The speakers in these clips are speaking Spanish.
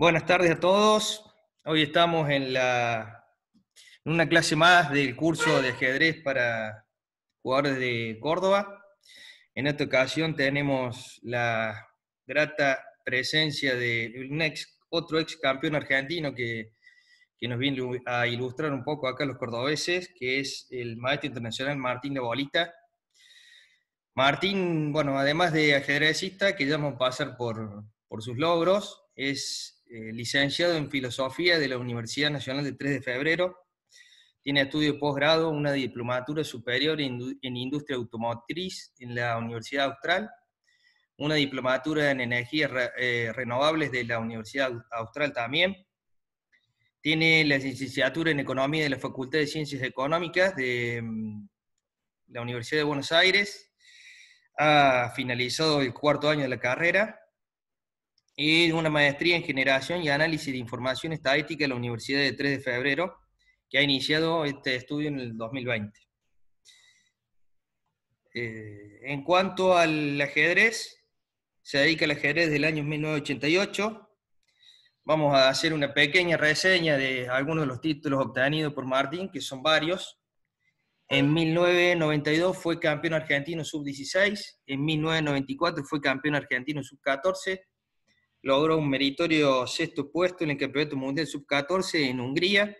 Buenas tardes a todos. Hoy estamos en, la, en una clase más del curso de ajedrez para jugadores de Córdoba. En esta ocasión tenemos la grata presencia de un ex, otro ex campeón argentino que, que nos viene a ilustrar un poco acá los cordobeses, que es el maestro internacional Martín de Bolita. Martín, bueno, además de ajedrecista, que ya vamos a pasar por, por sus logros, es eh, licenciado en Filosofía de la Universidad Nacional de 3 de Febrero. Tiene estudio de posgrado, una diplomatura superior en, Industria Automotriz en la Universidad Austral, una diplomatura en Energías eh, Renovables de la Universidad Austral también. Tiene la licenciatura en Economía de la Facultad de Ciencias Económicas de mm, la Universidad de Buenos Aires. Ha finalizado el cuarto año de la carrera y una maestría en Generación y Análisis de Información Estadística en la Universidad de 3 de Febrero, que ha iniciado este estudio en el 2020. Eh, en cuanto al ajedrez, se dedica al ajedrez desde el año 1988. Vamos a hacer una pequeña reseña de algunos de los títulos obtenidos por Martín, que son varios. En 1992 fue campeón argentino sub-16, en 1994 fue campeón argentino sub-14, logró un meritorio sexto puesto en el Campeonato Mundial Sub-14 en Hungría,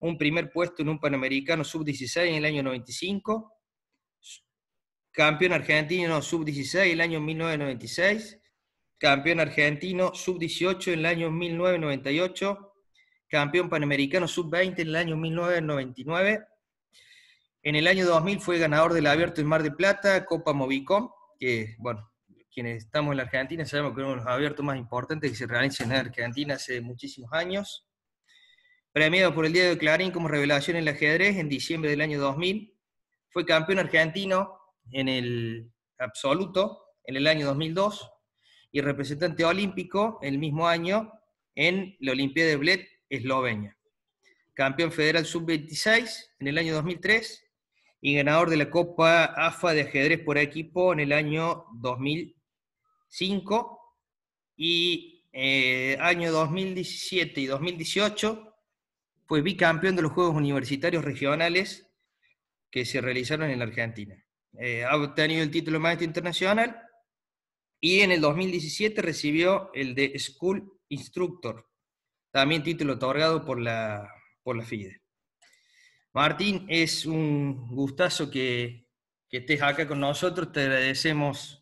un primer puesto en un Panamericano Sub-16 en el año 95, campeón argentino Sub-16 en el año 1996, campeón argentino Sub-18 en el año 1998, campeón panamericano Sub-20 en el año 1999. En el año 2000 fue ganador del Abierto en Mar de Plata, Copa Movicom, que, bueno, quienes estamos en la Argentina sabemos que uno de los abiertos más importantes que se realizan en Argentina hace muchísimos años. Premiado por el Día de Clarín como revelación en el ajedrez en diciembre del año 2000. Fue campeón argentino en el absoluto en el año 2002 y representante olímpico el mismo año en la Olimpiada de Bled, Eslovenia. Campeón federal sub-26 en el año 2003 y ganador de la Copa AFA de ajedrez por equipo en el año 2000 5 y eh, año 2017 y 2018 fue bicampeón de los Juegos Universitarios Regionales que se realizaron en la Argentina. Eh, ha obtenido el título de maestro internacional y en el 2017 recibió el de School Instructor, también título otorgado por la, por la FIDE. Martín, es un gustazo que, que estés acá con nosotros, te agradecemos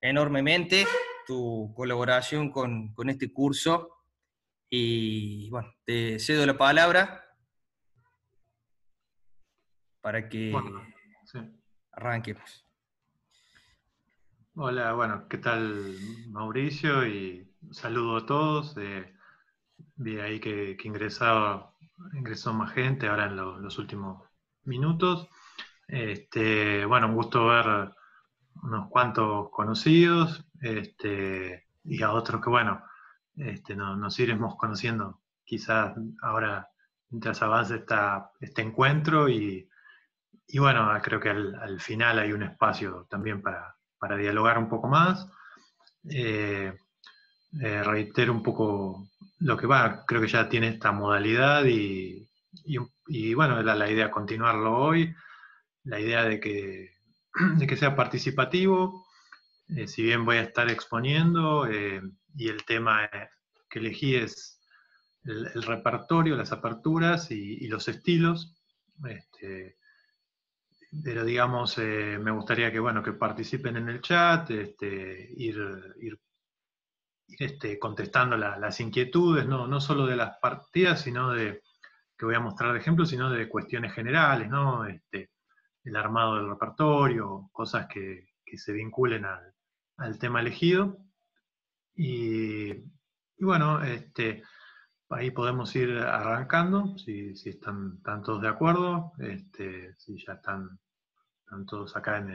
enormemente tu colaboración con, este curso y bueno, te cedo la palabra para que arranquemos. Hola, bueno, ¿qué tal Mauricio? Y saludo a todos. Eh, vi ahí que, ingresado, ingresó más gente ahora en los últimos minutos. Este, bueno, un gusto ver unos cuantos conocidos este, y a otros que, bueno, este, nos iremos conociendo quizás ahora mientras avance esta, este encuentro y, y bueno, creo que al, final hay un espacio también para, para dialogar un poco más. Eh, eh, reitero un poco lo que va, creo que ya tiene esta modalidad y, y, bueno, la, la idea continuarlo hoy, la idea de que de que sea participativo, eh, si bien voy a estar exponiendo eh, y el tema que elegí es el, repertorio, las aperturas y, los estilos. Este, pero digamos, eh, me gustaría que, bueno, que participen en el chat, este, ir, este, contestando las inquietudes, no, no solo de las partidas, sino de, que voy a mostrar ejemplos, sino de cuestiones generales, ¿no? El armado del repertorio, cosas que, se vinculen al, tema elegido. Y, bueno, este, ahí podemos ir arrancando, si, están, todos de acuerdo, este, si ya están, todos acá en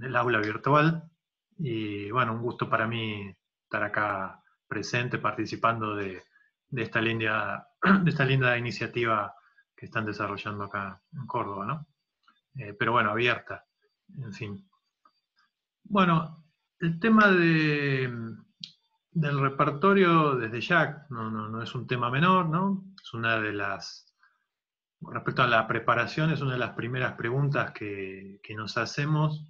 el, aula virtual. Y bueno, un gusto para mí estar acá presente, participando de, de, esta, linda, de esta linda iniciativa que están desarrollando acá en Córdoba, ¿no? Eh, pero bueno, abierta, en fin. Bueno, el tema de, del repertorio, desde ya, no, no, es un tema menor, ¿no? Es una de las, respecto a la preparación, es una de las primeras preguntas que, nos hacemos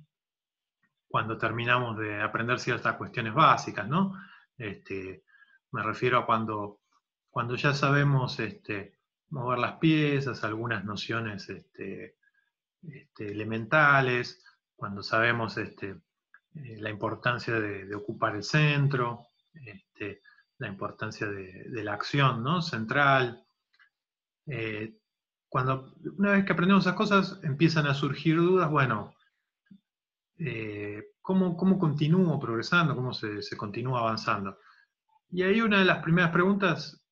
cuando terminamos de aprender ciertas cuestiones básicas, ¿no? Este, me refiero a cuando, cuando ya sabemos este, mover las piezas, algunas nociones este, este elementales, cuando sabemos este, eh, la importancia de, ocupar el centro, este, la importancia de, la acción ¿no? central. Eh, cuando una vez que aprendemos esas cosas empiezan a surgir dudas, bueno, eh, ¿cómo, continúo progresando? ¿Cómo se, continúa avanzando? Y ahí una de las primeras preguntas,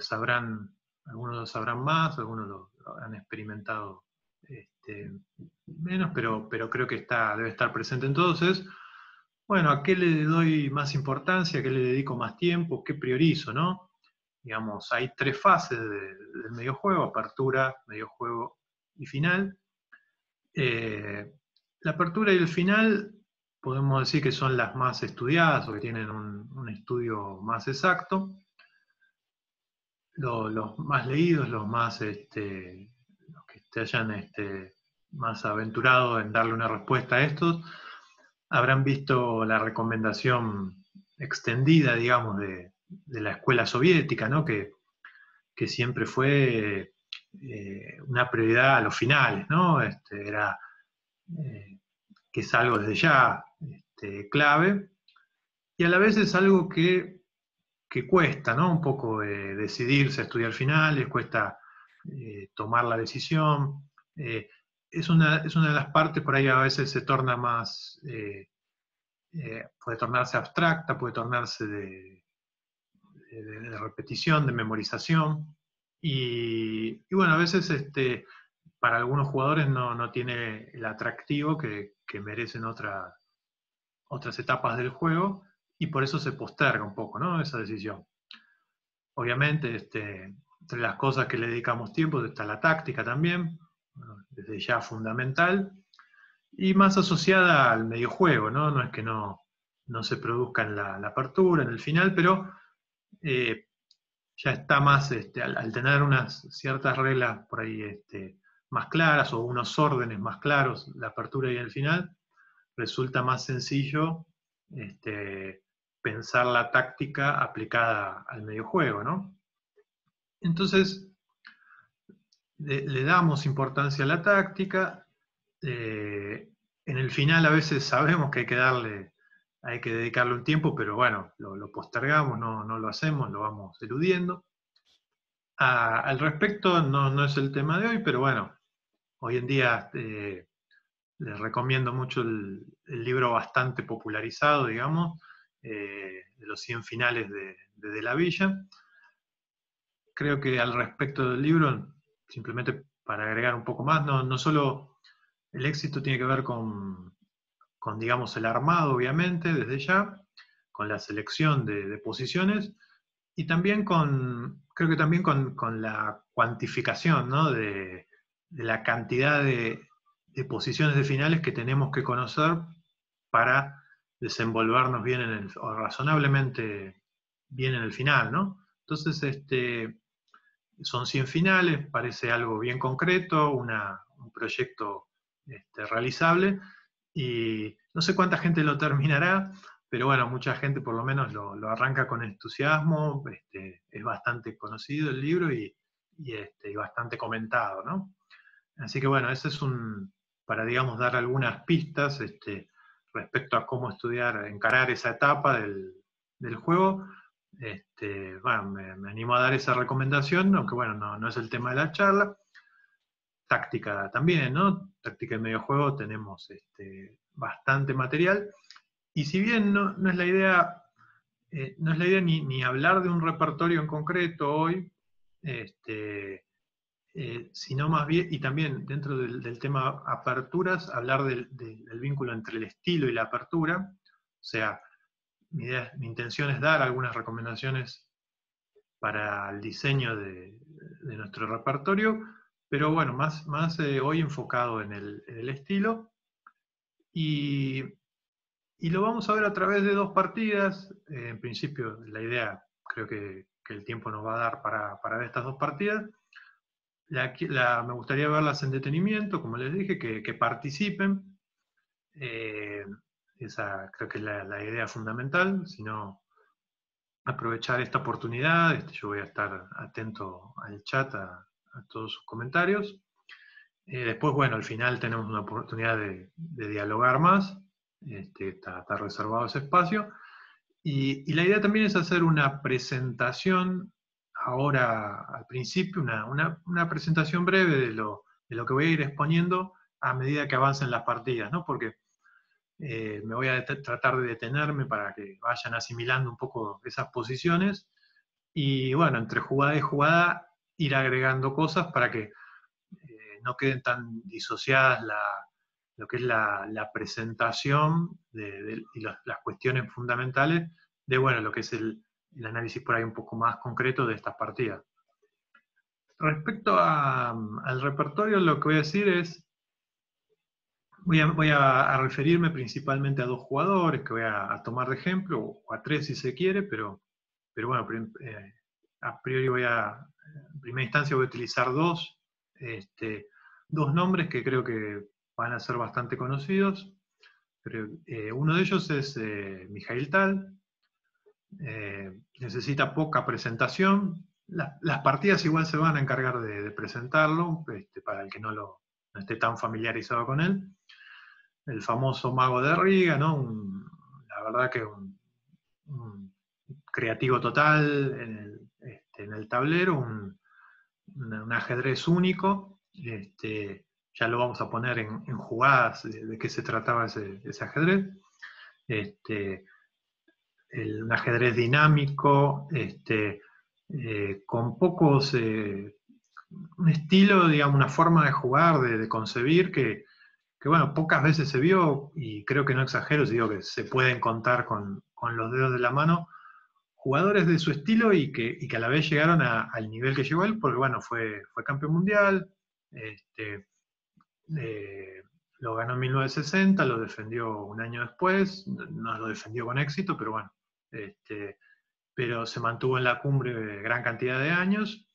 sabrán, algunos lo sabrán más, algunos lo, han experimentado este, menos, pero, pero creo que está, debe estar presente en todos, es, bueno, ¿a qué le doy más importancia? ¿A qué le dedico más tiempo? ¿Qué priorizo? ¿no? Digamos, hay tres fases del mediojuego, apertura, mediojuego y final. Eh, la apertura y el final podemos decir que son las más estudiadas o que tienen un, estudio más exacto. Los, más leídos, los más este, los que te hayan este, más aventurado en darle una respuesta a estos, habrán visto la recomendación extendida, digamos, de, la escuela soviética, ¿no? que, siempre fue eh, una prioridad a los finales, ¿no? Este, era, eh, que es algo desde ya este, clave, y a la vez es algo que, cuesta, ¿no? Un poco eh, decidirse a estudiar finales, cuesta tomar la decisión es una, es una de las partes, por ahí a veces se torna más, eh, eh, puede tornarse abstracta, puede tornarse de, repetición, de memorización. Y, bueno, a veces este, para algunos jugadores no, tiene el atractivo que, merecen otras etapas del juego y por eso se posterga un poco ¿no? esa decisión. Obviamente, este, entre las cosas que le dedicamos tiempo está la táctica también, desde ya fundamental, y más asociada al mediojuego, ¿no? No es que no, se produzca en la, apertura, en el final, pero eh, ya está más, este, al, tener unas ciertas reglas por ahí este, más claras o unos órdenes más claros, la apertura y el final, resulta más sencillo este, pensar la táctica aplicada al mediojuego, ¿no? Entonces, le, damos importancia a la táctica. Eh, en el final a veces sabemos que hay que darle, hay que dedicarle un tiempo, pero bueno, lo, postergamos, no, lo hacemos, lo vamos eludiendo. al respecto, no, es el tema de hoy, pero bueno, hoy en día eh, les recomiendo mucho el, libro bastante popularizado, digamos, eh, de los 100 finales de, de, la Villa. Creo que al respecto del libro simplemente para agregar un poco más, no, no solo el éxito tiene que ver con, digamos, el armado, obviamente, desde ya, con la selección de, posiciones, y también con, creo que también con, la cuantificación de, la cantidad de, posiciones de finales que tenemos que conocer para desenvolvernos bien en el, o razonablemente bien en el final, ¿no? Entonces, este, son 100 finales, parece algo bien concreto, un proyecto este, realizable, y no sé cuánta gente lo terminará, pero bueno, mucha gente por lo menos lo, arranca con entusiasmo, este, es bastante conocido el libro y, este, bastante comentado, ¿no? Así que bueno, ese es un, para digamos dar algunas pistas respecto a cómo estudiar, encarar esa etapa del, del juego, este, me, animo a dar esa recomendación, aunque bueno, no, es el tema de la charla. Táctica también, ¿no? Táctica de medio juego tenemos este, bastante material. Y si bien no, es la idea, eh, no es la idea ni, hablar de un repertorio en concreto hoy, este, eh, sino más bien, y también dentro del, tema aperturas, hablar del, del, vínculo entre el estilo y la apertura, o sea, mi, intención es dar algunas recomendaciones para el diseño de, nuestro repertorio, pero bueno, más, más eh, hoy enfocado en el, estilo. Y, Y lo vamos a ver a través de dos partidas. Eh, en principio, la idea, creo que, el tiempo nos va a dar para, ver estas dos partidas. me gustaría verlas en detenimiento, como les dije, que, participen. Eh, esa creo que es la, idea fundamental, sino aprovechar esta oportunidad. Este, yo voy a estar atento al chat, a, todos sus comentarios. Eh, después, bueno, al final tenemos una oportunidad de dialogar más. Este, está, reservado ese espacio. Y, la idea también es hacer una presentación, ahora al principio, una, presentación breve de lo, que voy a ir exponiendo a medida que avancen las partidas, ¿no? porque eh, me voy a tratar de detenerme para que vayan asimilando un poco esas posiciones y bueno, entre jugada y jugada ir agregando cosas para que eh, no queden tan disociadas la, lo que es la, presentación y las cuestiones fundamentales de bueno, lo que es el, análisis por ahí un poco más concreto de estas partidas. Respecto al repertorio, lo que voy a decir es, voy a, referirme principalmente a dos jugadores que voy a, tomar de ejemplo, o a tres si se quiere, pero, pero bueno, eh, a priori voy a, en primera instancia voy a utilizar dos, este, dos nombres que creo que van a ser bastante conocidos. Pero, eh, uno de ellos es eh, Mijail Tal. Eh, necesita poca presentación. las partidas igual se van a encargar de, presentarlo, este, para el que no, lo, esté tan familiarizado con él. El famoso mago de Riga, ¿no? la verdad que un, creativo total en el, este, tablero, un, ajedrez único. Este, ya lo vamos a poner en, jugadas de, qué se trataba ese, ajedrez. Este, un ajedrez dinámico, este, eh, con pocos, eh, un estilo, digamos, una forma de jugar, de, concebir que, bueno, pocas veces se vio, y creo que no exagero si digo que se pueden contar con, los dedos de la mano, jugadores de su estilo y que, a la vez llegaron al nivel que llegó él, porque bueno, fue, fue campeón mundial, este, eh, lo ganó en 1960, lo defendió un año después, no lo defendió con éxito, pero bueno, este, pero se mantuvo en la cumbre gran cantidad de años.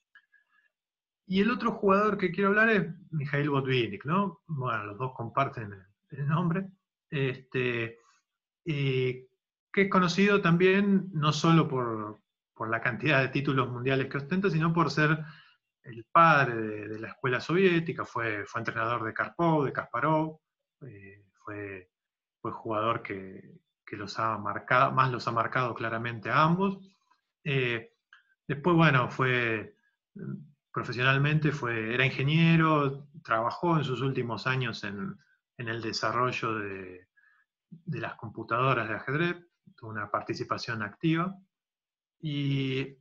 Y el otro jugador que quiero hablar es Mikhail Botvinnik, ¿no? Bueno, los dos comparten el, nombre. Este, que es conocido también no solo por, por la cantidad de títulos mundiales que ostenta, sino por ser el padre de, la escuela soviética, fue, fue entrenador de Karpov, de Kasparov, eh, fue, fue, jugador que, los ha marcado, más los ha marcado claramente a ambos. Eh, después, bueno, fue profesionalmente, fue, era ingeniero, trabajó en sus últimos años en, el desarrollo de, de, las computadoras de ajedrez, tuvo una participación activa. Y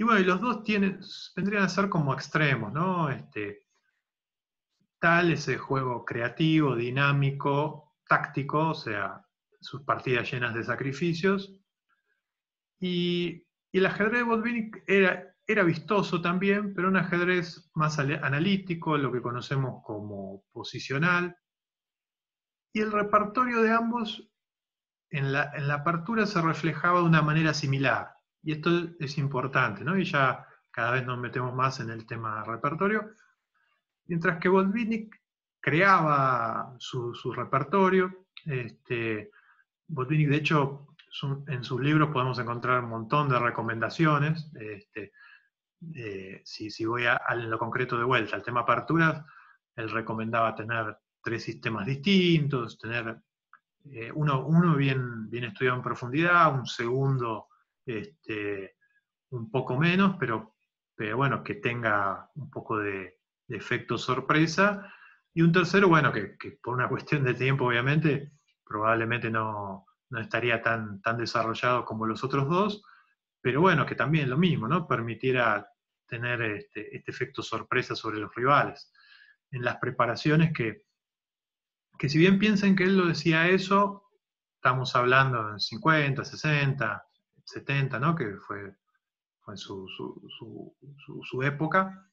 y bueno, y los dos tienen, vendrían a ser como extremos, ¿no? Este, tal ese juego creativo, dinámico, táctico, o sea, sus partidas llenas de sacrificios. Y, el ajedrez de Botvinnik era, era vistoso también, pero un ajedrez más analítico, lo que conocemos como posicional. Y el repertorio de ambos en la, apertura se reflejaba de una manera similar. Y esto es importante, ¿no? Y ya cada vez nos metemos más en el tema repertorio. Mientras que Botvinnik creaba su, repertorio, este, Botvinnik, de hecho, en sus libros podemos encontrar un montón de recomendaciones. Este, eh, si, voy a, lo concreto de vuelta, al tema aperturas, él recomendaba tener tres sistemas distintos, tener eh, uno, uno bien, bien estudiado en profundidad, un segundo este, un poco menos, pero, pero, bueno, que tenga un poco de, efecto sorpresa. Y un tercero, bueno, que, por una cuestión de tiempo, obviamente, probablemente no, estaría tan, tan desarrollado como los otros dos, pero bueno, que también lo mismo, ¿no? Permitiera tener este, este, efecto sorpresa sobre los rivales. En las preparaciones que, que si bien piensen que él lo decía eso, estamos hablando en 50, 60, 70, ¿no? que fue, su, época.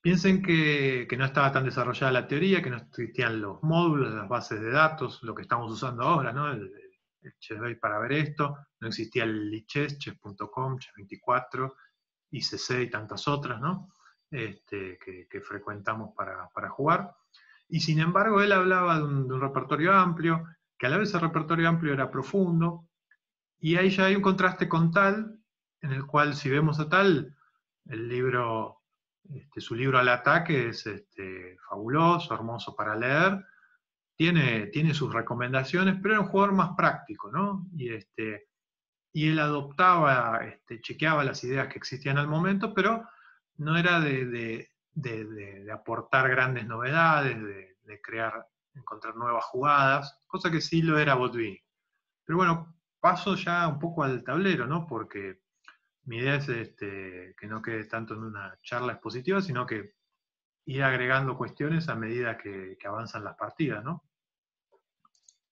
Piensen que, no estaba tan desarrollada la teoría, que no existían los módulos, las bases de datos, lo que estamos usando ahora, ¿no? El para ver esto, no existía el Lichess, chess.com, chess24, ICC y tantas otras, ¿no? Este, que, frecuentamos para, jugar. Y sin embargo, él hablaba de un, repertorio amplio, que a la vez el repertorio amplio era profundo, y ahí ya hay un contraste con tal, en el cual si vemos a tal, el libro, este, su libro al ataque es este, fabuloso, hermoso para leer, tiene, tiene sus recomendaciones, pero era un jugador más práctico, ¿no? Y, este, y él adoptaba, este, chequeaba las ideas que existían al momento, pero no era de, aportar grandes novedades, de, crear, encontrar nuevas jugadas, cosa que sí lo era Botvini. Pero bueno, paso ya un poco al tablero, ¿no? Porque mi idea es este, que no quede tanto en una charla expositiva, sino que ir agregando cuestiones a medida que, avanzan las partidas, ¿no?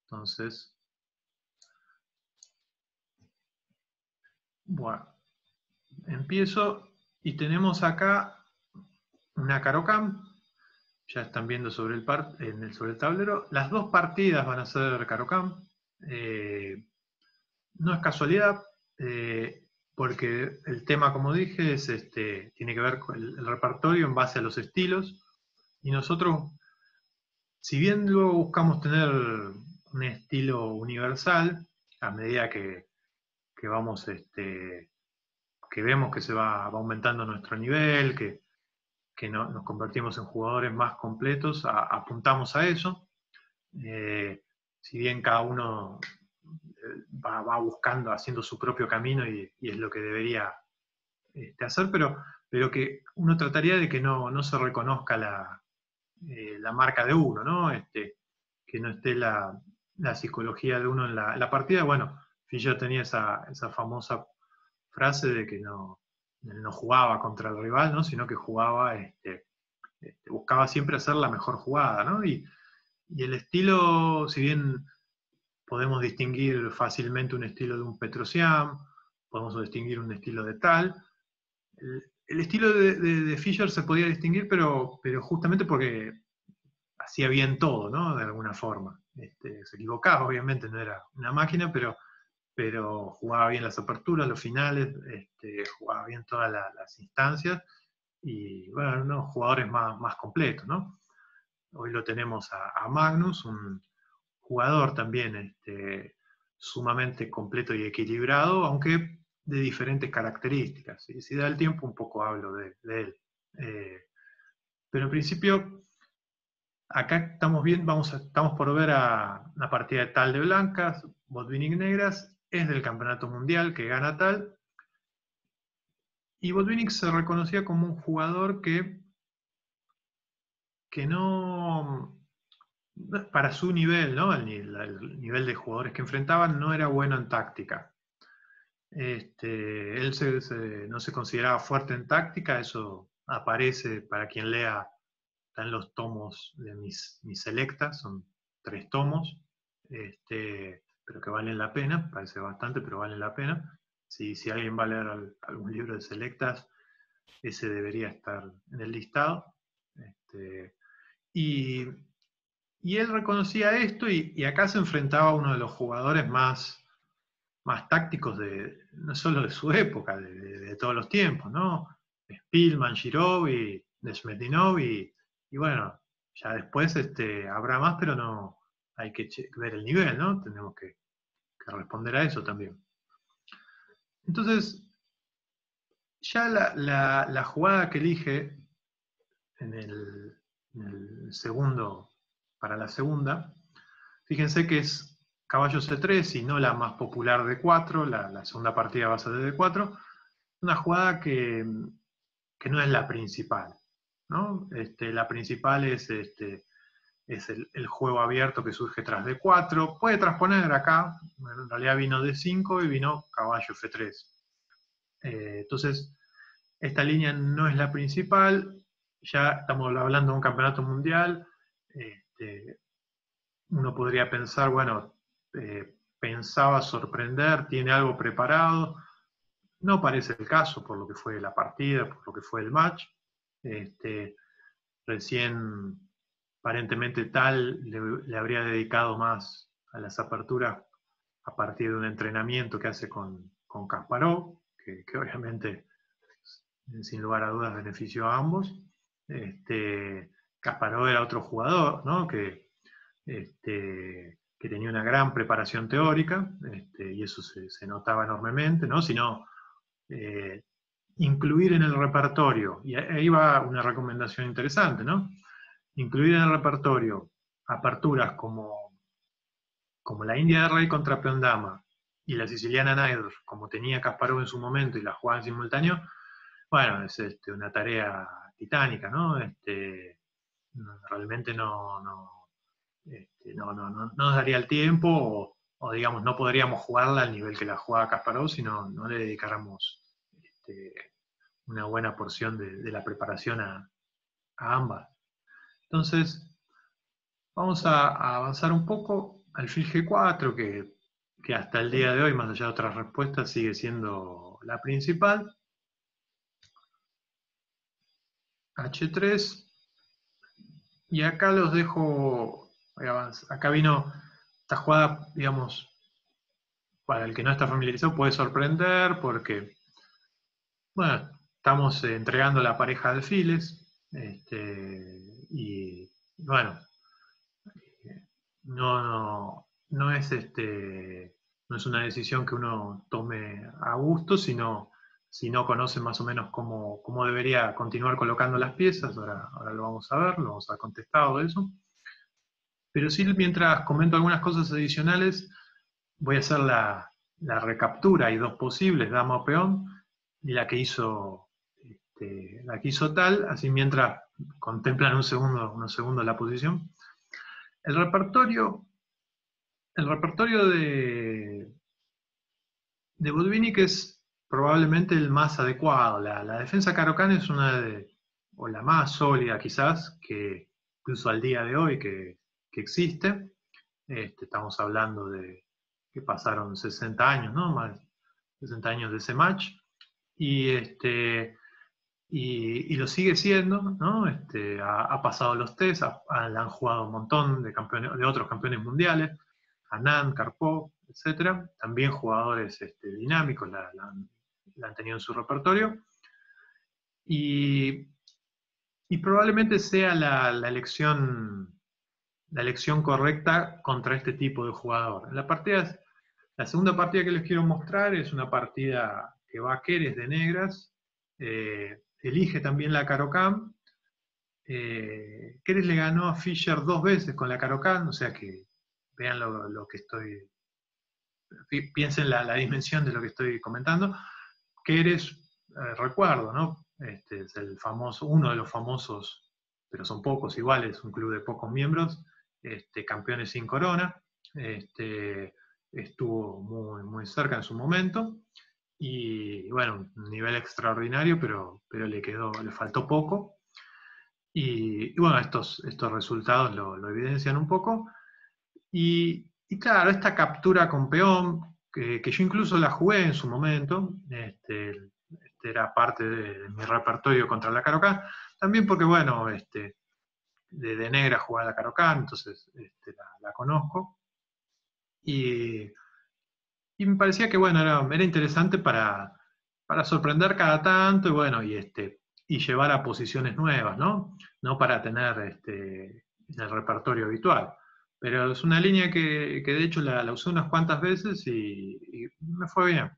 Entonces, bueno, empiezo y tenemos acá una Carocam, ya están viendo sobre el, en el, sobre el tablero. Las dos partidas van a ser Carocam. Eh, no es casualidad, eh, porque el tema, como dije, es este, tiene que ver con el, repertorio en base a los estilos. Y nosotros, si bien luego buscamos tener un estilo universal, a medida que, que vamos este, que vemos que se va, aumentando nuestro nivel, que, nos convertimos en jugadores más completos, apuntamos a eso. Eh, si bien cada uno va, buscando, haciendo su propio camino y, es lo que debería este, hacer, pero, pero que uno trataría de que no, se reconozca la, eh, la, marca de uno, ¿no? Este, que no esté la, psicología de uno en la, partida. Bueno, Fischer tenía esa, esa famosa frase de que no, no jugaba contra el rival, ¿no? sino que jugaba, este, este, buscaba siempre hacer la mejor jugada. ¿no? Y, el estilo, si bien podemos distinguir fácilmente un estilo de un Petrosian, podemos distinguir un estilo de tal, el, estilo de, Fischer se podía distinguir, pero, pero justamente porque hacía bien todo, ¿no? De alguna forma. Este, se equivocaba, obviamente, no era una máquina, pero pero jugaba bien las aperturas, los finales, este, jugaba bien todas las instancias y bueno, jugadores más, más completos, ¿no? Hoy lo tenemos a, Magnus, un jugador también este, sumamente completo y equilibrado, aunque de diferentes características. Si da el tiempo, un poco hablo de, él. Eh, pero en principio, acá estamos bien, vamos estamos por ver a la partida de tal de blancas, Botvinnik negras, es del campeonato mundial que gana tal. Y Botvinnik se reconocía como un jugador que, que no, para su nivel, ¿no? El, nivel de jugadores que enfrentaban, no era bueno en táctica. Este, él no se consideraba fuerte en táctica, eso aparece para quien lea, están los tomos de mis, mis selectas, son tres tomos. Este, pero que valen la pena, parece bastante, pero valen la pena. Si, si alguien va a leer algún libro de Selectas, ese debería estar en el listado. Este, y, él reconocía esto y, acá se enfrentaba a uno de los jugadores más, más tácticos, de, no solo de su época, de, todos los tiempos, ¿no? Spielman, Girov y Desmetinov y, y bueno, ya después este, habrá más, pero no, hay que ver el nivel, ¿no? Tenemos que, responder a eso también. Entonces, ya la, jugada que elige en el, segundo, para la segunda, fíjense que es caballo C3 y no la más popular de 4, la, segunda partida va a ser de D4, una jugada que, no es la principal. ¿no? Este, la principal es este, es el, juego abierto que surge tras D4. Puede transponer acá, en realidad vino D5 y vino caballo F3. Eh, entonces, esta línea no es la principal, ya estamos hablando de un campeonato mundial. Este, uno podría pensar, bueno, eh, pensaba sorprender, tiene algo preparado. No parece el caso por lo que fue la partida, por lo que fue el match. Este, recién, aparentemente, Tal le, habría dedicado más a las aperturas a partir de un entrenamiento que hace con, con Kasparov, que, obviamente, sin lugar a dudas, benefició a ambos. Este, Kasparov era otro jugador, ¿no? Que, este, que tenía una gran preparación teórica, este, y eso se, notaba enormemente, ¿no? Sino eh, incluir en el repertorio, y ahí va una recomendación interesante, ¿no? Incluir en el repertorio aperturas como, como la India de Rey contra Peón Dama y la Siciliana Naidor, como tenía Kasparov en su momento y la jugaba en simultáneo, bueno, es este, una tarea titánica, ¿no? Este, realmente no, no este, no, no, no, nos daría el tiempo o, digamos, no podríamos jugarla al nivel que la juega Kasparov si no, no le dedicáramos este, una buena porción de, la preparación a, ambas. Entonces, vamos a, avanzar un poco al fil G4, que, que hasta el día de hoy, más allá de otras respuestas, sigue siendo la principal. H3. Y acá los dejo Acá vino esta jugada, digamos, para el que no está familiarizado puede sorprender porque, bueno, estamos entregando la pareja de alfiles este, y, bueno, no, no, es este, no es una decisión que uno tome a gusto, sino si no conoce más o menos cómo, cómo debería continuar colocando las piezas, ahora, ahora lo vamos a ver, lo vamos a contestado eso. Pero sí, mientras comento algunas cosas adicionales, voy a hacer la, recaptura. Hay dos posibles, dama o peón, y la que hizo, este, la que hizo tal, así mientras contemplan un segundo, unos segundos la posición. El repertorio, el repertorio de, de Budvinic es probablemente el más adecuado. La, la defensa Carocán es una de, o la más sólida quizás, que incluso al día de hoy, que que existe. Este, estamos hablando de que pasaron 60 años, ¿no? Más 60 años de ese match. Y, este, y, lo sigue siendo, ¿no? Este, ha, pasado los test, han jugado un montón de, campeones, de otros campeones mundiales, Anand, Karpov, etc. También jugadores este, dinámicos han, tenido en su repertorio. Y, probablemente sea la, la elección la elección correcta contra este tipo de jugador. La, partida, la segunda partida que les quiero mostrar es una partida que va a Keres de negras, eh, elige también la Carocam. Eh, Keres le ganó a Fischer dos veces con la Carocam, o sea que vean lo, que estoy, piensen la, la, dimensión de lo que estoy comentando. Keres, eh, recuerdo, ¿no? Este es el famoso, uno de los famosos, pero son pocos iguales, un club de pocos miembros, este, campeones sin corona, este, estuvo muy, muy cerca en su momento, y bueno, un nivel extraordinario, pero, pero le quedó, le faltó poco. Y, bueno, estos, estos resultados lo, evidencian un poco. Y, claro, esta captura con peón, que, yo incluso la jugué en su momento, este, este era parte de, mi repertorio contra la Carocá, también porque, bueno, este, de, negra jugaba la Carocán, entonces este, la, conozco. Y, me parecía que bueno, era, era interesante para, sorprender cada tanto y bueno, y, este, y llevar a posiciones nuevas, ¿no? No para tener este, el repertorio habitual. Pero es una línea que, de hecho la, usé unas cuantas veces y, me fue bien.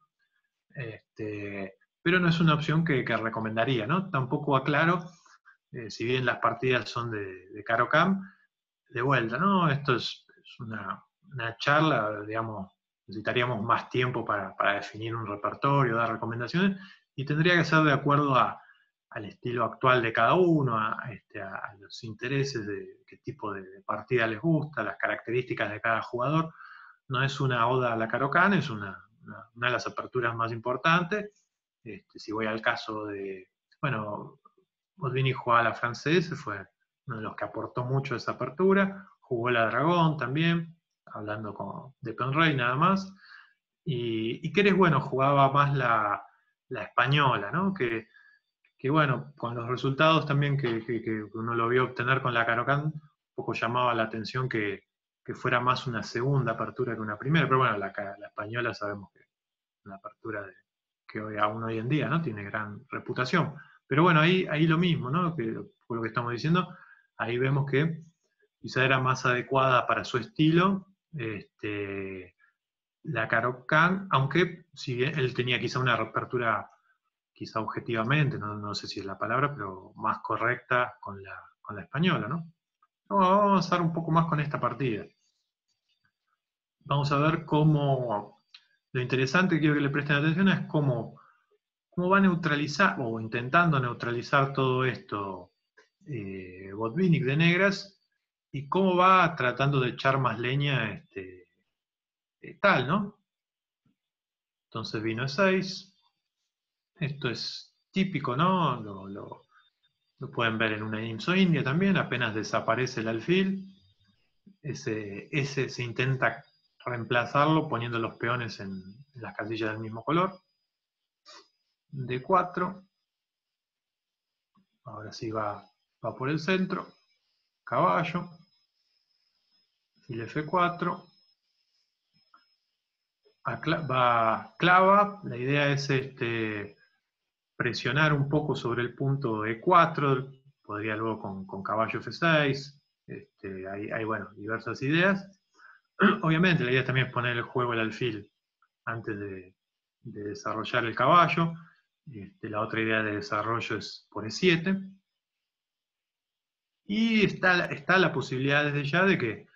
Este, pero no es una opción que, que recomendaría, ¿no? Tampoco aclaro eh, si bien las partidas son de, de Carocam, de vuelta, ¿no? Esto es, una, charla, digamos, necesitaríamos más tiempo para, definir un repertorio, dar recomendaciones, y tendría que ser de acuerdo al estilo actual de cada uno, este, a, los intereses de qué tipo de, partida les gusta, las características de cada jugador. No es una oda a la Carocam, es una, de las aperturas más importantes. Este, si voy al caso de, bueno, Boldini jugaba la francesa, fue uno de los que aportó mucho a esa apertura. Jugó la Dragón también, hablando con, de Penrey nada más. Y, y Querés, bueno, jugaba más la, española, ¿no? Que, que bueno, con los resultados también que, uno lo vio obtener con la Carocán, un poco llamaba la atención que, fuera más una segunda apertura que una primera, pero bueno, la, española sabemos que es una apertura que hoy, aún hoy en día ¿no? tiene gran reputación. Pero bueno, ahí, ahí lo mismo, ¿no? Que, por lo que estamos diciendo, ahí vemos que quizá era más adecuada para su estilo este, la Carocán, aunque si bien él tenía quizá una apertura quizá objetivamente, no, sé si es la palabra, pero más correcta con la, española, ¿no? Vamos a avanzar un poco más con esta partida. Vamos a ver cómo, lo interesante que quiero que le presten atención es cómo, cómo va a neutralizar, o intentando neutralizar todo esto, eh, Botvinnik de negras, y cómo va tratando de echar más leña este, eh, tal, ¿no? Entonces vino 6, esto es típico, ¿no? Lo, pueden ver en una IMSO India también, apenas desaparece el alfil, ese, ese se intenta reemplazarlo poniendo los peones en, las casillas del mismo color. D4, ahora sí va, va por el centro, caballo, fil F4, va clava, la idea es este, presionar un poco sobre el punto E4, podría luego con, caballo F6, este, hay, bueno, diversas ideas. Obviamente la idea también es poner el juego el alfil antes de, desarrollar el caballo. Este, la otra idea de desarrollo es por E7. Y está, está la posibilidad desde ya de que,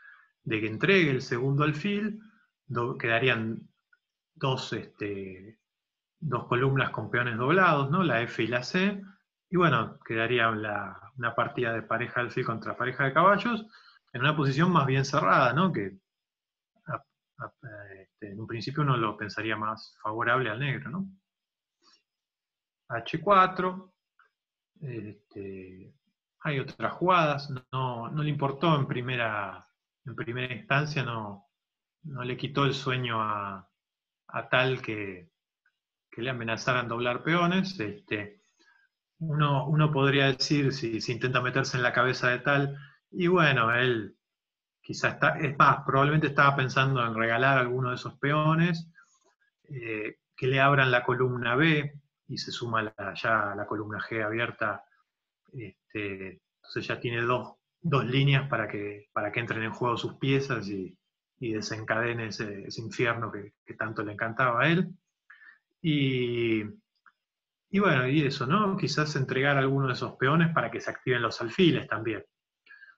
de que entregue el segundo alfil, quedarían dos, este, dos columnas con peones doblados, ¿no? la F y la C, y bueno, quedaría una partida de pareja alfil contra pareja de caballos en una posición más bien cerrada, ¿no? que este, en un principio uno lo pensaría más favorable al negro. ¿no? H4, este, hay otras jugadas, no, le importó en primera, en primera instancia, no, no le quitó el sueño a, tal que, le amenazaran doblar peones. Este, uno, podría decir, si, si, intenta meterse en la cabeza de tal, y bueno, él quizá está, es más, probablemente estaba pensando en regalar alguno de esos peones, eh, que le abran la columna B y se suma la, ya la columna G abierta. Este, entonces ya tiene dos, líneas para que, para que entren en juego sus piezas y, y desencadene ese, infierno que, tanto le encantaba a él. Y, bueno, y eso, ¿no? Quizás entregar alguno de esos peones para que se activen los alfiles también.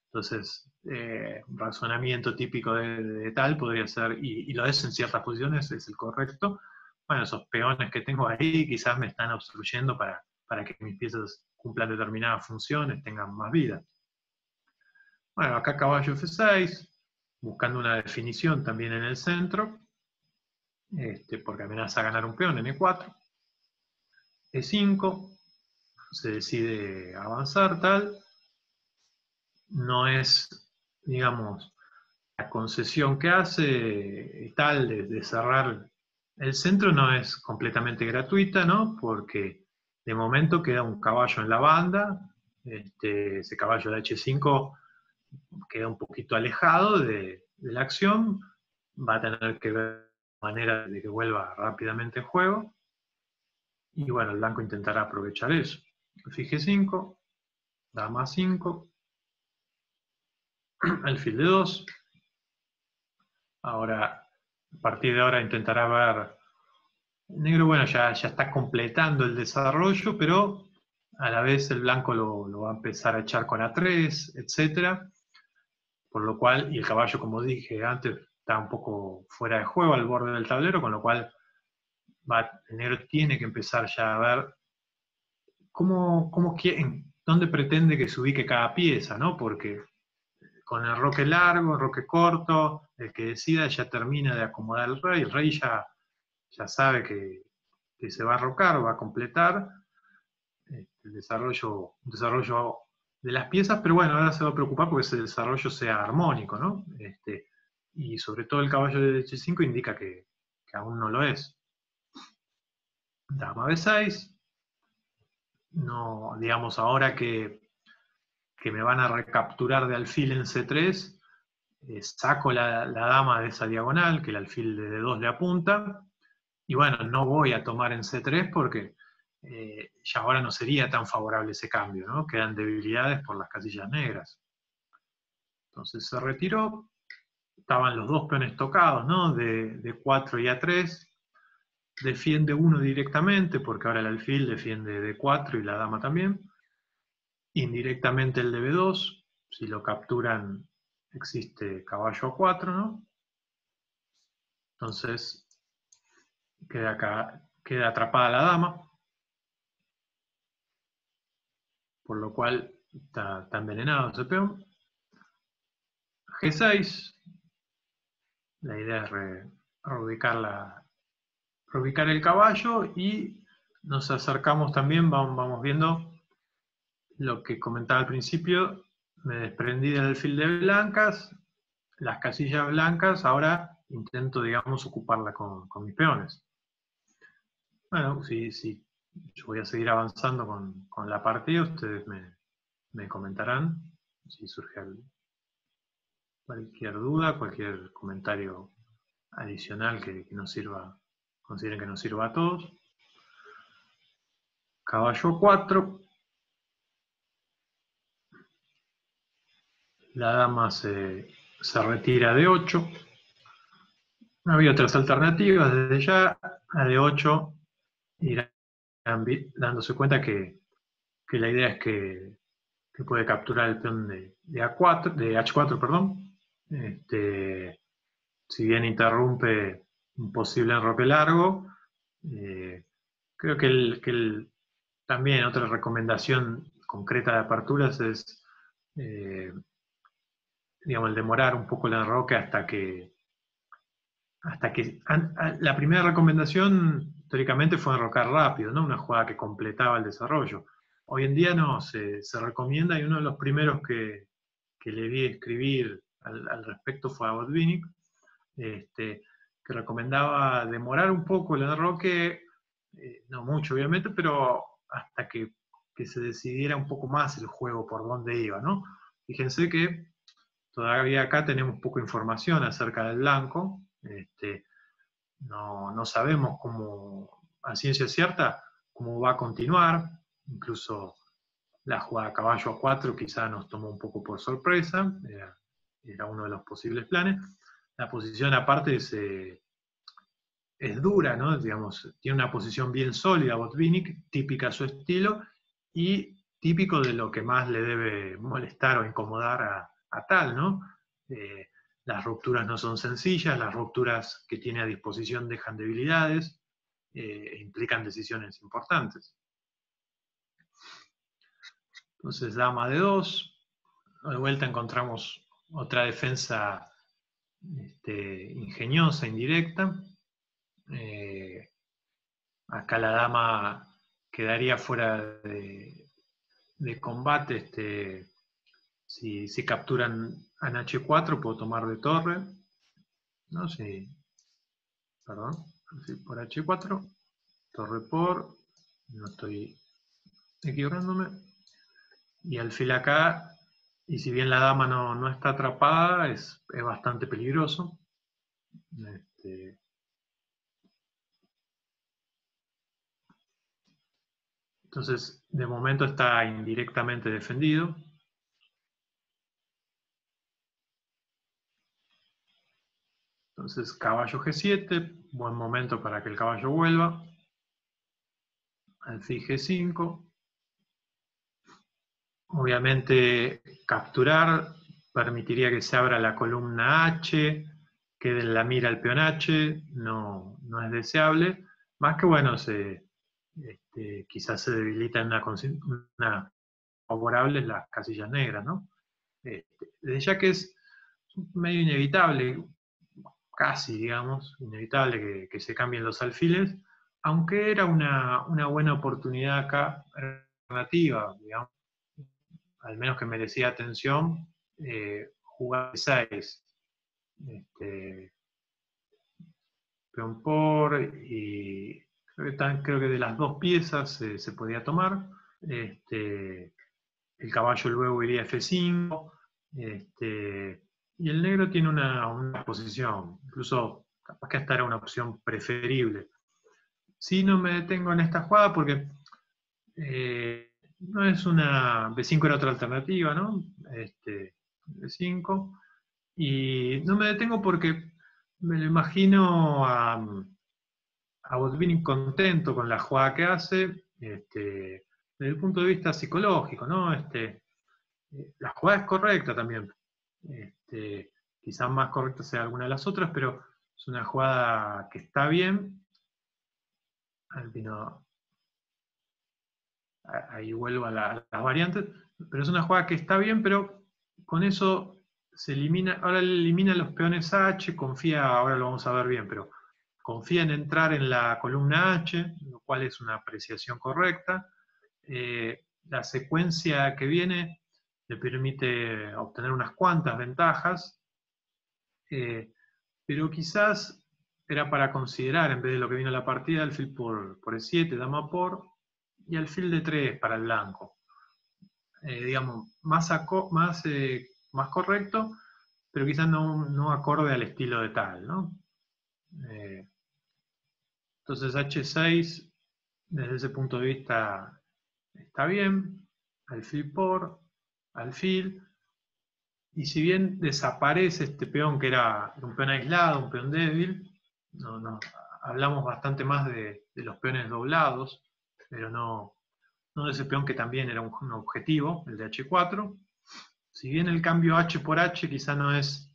Entonces, eh, razonamiento típico de, tal podría ser, y, lo es en ciertas posiciones, es el correcto. Bueno, esos peones que tengo ahí quizás me están obstruyendo para, para que mis piezas cumplan determinadas funciones, tengan más vida. Bueno, acá caballo F6, buscando una definición también en el centro, este, porque amenaza a ganar un peón en E4. E5, se decide avanzar tal, no es, digamos, la concesión que hace tal de, cerrar el centro no es completamente gratuita, ¿no? Porque de momento queda un caballo en la banda, este, ese caballo de H5 queda un poquito alejado de, la acción, va a tener que ver manera de que vuelva rápidamente en juego. Y bueno, el blanco intentará aprovechar eso. Fije 5, dama 5, alfil de 2. Ahora, a partir de ahora intentará ver. El negro, bueno, ya, ya está completando el desarrollo, pero a la vez el blanco lo, lo va a empezar a echar con A3, etcétera por lo cual, y el caballo, como dije antes, está un poco fuera de juego al borde del tablero, con lo cual el negro tiene que empezar ya a ver cómo, cómo dónde pretende que se ubique cada pieza, ¿no? Porque con el roque largo, el roque corto, el que decida ya termina de acomodar el rey, el rey ya, ya sabe que, se va a rocar, va a completar este, el desarrollo, desarrollo de las piezas, pero bueno, ahora se va a preocupar porque ese desarrollo sea armónico, ¿no? Este, y sobre todo el caballo de H5 indica que, aún no lo es. Dama B6, no, digamos, ahora que, que me van a recapturar de alfil en C3, eh, saco la, dama de esa diagonal, que el alfil de D2 le apunta, y bueno, no voy a tomar en C3 porque eh, ya ahora no sería tan favorable ese cambio, ¿no? Quedan debilidades por las casillas negras. Entonces se retiró, estaban los dos peones tocados, ¿no? De, de 4 y A3, defiende uno directamente, porque ahora el alfil defiende D4 y la dama también, indirectamente el de B2, si lo capturan existe caballo A4, ¿no? Entonces queda, acá, queda atrapada la dama, por lo cual está, envenenado ese peón. G6, la idea es reubicar, la, reubicar el caballo y nos acercamos también, vamos, viendo lo que comentaba al principio, me desprendí del alfil de blancas, las casillas blancas, ahora intento, digamos, ocuparla con, mis peones. Bueno, si, yo voy a seguir avanzando con, la partida, ustedes me, comentarán si surge cualquier duda, cualquier comentario adicional que, que nos sirva, consideren que nos sirva a todos. Caballo 4. La dama se, retira de 8. Había otras alternativas desde ya. A de 8 irán dándose cuenta que, la idea es que, puede capturar el peón de, A4, de H4, perdón. Este, si bien interrumpe un posible enroque largo, eh, creo que, también otra recomendación concreta de aperturas es eh, digamos, el demorar un poco el enroque hasta que, hasta que, la primera recomendación históricamente fue enrocar rápido, ¿no? Una jugada que completaba el desarrollo. Hoy en día no, se, recomienda y uno de los primeros que, le vi escribir al, respecto fue a Botvinnik, este, que recomendaba demorar un poco el enroque, eh, no mucho obviamente, pero hasta que, que, se decidiera un poco más el juego por dónde iba, ¿no? Fíjense que Todavía acá tenemos poca información acerca del blanco. Este, no, sabemos cómo, a ciencia cierta, cómo va a continuar. Incluso la jugada caballo a 4 quizá nos tomó un poco por sorpresa. Uno de los posibles planes. La posición aparte es, eh, es dura, ¿no? Digamos, tiene una posición bien sólida Botvinnik, típica a su estilo, y típico de lo que más le debe molestar o incomodar a, a tal, ¿no? Eh, las rupturas no son sencillas, las rupturas que tiene a disposición dejan debilidades eh, e implican decisiones importantes. Entonces, dama de dos, de vuelta encontramos otra defensa este, ingeniosa, indirecta. Eh, acá la dama quedaría fuera de, combate este, si, capturan en H4, puedo tomar de torre. No, si, perdón, por H4, torre por, no estoy equivocándome. Y alfil acá, y si bien la dama no, está atrapada, es, bastante peligroso. Este, entonces, de momento está indirectamente defendido. Entonces, caballo G7, buen momento para que el caballo vuelva. Alfil G5. Obviamente, capturar permitiría que se abra la columna H, quede en la mira el peón H, no, es deseable. Más que bueno, se, este, quizás se debilita en una, una favorable las casillas negras, ¿no? Este, desde ya que es medio inevitable, casi, digamos, inevitable que, se cambien los alfiles, aunque era una, buena oportunidad acá, alternativa, digamos, al menos que merecía atención, eh, jugar 6. Este, peón por, y creo que, de las dos piezas se podía tomar. Este, el caballo luego iría a F5, este, y el negro tiene una, posición, incluso capaz que esta era una opción preferible. Si no me detengo en esta jugada porque eh, no es una, B5 era otra alternativa, ¿no? Este, B5, y no me detengo porque me lo imagino a, a contento con la jugada que hace, este, desde el punto de vista psicológico, ¿no? Este, eh, la jugada es correcta también. Este, quizás más correcta sea alguna de las otras, pero es una jugada que está bien. Ahí vuelvo a, las variantes, pero es una jugada que está bien, pero con eso se elimina, ahora elimina los peones H, confía, ahora lo vamos a ver bien, pero confía en entrar en la columna H, lo cual es una apreciación correcta. Eh, la secuencia que viene le permite obtener unas cuantas ventajas, eh, pero quizás era para considerar, en vez de lo que vino la partida, el fil por, por E7, dama por, y el fil de 3 para el blanco. Eh, digamos, más, más, más correcto, pero quizás no, no, acorde al estilo de tal, ¿no? Entonces H6, desde ese punto de vista, está bien. Alfil por, alfil. Y si bien desaparece este peón que era un peón aislado, un peón débil, no, hablamos bastante más de, los peones doblados, pero no, no, de ese peón que también era un, objetivo, el de H4. Si bien el cambio H por H quizá no es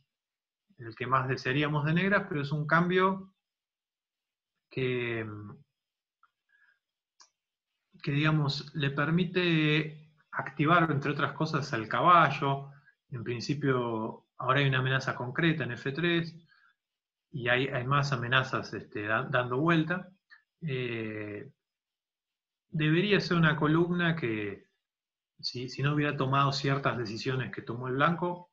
el que más desearíamos de negras, pero es un cambio que, digamos, le permite activar, entre otras cosas, al caballo. En principio, ahora hay una amenaza concreta en F3 y hay, más amenazas este, dando vuelta. Eh, debería ser una columna que, si, no hubiera tomado ciertas decisiones que tomó el blanco,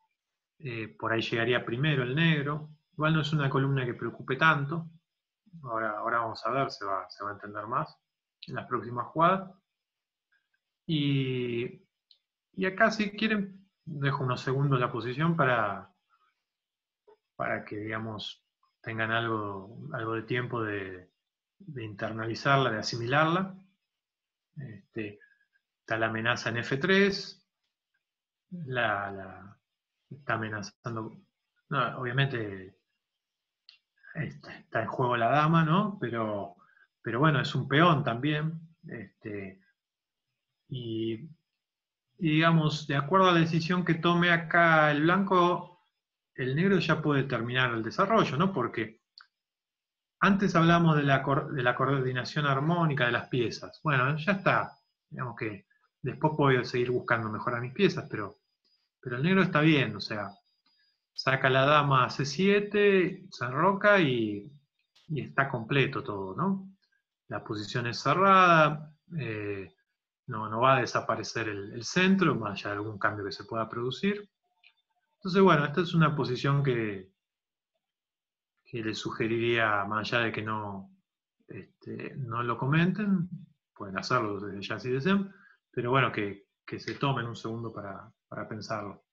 eh, por ahí llegaría primero el negro. Igual no es una columna que preocupe tanto. Ahora, ahora vamos a ver, se va, se va a entender más en las próximas jugadas. Y, acá si quieren, dejo unos segundos la posición para, para que, digamos, tengan algo, algo de tiempo de, internalizarla, de asimilarla. Este, está la amenaza en F3, la, está amenazando, obviamente está en juego la dama, ¿no? Pero, pero bueno, es un peón también. Este, y, digamos, de acuerdo a la decisión que tome acá el blanco, el negro ya puede terminar el desarrollo, ¿no? Porque antes hablamos de la, coordinación armónica de las piezas. Bueno, ya está. Digamos que después puedo seguir buscando mejorar mis piezas, pero, el negro está bien, o sea, saca la dama a C7, se enroca y, está completo todo, ¿no? La posición es cerrada, eh, no, va a desaparecer el, centro, más allá de algún cambio que se pueda producir. Entonces, bueno, esta es una posición que, que les sugeriría, más allá de que no, este, no lo comenten, pueden hacerlo desde ya si desean, pero bueno, que, se tomen un segundo para, para pensarlo.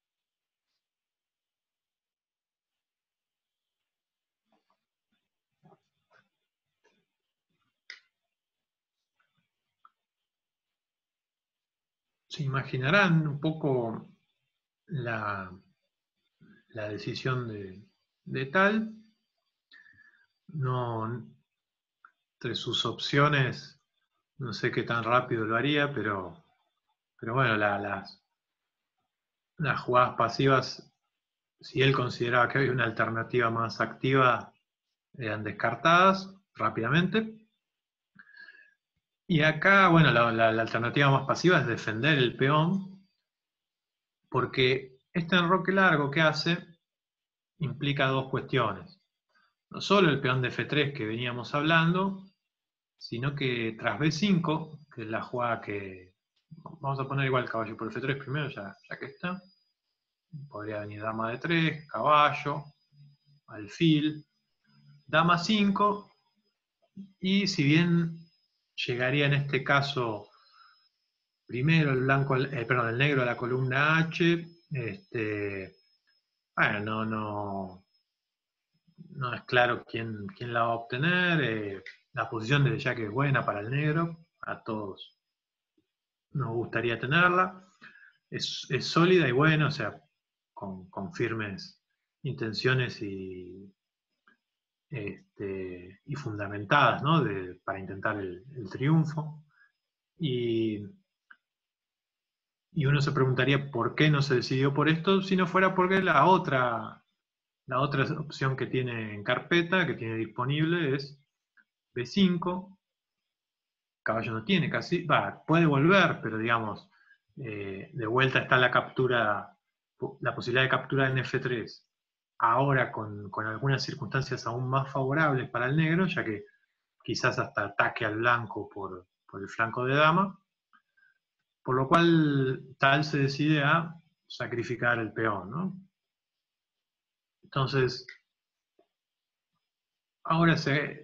se imaginarán un poco la, la decisión de, tal. Entre sus opciones, no sé qué tan rápido lo haría, pero, pero bueno, las, las jugadas pasivas, si él consideraba que había una alternativa más activa, eran descartadas rápidamente. Y acá, bueno, la, alternativa más pasiva es defender el peón, porque este enroque largo que hace implica dos cuestiones. No solo el peón de F3 que veníamos hablando, sino que tras B5, que es la jugada que... Vamos a poner igual caballo por F3 primero, ya, ya que está. Podría venir dama de 3, caballo, alfil, dama 5, y si bien llegaría en este caso primero el blanco, eh, perdón, el negro a la columna H, este, bueno, no, no, no es claro quién, quién la va a obtener, eh, la posición ya que es buena para el negro, a todos nos gustaría tenerla, es, sólida y buena, o sea, con, con firmes intenciones y, este, y fundamentadas ¿no? para intentar el, triunfo. Y, y, uno se preguntaría por qué no se decidió por esto, si no fuera porque la otra, la otra opción que tiene en carpeta, que tiene disponible, es B5. Caballo no tiene casi, puede volver, pero digamos, eh, de vuelta está la captura, la posibilidad de captura en F3 ahora con, algunas circunstancias aún más favorables para el negro, ya que quizás hasta ataque al blanco por, el flanco de dama, por lo cual tal se decide a sacrificar el peón. Entonces, ahora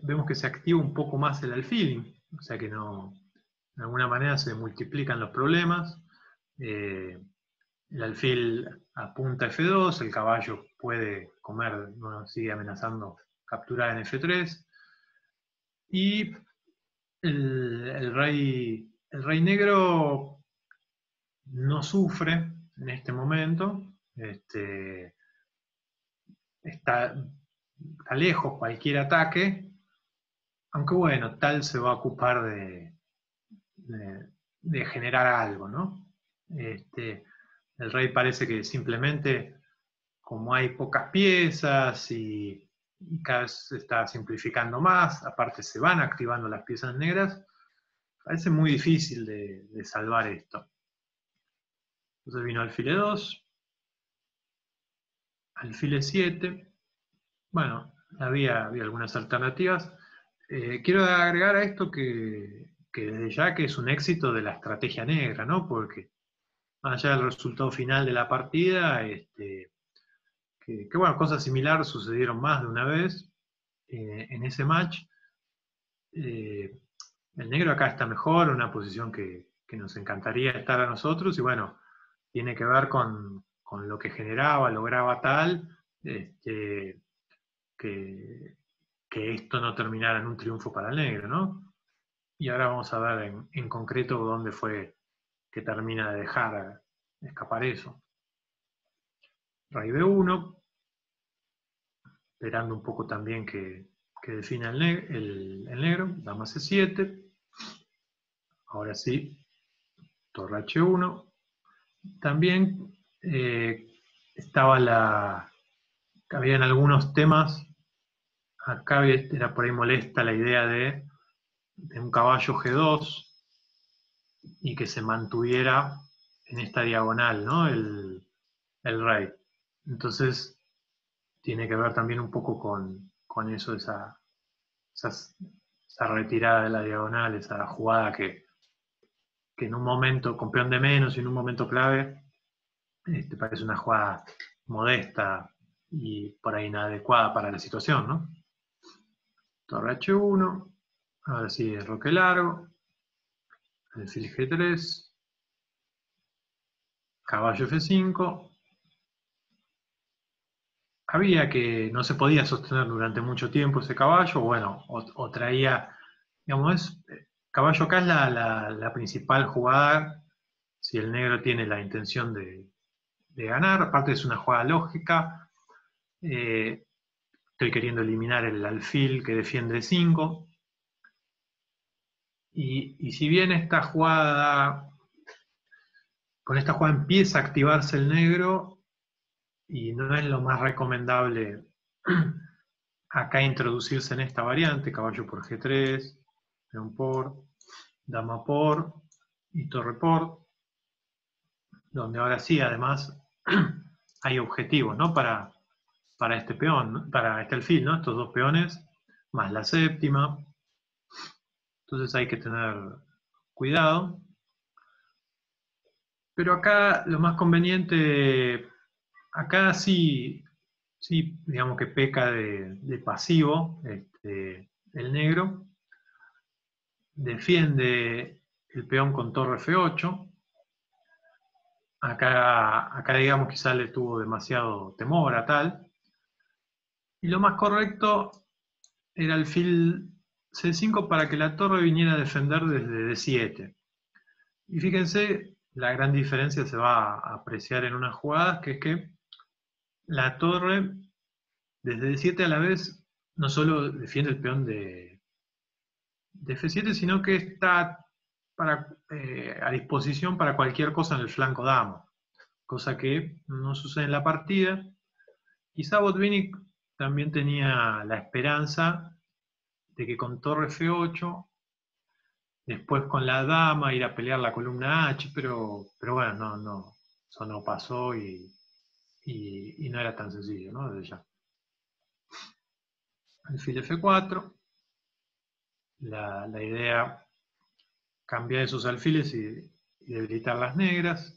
vemos que se activa un poco más el alfil, o sea que no, de alguna manera se multiplican los problemas. Eh, el alfil apunta F2, el caballo puede comer, sigue amenazando capturar en F3. Y el, rey, el rey negro no sufre en este momento. Este, está, lejos cualquier ataque, aunque bueno, tal se va a ocupar de, de, generar algo, ¿no? Este, el rey parece que simplemente, como hay pocas piezas y, cada vez se está simplificando más, aparte se van activando las piezas negras, parece muy difícil de, salvar esto. Entonces vino alfile 2, alfile 7, bueno, había, había algunas alternativas. Eh, quiero agregar a esto que, que, desde ya que es un éxito de la estrategia negra, ¿no? Porque más allá del resultado final de la partida, este, que, bueno, cosas similares sucedieron más de una vez eh, en ese match. Eh, el negro acá está mejor, una posición que, nos encantaría estar a nosotros, y bueno, tiene que ver con, lo que generaba, lograba tal, este, que, esto no terminara en un triunfo para el negro, ¿no? Y ahora vamos a ver en, en concreto dónde fue que termina de dejar escapar eso. Rey B1, esperando un poco también que, defina el, negro, dama C7, ahora sí, torre H1, también eh, estaba la, habían algunos temas, acá era por ahí molesta la idea de, un caballo G2, y que se mantuviera en esta diagonal, ¿no? El, rey. Entonces, tiene que ver también un poco con, eso, esa, esa, retirada de la diagonal, esa jugada que, que en un momento, con peón de menos y en un momento clave, este, parece una jugada modesta y por ahí inadecuada para la situación, ¿no? Torre H1, ahora sí, roque largo, alfil G3, caballo F5. Había que no se podía sostener durante mucho tiempo ese caballo, bueno, o, traía, digamos, caballo acá es la, principal jugada, si el negro tiene la intención de, ganar, aparte es una jugada lógica, eh, estoy queriendo eliminar el alfil que defiende 5, y, si bien esta jugada, con esta jugada empieza a activarse el negro, y no es lo más recomendable acá introducirse en esta variante, caballo por G3, peón por, dama por y torre por, donde ahora sí, además, hay objetivos, ¿no? Para, para este peón, para este alfil, ¿no? Estos dos peones, más la séptima, entonces hay que tener cuidado. Pero acá lo más conveniente, acá sí, sí digamos que peca de, pasivo este, el negro. Defiende el peón con torre F8. Acá, acá digamos quizá le tuvo demasiado temor a tal. Y lo más correcto era el fil C5 para que la torre viniera a defender desde D7. Y fíjense, la gran diferencia se va a apreciar en unas jugadas, que es que la torre desde D7 a la vez no solo defiende el peón de, F7, sino que está eh, a disposición para cualquier cosa en el flanco dama, cosa que no sucede en la partida. Quizá Botvinnik también tenía la esperanza de que con torre F8, después con la dama ir a pelear la columna H, pero, pero bueno, no, no, eso no pasó y, no era tan sencillo, ¿no? Desde ya. Alfil F4, la, la idea cambiar esos alfiles y, debilitar las negras.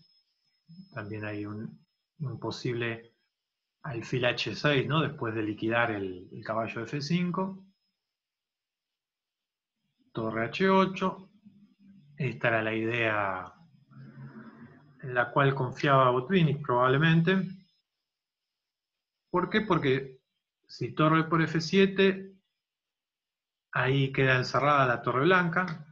También hay un, posible alfil H6, ¿no? Después de liquidar el, caballo F5. Torre H8. Esta era la idea en la cual confiaba Botvinnik probablemente. ¿Por qué? Porque si torre por F7, ahí queda encerrada la torre blanca,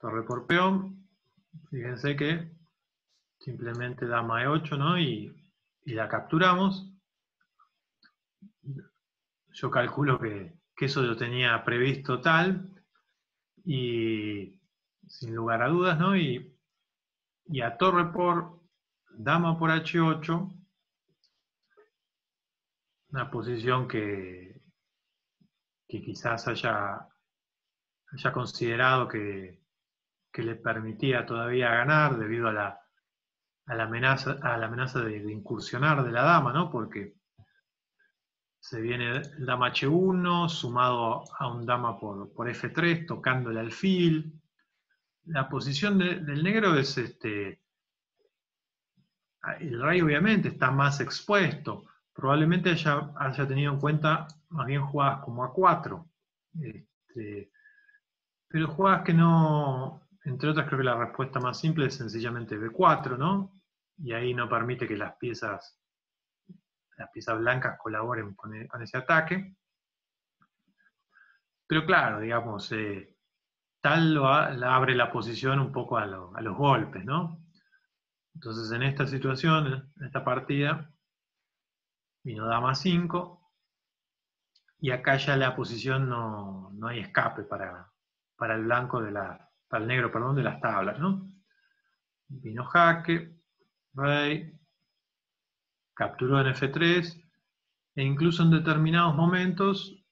Torre por peón. Fíjense que simplemente dama E8, ¿no? Y, la capturamos. Yo calculo que, eso lo tenía previsto tal. Y sin lugar a dudas, ¿no? Y, y a torre por dama por H8, una posición que, que quizás haya haya considerado que, le permitía todavía ganar debido a la, amenaza, a la amenaza de, incursionar de la dama, ¿no? Porque se viene el dama H1 sumado a un dama por, F3, tocando el alfil. La posición del negro es este. El rey obviamente está más expuesto. Probablemente haya, haya tenido en cuenta más bien jugadas como A4. Este, pero jugadas que no, entre otras creo que la respuesta más simple es sencillamente B4, ¿no? Y ahí no permite que las piezas, las piezas blancas colaboren con, e, ese ataque. Pero claro, digamos, eh, tal lo abre la posición un poco a, a los golpes, ¿no? Entonces en esta situación, en esta partida, vino dama 5, y acá ya la posición no, no hay escape para, para el blanco de la, para el negro, perdón, de las tablas, ¿no? Vino jaque, rey, capturó en F3, e incluso en determinados momentos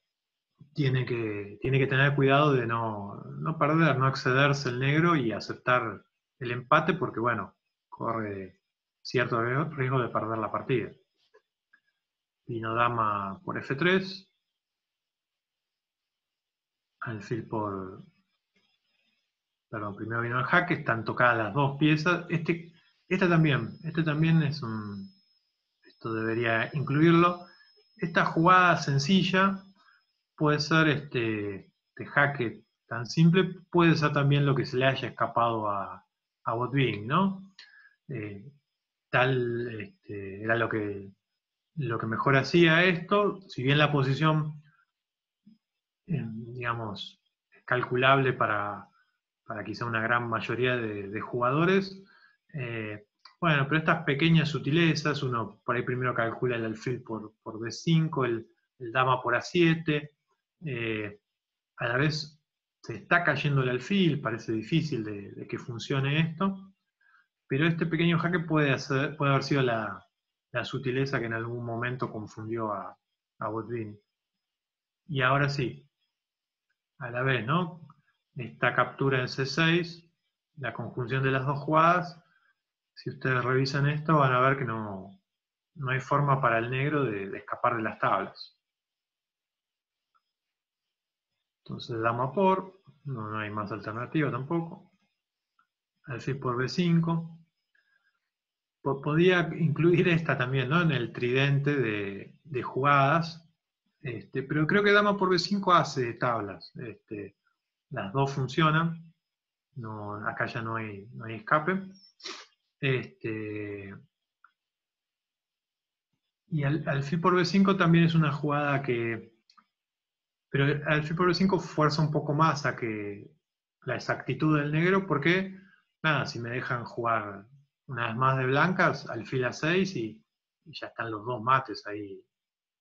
tiene que, tiene que tener cuidado de no, no perder, no excederse el negro y aceptar el empate porque, bueno, corre cierto riesgo de perder la partida. Vino dama por F3, alfil por, perdón, primero vino el jaque, están tocadas las dos piezas. Este, esta también, este también es un, esto debería incluirlo. Esta jugada sencilla puede ser este, de jaque tan simple, puede ser también lo que se le haya escapado a, a Botwing, ¿no? Eh, tal este, era lo que, lo que mejor hacía esto, si bien la posición, eh, digamos, es calculable para, para quizá una gran mayoría de, jugadores. Eh, bueno, pero estas pequeñas sutilezas, uno por ahí primero calcula el alfil por, por D5, el, dama por A7, eh, a la vez se está cayendo el alfil, parece difícil de, que funcione esto, pero este pequeño jaque puede, haber sido la, sutileza que en algún momento confundió a, a Y ahora sí, a la vez, ¿no? Esta captura en C6, la conjunción de las dos jugadas, si ustedes revisan esto van a ver que no, hay forma para el negro de, escapar de las tablas. Entonces dama por, no, hay más alternativa tampoco. Alfil por B5. Podía incluir esta también, ¿no? En el tridente de, jugadas. Este, pero creo que dama por B5 hace tablas. Este, las dos funcionan. no, acá ya no hay, no hay escape. Este, y al, alfil por B5 también es una jugada que... Pero el alfil por B5 fuerza un poco más a que la exactitud del negro porque, nada, si me dejan jugar una vez más de blancas, alfil a 6 y, ya están los dos mates ahí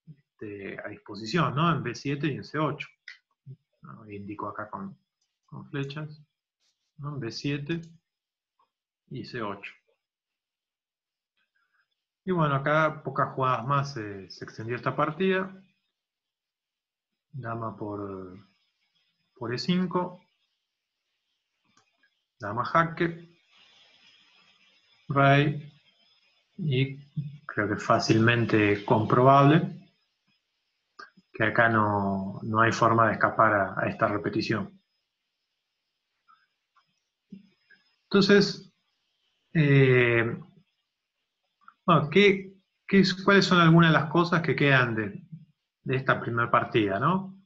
este, a disposición, ¿no? En B7 y en C8. Indico acá con, flechas. En B7 y C8. Y bueno, acá pocas jugadas más se extendió esta partida. Dama por, por E5. Dama jaque. Rey. Y creo que fácilmente comprobable que acá no, hay forma de escapar a, esta repetición. Entonces, eh, ¿qué, cuáles son algunas de las cosas que quedan de, esta primera partida? ¿no?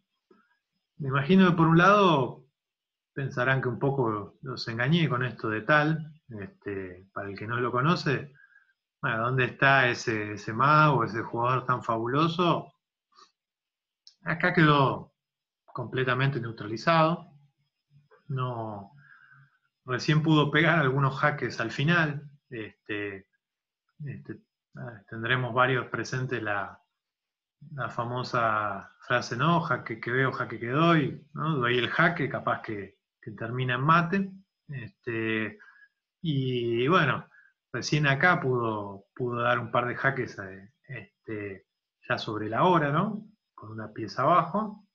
Me imagino que por un lado pensarán que un poco los engañé con esto de tal, este, para el que no lo conoce, ¿dónde está ese, ese mago, ese jugador tan fabuloso? Acá quedó completamente neutralizado. No, recién pudo pegar algunos jaques al final. Este, este, tendremos varios presentes la, famosa frase, ¿no? Jaque que veo, jaque que doy, ¿no? Doy el jaque, capaz que, termina en mate. Este, y bueno, recién acá pudo, pudo dar un par de jaques eh, este, ya sobre la hora, ¿no? Una pieza abajo.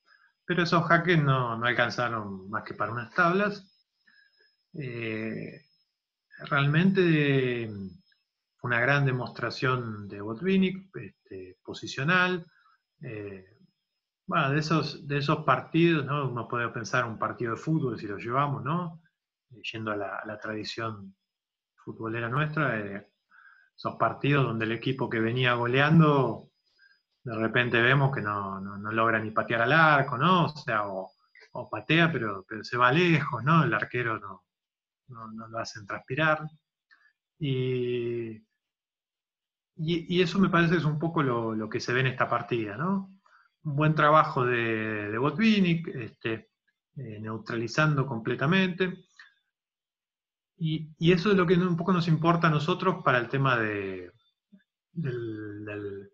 Pero esos jaques no, alcanzaron más que para unas tablas. Eh, realmente una gran demostración de Botvinnik, este, posicional. Eh, bueno, de esos, de esos partidos, ¿no? uno puede pensar un partido de fútbol si lo llevamos, ¿no? Eh, yendo a la, tradición futbolera nuestra, esos partidos donde el equipo que venía goleando, de repente vemos que no, logra ni patear al arco, ¿no? O sea, o, patea, pero, pero, se va lejos, ¿no? El arquero no, no, lo hacen transpirar. Y, y, eso me parece que es un poco lo, que se ve en esta partida, ¿no? Un buen trabajo de, de Botvinnik, este, eh, neutralizando completamente. Y, eso es lo que un poco nos importa a nosotros para el tema de, del,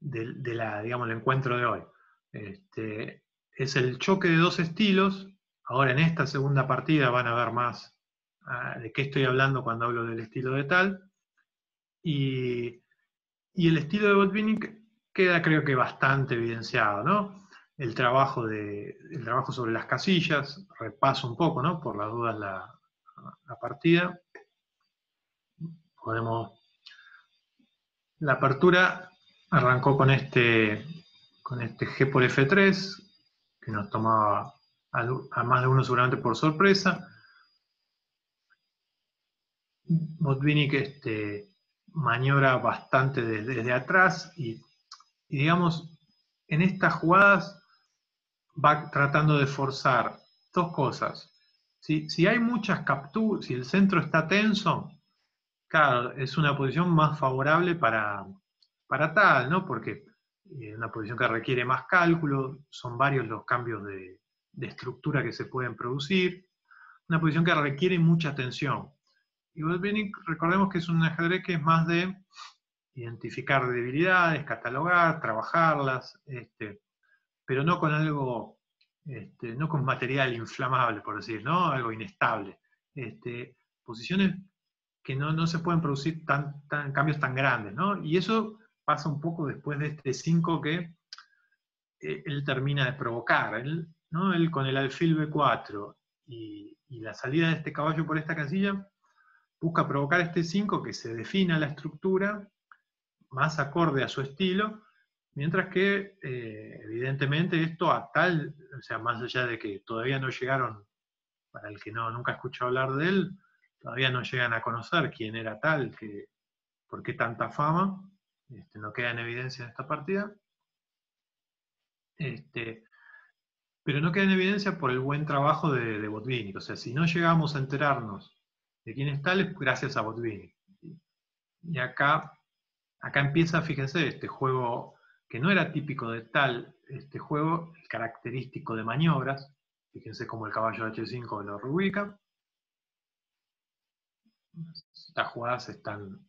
la, digamos, el encuentro de hoy. Este, es el choque de dos estilos. Ahora en esta segunda partida van a ver más ah, de qué estoy hablando cuando hablo del estilo de tal. Y, y el estilo de Botvinnik queda creo que bastante evidenciado, ¿no? El trabajo, de, el trabajo sobre las casillas, repaso un poco, ¿no? Por las dudas la, la partida. Podemos... La apertura arrancó con este, con este G por F3, que nos tomaba a, más de uno seguramente por sorpresa. Botvinnik este, maniobra bastante desde, atrás y, digamos, en estas jugadas va tratando de forzar dos cosas. Si, si hay muchas capturas, si el centro está tenso, claro, es una posición más favorable para, para tal, ¿no? Porque es una posición que requiere más cálculo, son varios los cambios de, estructura que se pueden producir, una posición que requiere mucha atención. Y recordemos que es un ajedrez que es más de identificar debilidades, catalogar, trabajarlas, este, pero no con algo, este, no con material inflamable, por decir, ¿no? Algo inestable. Este, posiciones que no, se pueden producir tan, cambios tan grandes, ¿no? Y eso pasa un poco después de este 5 que eh, él termina de provocar. Él, ¿no? él con el alfil B4 y, la salida de este caballo por esta casilla, busca provocar este 5 que se defina la estructura más acorde a su estilo, mientras que eh, evidentemente esto a tal, o sea, más allá de que todavía no llegaron, para el que no nunca escuchó hablar de él, todavía no llegan a conocer quién era tal, que, por qué tanta fama, este, no queda en evidencia en esta partida. Este, pero no queda en evidencia por el buen trabajo de, de Botvinnik. O sea, si no llegamos a enterarnos de quién es tal, es gracias a Botvinnik. Y acá, acá empieza, fíjense, este juego que no era típico de tal, este juego, característico de maniobras, fíjense cómo el caballo H5 lo reubica. Estas jugadas están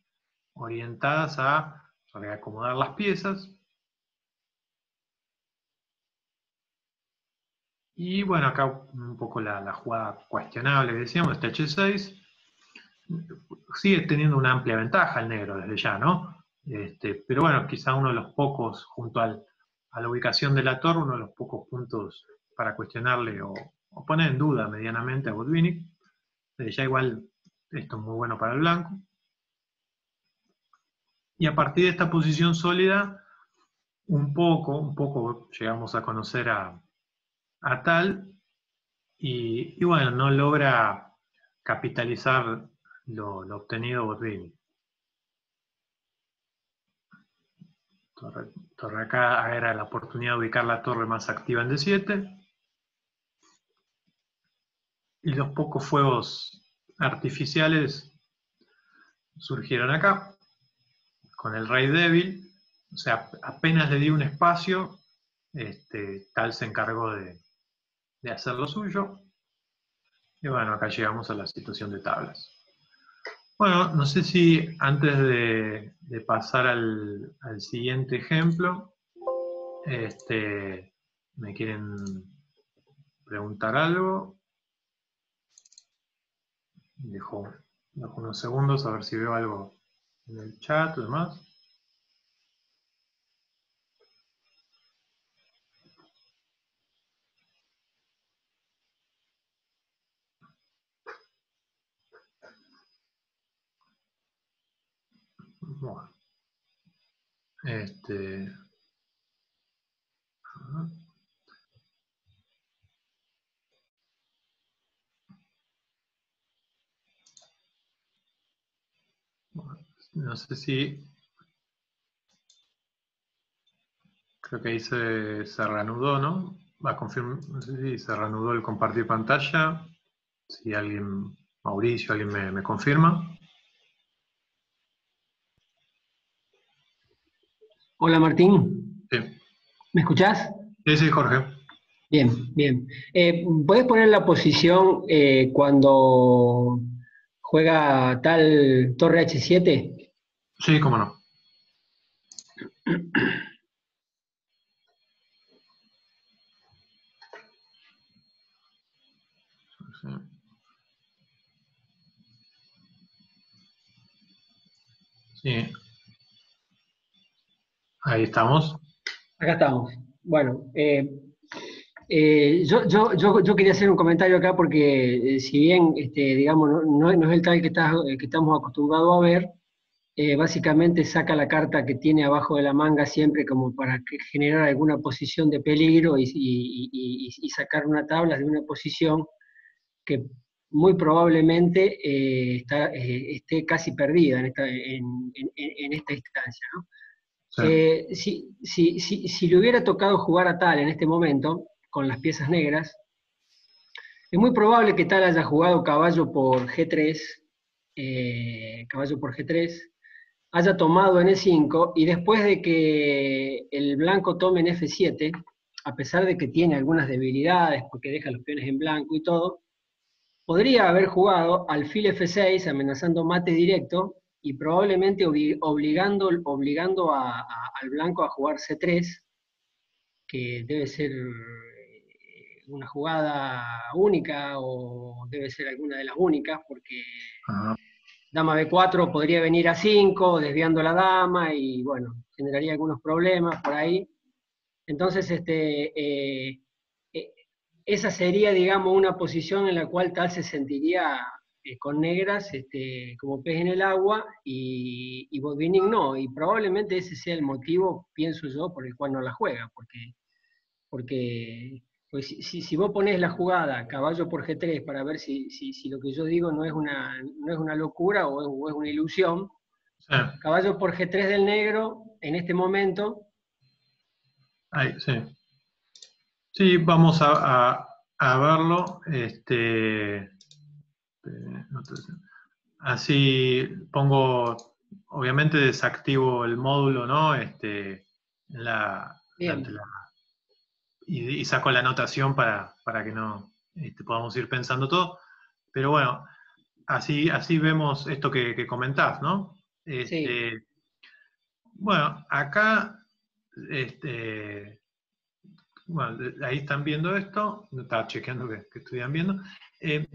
orientadas a reacomodar las piezas. Y bueno, acá un poco la, jugada cuestionable que decíamos, este H6, sigue teniendo una amplia ventaja el negro desde ya, ¿no? Este, pero bueno, quizá uno de los pocos, junto al, a la ubicación de la torre, uno de los pocos puntos para cuestionarle o, poner en duda medianamente a Botvinnik. Desde ya igual esto es muy bueno para el blanco. Y a partir de esta posición sólida, un poco, un poco llegamos a conocer a, Tal, y, bueno, no logra capitalizar lo, obtenido. Torre, acá era la oportunidad de ubicar la torre más activa en D7. Y los pocos fuegos artificiales surgieron acá, con el rey débil. O sea, apenas le di un espacio, este, tal se encargó de, de hacer lo suyo. Y bueno, acá llegamos a la situación de tablas. Bueno, no sé si antes de, pasar al, siguiente ejemplo, este, me quieren preguntar algo. Dejo, unos segundos a ver si veo algo en el chat o demás. Bueno. Este. No sé si. Creo que ahí se, se reanudó, ¿no? Va a confirmar, no sé si se reanudó el compartir pantalla. Si alguien, Mauricio, alguien me, me confirma. Hola Martín. Sí. ¿Me escuchás? Sí, sí, Jorge. Bien, bien. Eh, ¿Puedes poner la posición eh, cuando juega tal torre H7? Sí, cómo no. Sí. Ahí estamos. Acá estamos. Bueno, eh, eh, yo, quería hacer un comentario acá porque eh, si bien, este, digamos, no, es el tal que, que estamos acostumbrados a ver, básicamente saca la carta que tiene abajo de la manga siempre como para generar alguna posición de peligro y, sacar una tabla de una posición que muy probablemente esté casi perdida en esta, en esta instancia. ¿no? Eh, si, si, le hubiera tocado jugar a tal en este momento, con las piezas negras, es muy probable que tal haya jugado caballo por G3, eh, caballo por G3, haya tomado en E5 y después de que el blanco tome en F7, a pesar de que tiene algunas debilidades porque deja los peones en blanco y todo, podría haber jugado alfil F6 amenazando mate directo y probablemente obligando, obligando al blanco a jugar C3, que debe ser eh, una jugada única o debe ser alguna de las únicas, porque dama B4 podría venir a 5, desviando la dama y bueno, generaría algunos problemas por ahí. Entonces, este, eh, eh, esa sería, digamos, una posición en la cual tal se sentiría eh, con negras este, como pez en el agua y, y no, y probablemente ese sea el motivo, pienso yo, por el cual no la juega, porque, porque pues, si, si, vos pones la jugada caballo por G3 para ver si, si, lo que yo digo no es una, no es una locura o es, una ilusión, caballo por G3 del negro en este momento. Ahí, sí. Sí, vamos a, verlo. Este, eh, así pongo, obviamente desactivo el módulo, ¿no? Este, la, y, saco la anotación para, que no este, podamos ir pensando todo. Pero bueno, así, así vemos esto que, comentás, ¿no? Este, bueno, acá, este, bueno, ahí están viendo esto, estaba chequeando que, estuvieran viendo. Eh,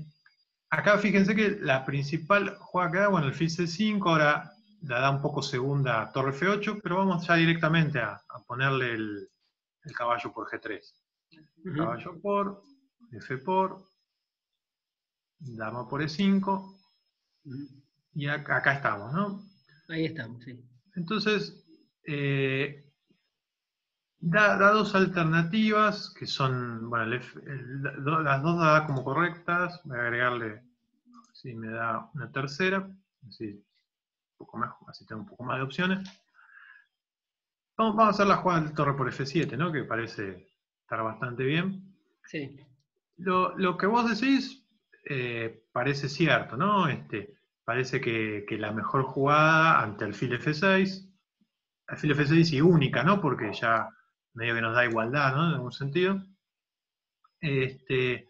acá fíjense que la principal jugada bueno, el fil C5 ahora la da un poco segunda torre F8, pero vamos ya directamente a, ponerle el, caballo por G3. Caballo por, F por, dama por E5, y acá, estamos, ¿no? Ahí estamos, sí. Entonces, eh, da, dos alternativas que son, bueno, las dos da como correctas, voy a agregarle, si me da una tercera, así, poco más, así tengo un poco más de opciones. Vamos, a hacer la jugada de torre por F7, ¿no? Que parece estar bastante bien. Sí. Lo, que vos decís eh, parece cierto, ¿no? Este, parece que, la mejor jugada ante el fil F6, el fil F6 y única, ¿no? Porque ya medio que nos da igualdad, ¿no? En algún sentido. Este,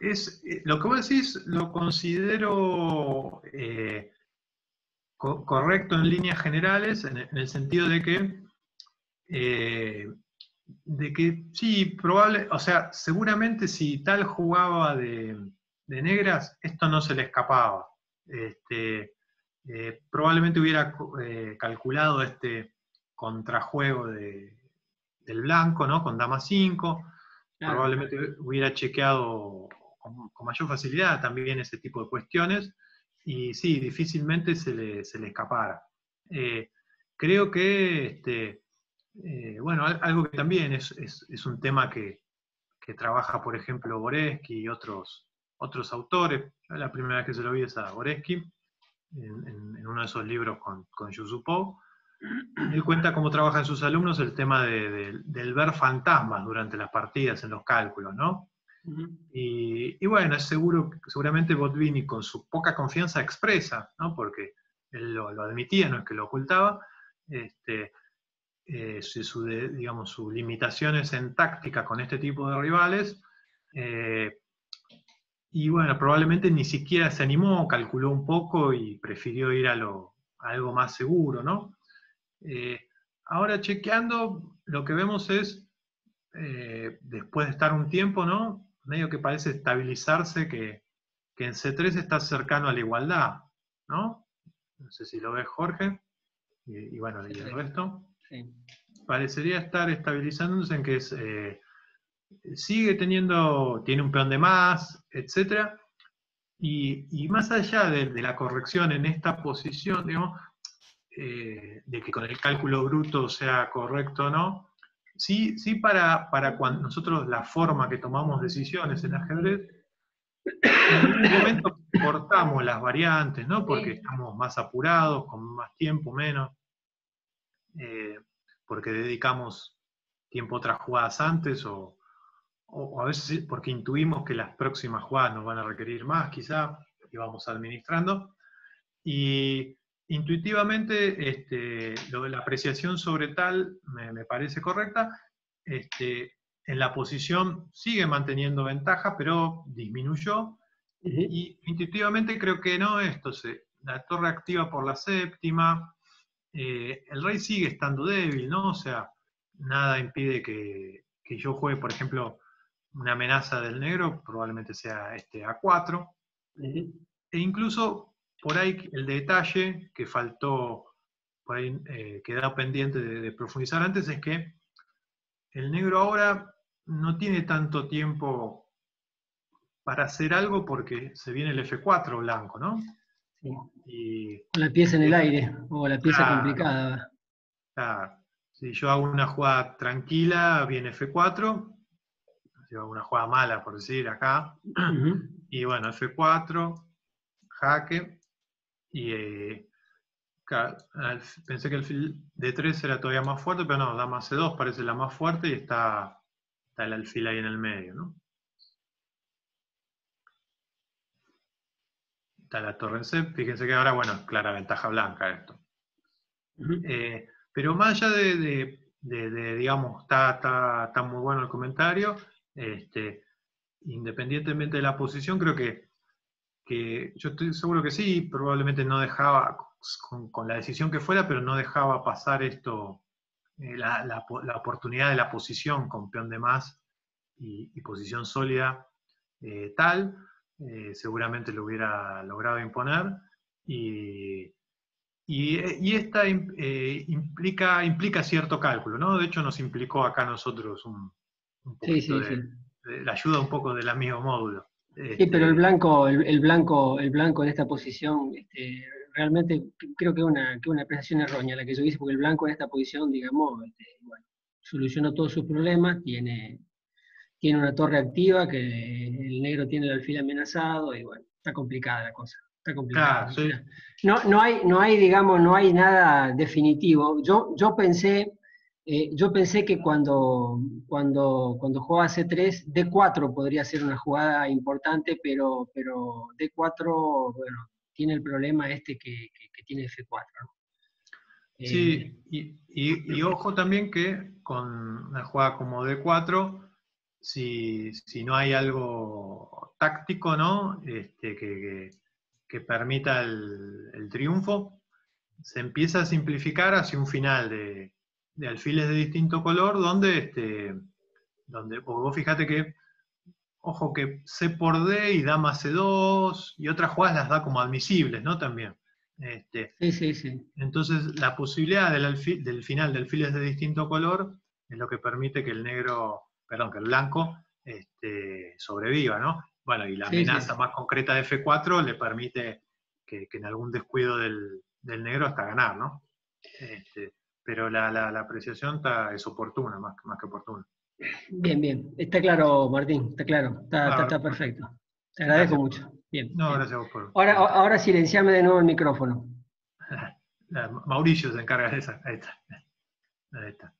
es, eh, lo que vos decís lo considero eh, correcto en líneas generales, en, el sentido de que, eh, de que sí, probable, o sea, seguramente si tal jugaba de, negras, esto no se le escapaba. Este, probablemente hubiera calculado este contrajuego del blanco, ¿no? Con dama 5, probablemente hubiera chequeado con, mayor facilidad también ese tipo de cuestiones y sí, difícilmente se le, se le escapara. Eh, creo que, este, eh, bueno, algo que también es, es, un tema que, que, trabaja, por ejemplo, Boreski y otros, otros autores. La primera vez que se lo vi es a Boreski, en, uno de esos libros con, con Yusupo. Él cuenta cómo trabaja en sus alumnos el tema de, del ver fantasmas durante las partidas, en los cálculos, ¿no? Y, bueno, seguro, seguramente Botvini con su poca confianza expresa, ¿no? porque él lo, admitía, no es que lo ocultaba, este, eh, digamos, sus limitaciones en táctica con este tipo de rivales. Eh, y bueno, probablemente ni siquiera se animó, calculó un poco y prefirió ir a, lo, algo más seguro, ¿no? Eh, ahora chequeando, lo que vemos es, después de estar un tiempo, ¿no? Medio que parece estabilizarse que, en C3 está cercano a la igualdad, ¿no? No sé si lo ves Jorge, y, bueno, y el resto. Parecería estar estabilizándose en que eh, sigue teniendo, tiene un peón de más, etc. Y, más allá de, la corrección en esta posición, digamos, eh, de que con el cálculo bruto sea correcto o no, Sí, sí para, para cuando nosotros la forma que tomamos decisiones en ajedrez, en algún momento cortamos las variantes, ¿no? Porque estamos más apurados, con más tiempo, menos, eh, porque dedicamos tiempo a otras jugadas antes o, a veces porque intuimos que las próximas jugadas nos van a requerir más, quizá, y vamos administrando. Y intuitivamente este, lo de la apreciación sobre tal me, parece correcta. Este, en la posición sigue manteniendo ventaja, pero disminuyó. Y intuitivamente creo que no, esto se, la torre activa por la séptima, eh, el rey sigue estando débil, ¿no? O sea, nada impide que, yo juegue, por ejemplo, una amenaza del negro, probablemente sea este A4. E incluso por ahí el detalle que faltó, por ahí eh, quedó pendiente de, profundizar antes, es que el negro ahora no tiene tanto tiempo para hacer algo porque se viene el F4 blanco, ¿no? Sí. la pieza en el aire, o la pieza complicada. Claro. Si yo hago una jugada tranquila, viene F4, si hago una jugada mala, por decir, acá, y bueno, F4, jaque, y eh, pensé que el alfil de 3 era todavía más fuerte, pero no, dama C2 parece la más fuerte y está, está el alfil ahí en el medio, ¿no? Está la torre en C, fíjense que ahora, bueno, clara ventaja blanca esto. Eh, pero más allá de, digamos, está, está, muy bueno el comentario, este, independientemente de la posición, creo que, que yo estoy seguro que sí, probablemente no dejaba, con, la decisión que fuera, pero no dejaba pasar esto, eh, la, oportunidad de la posición con peón de más y, posición sólida eh, tal, eh, seguramente lo hubiera logrado imponer. Y, y, esta implica, implica cierto cálculo, ¿no? De hecho nos implicó acá nosotros un, poquito de, la ayuda un poco del amigo módulo. Sí, pero el este blanco, el, blanco, el blanco en esta posición este, realmente creo que es una, que una apreciación errónea la que yo hice, porque el blanco en esta posición, digamos, este, bueno, solucionó todos sus problemas, tiene, tiene una torre activa, que el negro tiene el alfil amenazado, y bueno, está complicada la cosa. Está complicada. no, no, hay, no hay, digamos, no hay nada definitivo. Yo, yo pensé, eh, yo pensé que cuando, cuando, cuando jugaba C3, D4 podría ser una jugada importante, pero, pero D4, bueno, tiene el problema este que, tiene F4. Sí, eh, y, ojo también que con una jugada como D4, si, no hay algo táctico, ¿no? Este, que, permita el, triunfo, se empieza a simplificar hacia un final de, alfiles de distinto color, donde, este, donde vos fíjate que ojo que C por D y dama C2 y otras jugadas las da como admisibles, ¿no? También. Este, sí, sí, sí. Entonces, la posibilidad del, del final de alfiles de distinto color es lo que permite que el negro, perdón, que el blanco este, sobreviva, ¿no? Bueno, y la amenaza más concreta de F4 le permite que, en algún descuido del, negro hasta ganar, ¿no? Este, pero la, apreciación está, es oportuna, más, más que oportuna. Bien, bien. Está claro, Martín, está claro. Está, perfecto. Te agradezco mucho. Bien. No, gracias por. Ahora, ahora silenciame de nuevo el micrófono. Mauricio se encarga de esa. Ahí está. Ahí está.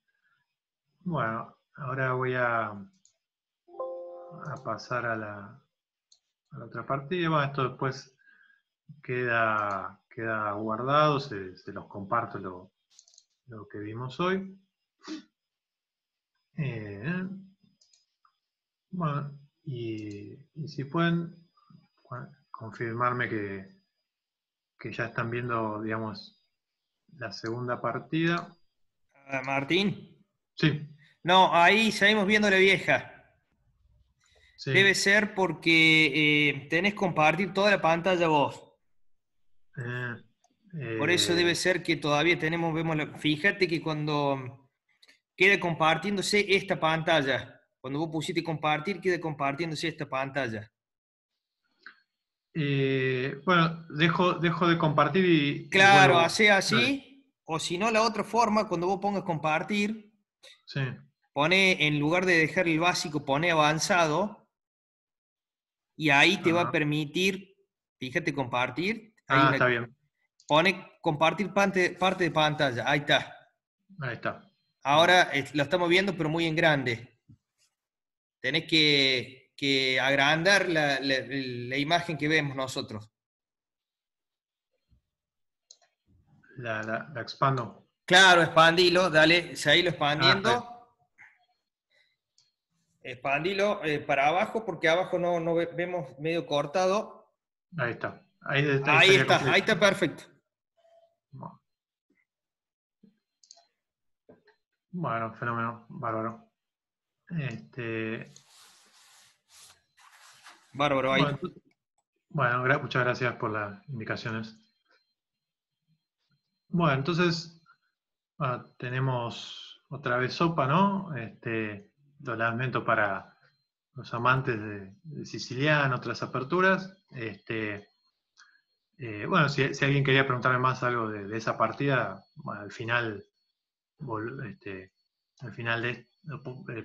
Bueno, ahora voy a, a pasar a la, a la otra partida. Bueno, esto después queda, queda guardado, se, los comparto lo, lo que vimos hoy. Eh, bueno, y, si pueden confirmarme que, que ya están viendo, digamos, la segunda partida. Ah, Martín. Sí. No, ahí seguimos viendo la vieja. Debe ser porque eh, tenés que compartir toda la pantalla vos. Eh, Por eso debe ser que todavía tenemos, vemos fíjate que cuando queda compartiéndose esta pantalla. Cuando vos pusiste compartir, queda compartiéndose esta pantalla. Eh, bueno, dejo, dejo de compartir y... Claro, hace así, o si no, la otra forma, cuando vos pongas compartir, pone, en lugar de dejar el básico, pone avanzado, y ahí te va a permitir, fíjate, compartir. ah, está bien. Pone compartir parte, parte de pantalla, ahí está. Ahí está. Ahora lo estamos viendo, pero muy en grande. Tenés que, agrandar la, imagen que vemos nosotros. La, expando. Claro, expandilo, dale, ahí lo expandiendo. Ah, expandilo eh, para abajo, porque abajo no, no, vemos medio cortado. Ahí está. Ahí, está, ahí está, ahí está perfecto. Bueno, fenómeno, bárbaro. Este... Bárbaro, ahí. Bueno, muchas gracias por las indicaciones. Bueno, entonces tenemos otra vez sopa, ¿no? Este, lo lamento para los amantes de, siciliano, otras aperturas. Este, eh, bueno, si, alguien quería preguntarme más algo de, esa partida, al final este, al final eh,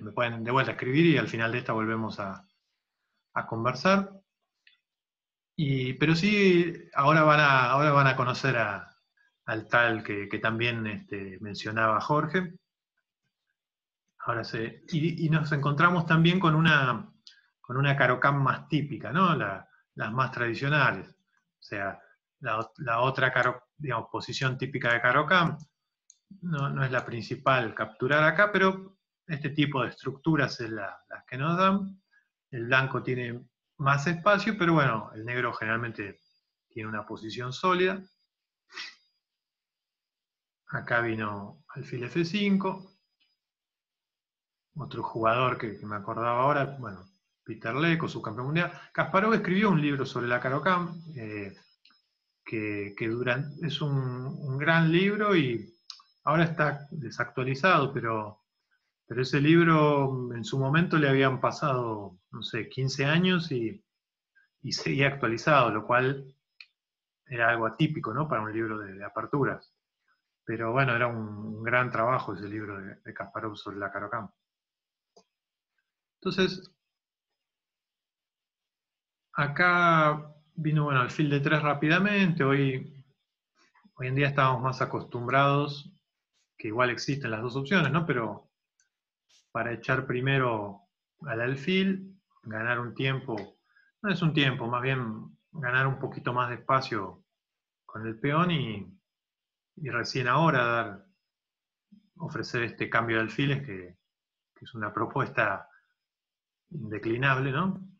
me pueden de vuelta escribir y al final de esta volvemos a, conversar. Y, pero sí, ahora van a, ahora van a conocer a, al tal que, también este, mencionaba Jorge. Ahora y, nos encontramos también con una, con una Carocam más típica, ¿no? las más tradicionales. O sea, la, otra posición típica de Carocam no, no, es la principal capturar acá, pero este tipo de estructuras es la, las que nos dan. El blanco tiene más espacio, pero bueno, el negro generalmente tiene una posición sólida. Acá vino alfil F5. Otro jugador que, me acordaba ahora, bueno, Peter Leco, su campeón mundial. Kasparov escribió un libro sobre la Carocam, eh, que, es un, un, gran libro y ahora está desactualizado, pero pero ese libro en su momento le habían pasado, no sé, 15 años y, seguía actualizado, lo cual era algo atípico, ¿no? Para un libro de, aperturas. Pero bueno, era un, gran trabajo ese libro de, de sobre la Carocam. Entonces, acá vino bueno, el fil de tres rápidamente. Hoy, hoy en día estamos más acostumbrados, que igual existen las dos opciones, ¿no? Pero para echar primero al alfil, ganar un tiempo, no es un tiempo, más bien ganar un poquito más de espacio con el peón y, recién ahora dar, ofrecer este cambio de alfiles que es una propuesta indeclinable, ¿no?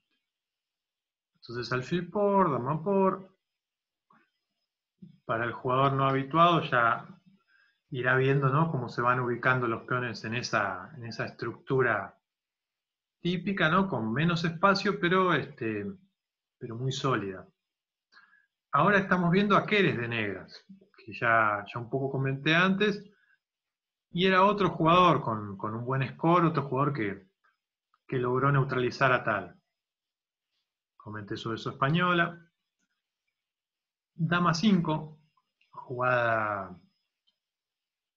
Entonces alfil por, dama por, para el jugador no habituado ya irá viendo ¿no? cómo se van ubicando los peones en esa, en esa estructura típica, ¿no? con menos espacio, pero, este, pero muy sólida. Ahora estamos viendo a Keres de negras, que ya, ya un poco comenté antes, y era otro jugador con, un buen score, otro jugador que, que logró neutralizar a tal. Comenté sobre su española. Dama 5, jugada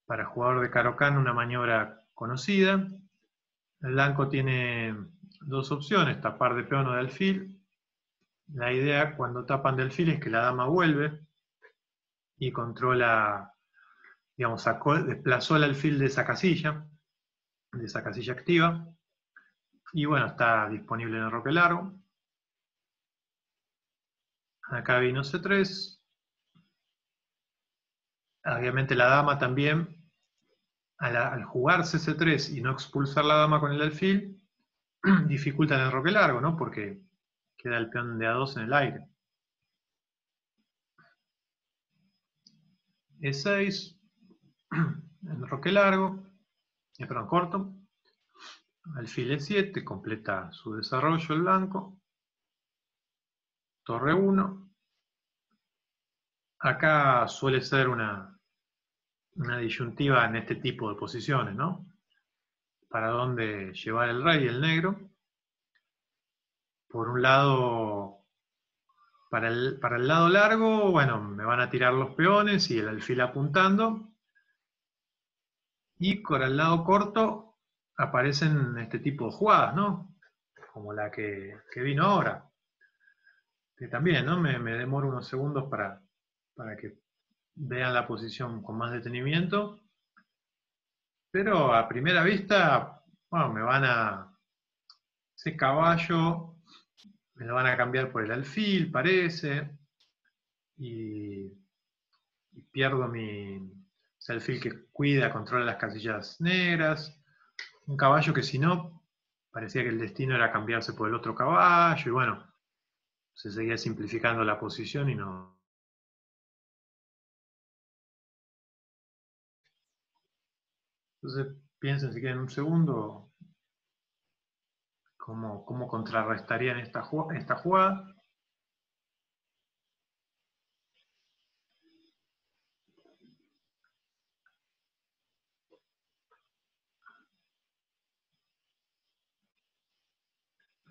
para jugador de Carocán una maniobra conocida. El blanco tiene dos opciones, tapar de peón o de alfil. La idea cuando tapan de alfil es que la dama vuelve y controla, digamos, desplazó el alfil de esa casilla, de esa casilla activa. Y bueno, está disponible en el roque largo. Acá vino C3. Obviamente la dama también al, jugar CC3 y no expulsar la dama con el alfil, dificultan el roque largo, ¿no? Porque queda el peón de A2 en el aire. E6, en roque largo, eh, perdón, corto. Alfil E7, completa su desarrollo el blanco. Torre 1. Acá suele ser una, una disyuntiva en este tipo de posiciones, ¿no? Para dónde llevar el rey, el negro. Por un lado, para el, para el lado largo, bueno, me van a tirar los peones y el alfil apuntando. Y por el lado corto aparecen este tipo de jugadas, ¿no? Como la que, vino ahora. También, ¿no? Me, demoro unos segundos para, para que vean la posición con más detenimiento. Pero a primera vista, bueno, me van a... Ese caballo me lo van a cambiar por el alfil, parece. Y, pierdo mi... Ese alfil que cuida, controla las casillas negras. Un caballo que si no, parecía que el destino era cambiarse por el otro caballo. Y bueno, se seguía simplificando la posición y no, Entonces piensen si quieren un segundo cómo, cómo contrarrestarían esta, esta jugada.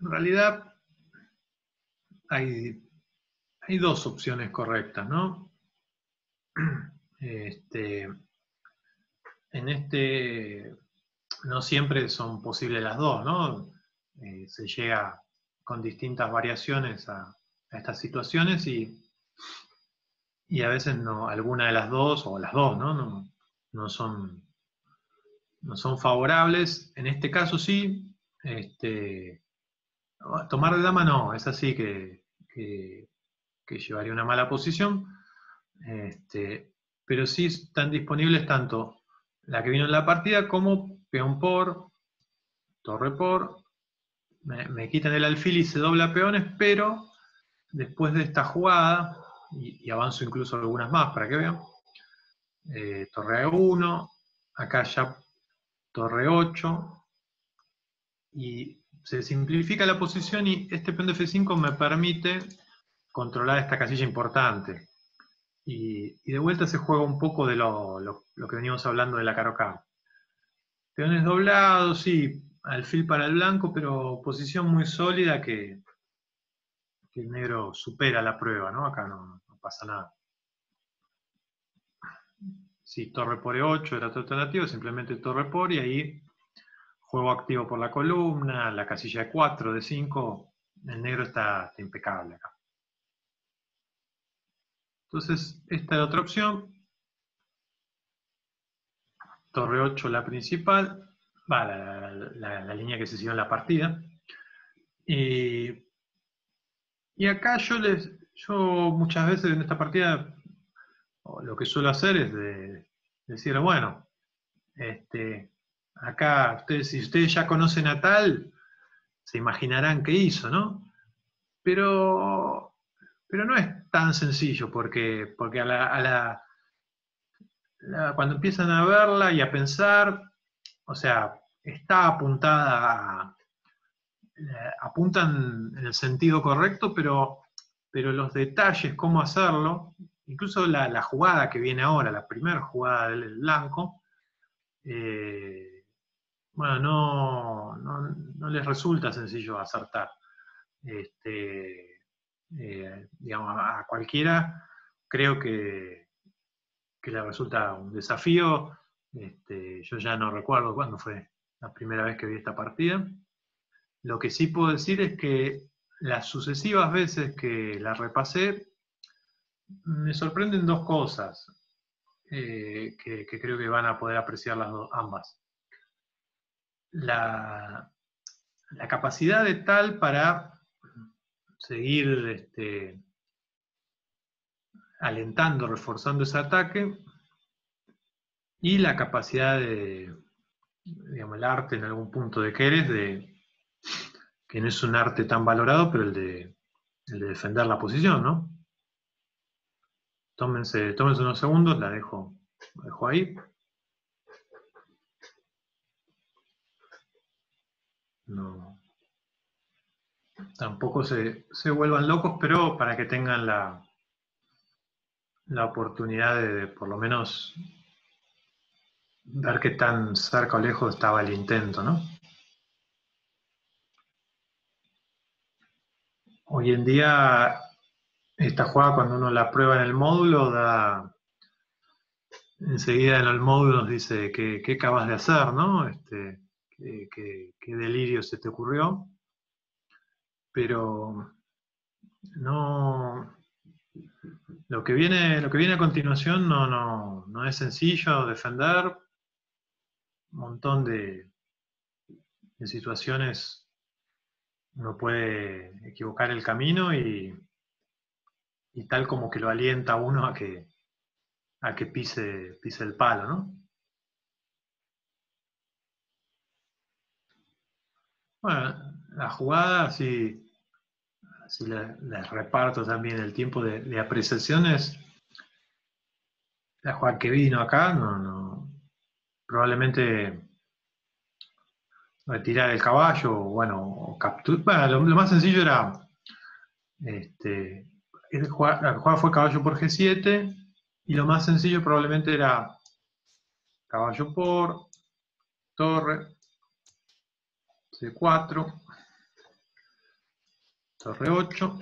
En realidad hay, dos opciones correctas, ¿no? Este, en este no siempre son posibles las dos, ¿no? Eh, se llega con distintas variaciones a, estas situaciones y y a veces no, alguna de las dos, o las dos, ¿no? No, son, no son favorables. En este caso sí, este, tomar de dama no, es así que, llevaría una mala posición. Este, pero sí están disponibles tanto la que vino en la partida como peón por, torre por. Me, quitan el alfil y se dobla peones, pero después de esta jugada, y, avanzo incluso algunas más para que vean. Eh, torre 1, acá ya torre 8, y se simplifica la posición y este peón de F5 me permite controlar esta casilla importante. Y, de vuelta se juega un poco de lo, que veníamos hablando de la caro acá. Peones doblados, sí, alfil para el blanco, pero posición muy sólida que, el negro supera la prueba, ¿no? Acá no, pasa nada. Si torre por E8 era otra alternativa, simplemente torre por y ahí juego activo por la columna, la casilla de 4, de 5, el negro está, impecable acá. Entonces, esta es otra opción. Torre 8 la principal, va la, línea que se siguió en la partida. Y y acá yo les, yo muchas veces en esta partida lo que suelo hacer es de, decir, bueno, este, acá ustedes, si ustedes ya conocen a tal, se imaginarán qué hizo, ¿no? Pero, pero no es tan sencillo, porque, porque a la, cuando empiezan a verla y a pensar, o sea, está apuntada a, apuntan en el sentido correcto, pero, pero los detalles, cómo hacerlo, incluso la, jugada que viene ahora, la primera jugada del blanco, eh, bueno, no, les resulta sencillo acertar. Este, eh, digamos, a cualquiera creo que, que le resulta un desafío. Este, yo ya no recuerdo cuándo fue la primera vez que vi esta partida. Lo que sí puedo decir es que las sucesivas veces que la repasé, me sorprenden dos cosas eh, que, creo que van a poder apreciar las ambas. La, capacidad de tal para seguir este, alentando, reforzando ese ataque, y la capacidad de, digamos, el arte en algún punto de Keres de que no es un arte tan valorado, pero el de, defender la posición, ¿no? Tómense, tómense unos segundos, la dejo, la dejo ahí. No. Tampoco se, vuelvan locos, pero para que tengan la, la oportunidad de, por lo menos ver qué tan cerca o lejos estaba el intento, ¿no? Hoy en día, esta jugada cuando uno la prueba en el módulo, da enseguida en el módulo nos dice qué, acabas de hacer, ¿no? Este, qué, delirio se te ocurrió. Pero no. Lo que viene, lo que viene a continuación no, no, no es sencillo defender. Un montón de, situaciones uno puede equivocar el camino y, y tal como que lo alienta uno a que, a que pise, pise el palo, ¿no? Bueno, la jugada, si, si les reparto también el tiempo de, apreciaciones, la jugada que vino acá, no, no, probablemente retirar el caballo, bueno, capturar. lo, más sencillo era, este, la jugada fue caballo por G7, y lo más sencillo probablemente era caballo por torre, C4, torre 8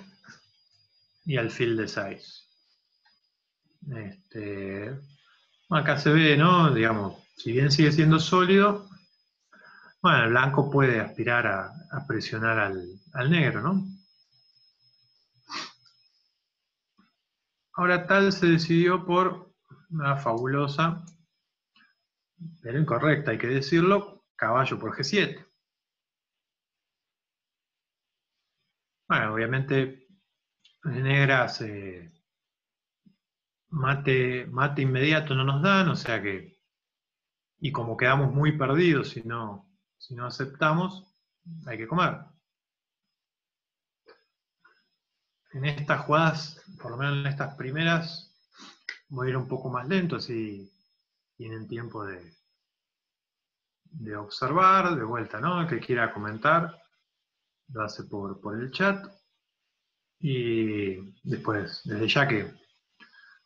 y alfil de 6. Este, acá se ve, ¿no? Digamos, si bien sigue siendo sólido, bueno, el blanco puede aspirar a, presionar al, negro, ¿no? Ahora tal se decidió por una fabulosa, pero incorrecta, hay que decirlo, caballo por G7. Bueno, obviamente negras mate, mate inmediato no nos dan, o sea que, y como quedamos muy perdidos si no, si no aceptamos, hay que comer. En estas jugadas, por lo menos en estas primeras, voy a ir un poco más lento, así tienen tiempo de, de observar, de vuelta, ¿no? El que quiera comentar, lo hace por, por el chat. Y después, desde ya que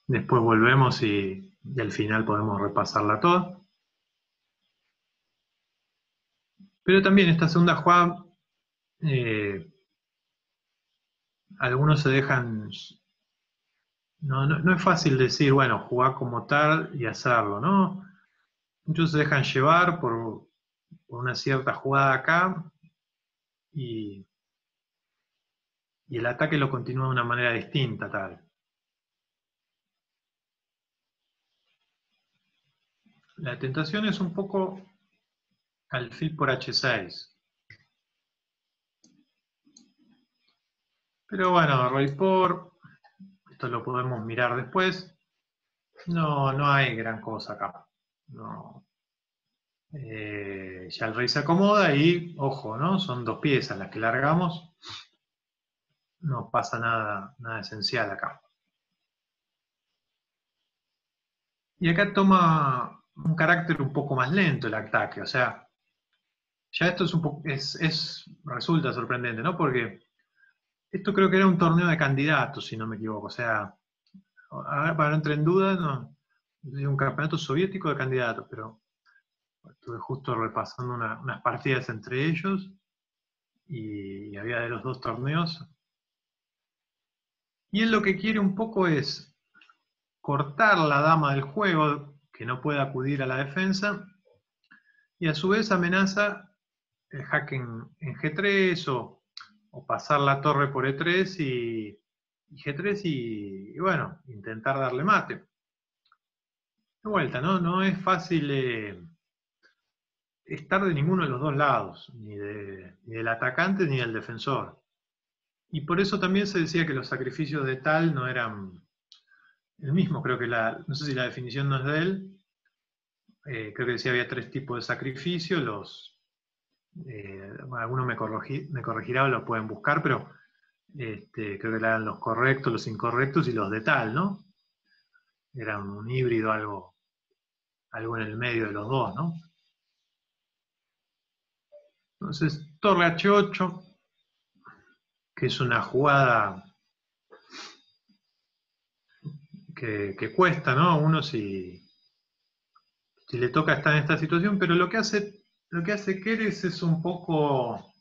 después volvemos y, al final podemos repasarla toda. Pero también esta segunda jugada, eh, algunos se dejan... No, no, es fácil decir, bueno, jugar como tal y hacerlo, ¿no? Muchos se dejan llevar por, por una cierta jugada acá y, el ataque lo continúa de una manera distinta, tal. La tentación es un poco alfil por H6. Pero bueno, rey por, esto lo podemos mirar después. No, no hay gran cosa acá. No, eh, ya el rey se acomoda y, ojo, ¿no? Son dos piezas las que largamos. No pasa nada, nada esencial acá. Y acá toma un carácter un poco más lento el ataque, o sea, ya esto es un poco, es, resulta sorprendente, ¿no? Porque esto creo que era un torneo de candidatos, si no me equivoco, o sea, para no entrar en duda, no, un campeonato soviético de candidatos, pero Estuve justo repasando unas partidas entre ellos y, había de los dos torneos. Y él lo que quiere un poco es cortar la dama del juego, que no puede acudir a la defensa, y a su vez amenaza el hack en, G3 o, pasar la torre por E3 y, G3 y, bueno, intentar darle mate. De vuelta, ¿no? No es fácil eh, estar de ninguno de los dos lados, ni, del atacante ni del defensor. Y por eso también se decía que los sacrificios de tal no eran el mismo, creo que la, no sé si la definición no es de él, eh, creo que decía había tres tipos de sacrificio, los, eh, algunos me, me corregirá o lo pueden buscar, pero este, creo que eran los correctos, los incorrectos y los de tal, ¿no? Eran un híbrido, algo, algo en el medio de los dos, ¿no? Entonces, torre H8, que es una jugada que, cuesta, ¿no? Uno si, le toca estar en esta situación, pero lo que hace, lo que hace Keres es un poco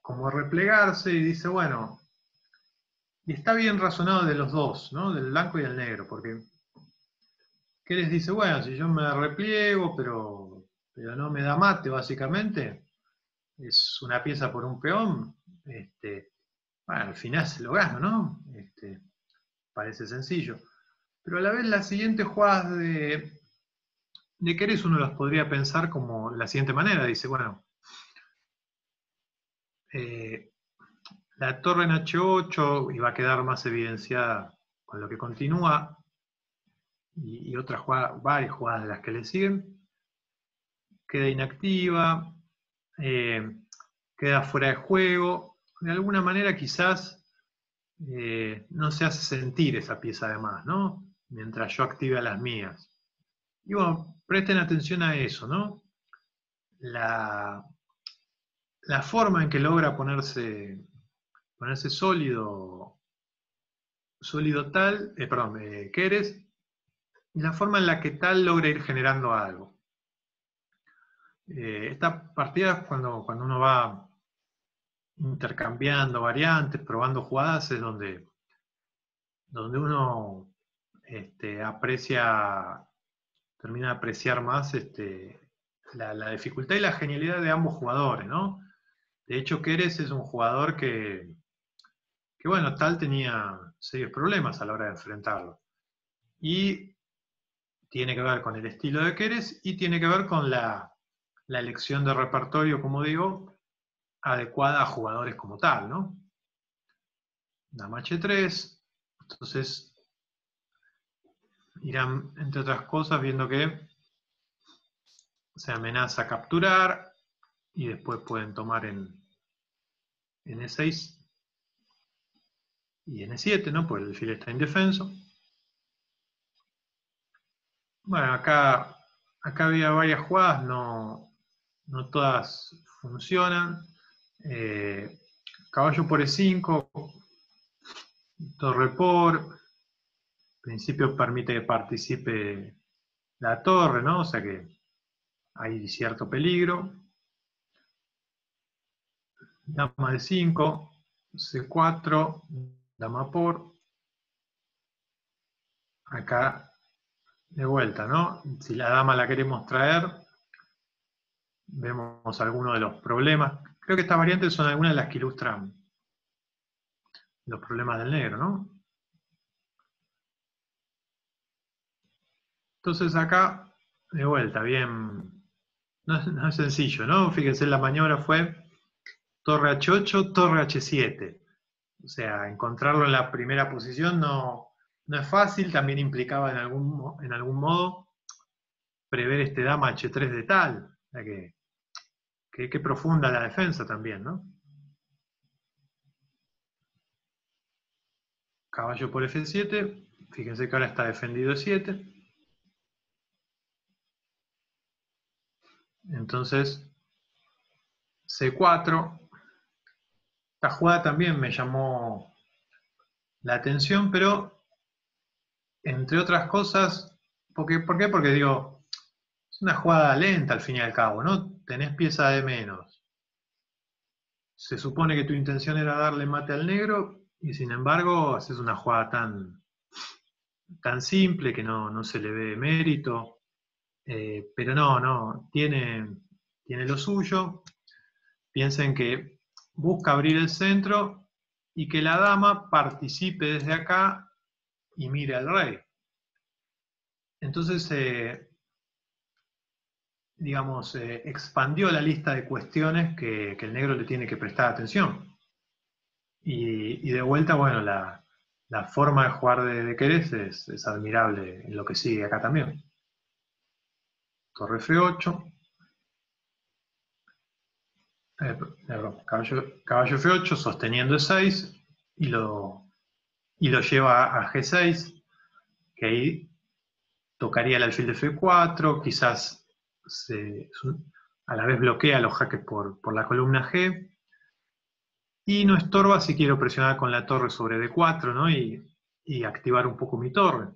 como replegarse y dice, bueno, y está bien razonado de los dos, ¿no? Del blanco y del negro, porque Keres dice, bueno, si yo me repliego, pero pero no me da mate básicamente, es una pieza por un peón, este, bueno, al final se lo gano, ¿no? Este, parece sencillo. Pero a la vez las siguientes jugadas de, de Keres uno las podría pensar como la siguiente manera, dice, bueno, eh, la torre en H8 y va a quedar más evidenciada con lo que continúa y, y otras jugadas, varias jugadas de las que le siguen queda inactiva, eh, queda fuera de juego. De alguna manera quizás eh, no se hace sentir esa pieza además, ¿no? Mientras yo active a las mías. Y bueno, presten atención a eso, ¿no? La, la forma en que logra ponerse, ponerse sólido, sólido tal, eh, perdón, eh, Keres, y la forma en la que tal logra ir generando algo. Eh, esta partida cuando, cuando uno va intercambiando variantes, probando jugadas, es donde, donde uno este, aprecia, termina de apreciar más este, la, dificultad y la genialidad de ambos jugadores, ¿no? De hecho, Keres es un jugador que, que bueno, tal tenía serios problemas a la hora de enfrentarlo. Y tiene que ver con el estilo de Keres y tiene que ver con la, la elección de repertorio, como digo, adecuada a jugadores como tal, ¿no? Dama H3, entonces irán, entre otras cosas, viendo que se amenaza a capturar y después pueden tomar en, en E6 y en E7, ¿no? Pues el alfil está indefenso. Bueno, acá, acá había varias jugadas, no, no todas funcionan. Eh, caballo por E5, torre por, principio permite que participe la torre, ¿no? O sea que hay cierto peligro. Dama de 5, C4, dama por. Acá de vuelta, ¿no? Si la dama la queremos traer, vemos algunos de los problemas. Creo que estas variantes son algunas de las que ilustran los problemas del negro, ¿no? Entonces acá, de vuelta, bien, no es, sencillo, ¿no? Fíjense, la maniobra fue torre H8, torre H7. O sea, encontrarlo en la primera posición no, es fácil, también implicaba en algún, en algún modo prever este dama H3 de tal. O que, que, profunda la defensa también, ¿no? Caballo por F7, fíjense que ahora está defendido 7. Entonces, C4. Esta jugada también me llamó la atención, pero entre otras cosas, ¿por qué? Porque digo, es una jugada lenta al fin y al cabo, ¿no? Tenés pieza de menos. Se supone que tu intención era darle mate al negro y sin embargo haces una jugada tan, tan simple que no, no se le ve mérito. Eh, pero no, no, tiene, tiene lo suyo. Piensen que busca abrir el centro y que la dama participe desde acá y mire al rey. Entonces, eh, digamos, eh, expandió la lista de cuestiones que, el negro le tiene que prestar atención. Y, de vuelta, bueno, la, forma de jugar de, de es admirable en lo que sigue acá también torre F8, eh, caballo, F8 sosteniendo E6 y lo, y lo lleva a G6, que ahí tocaría el alfil de F4, quizás a la vez bloquea los jaques por, la columna G, y no estorba si quiero presionar con la torre sobre D4 ¿no? y, y activar un poco mi torre.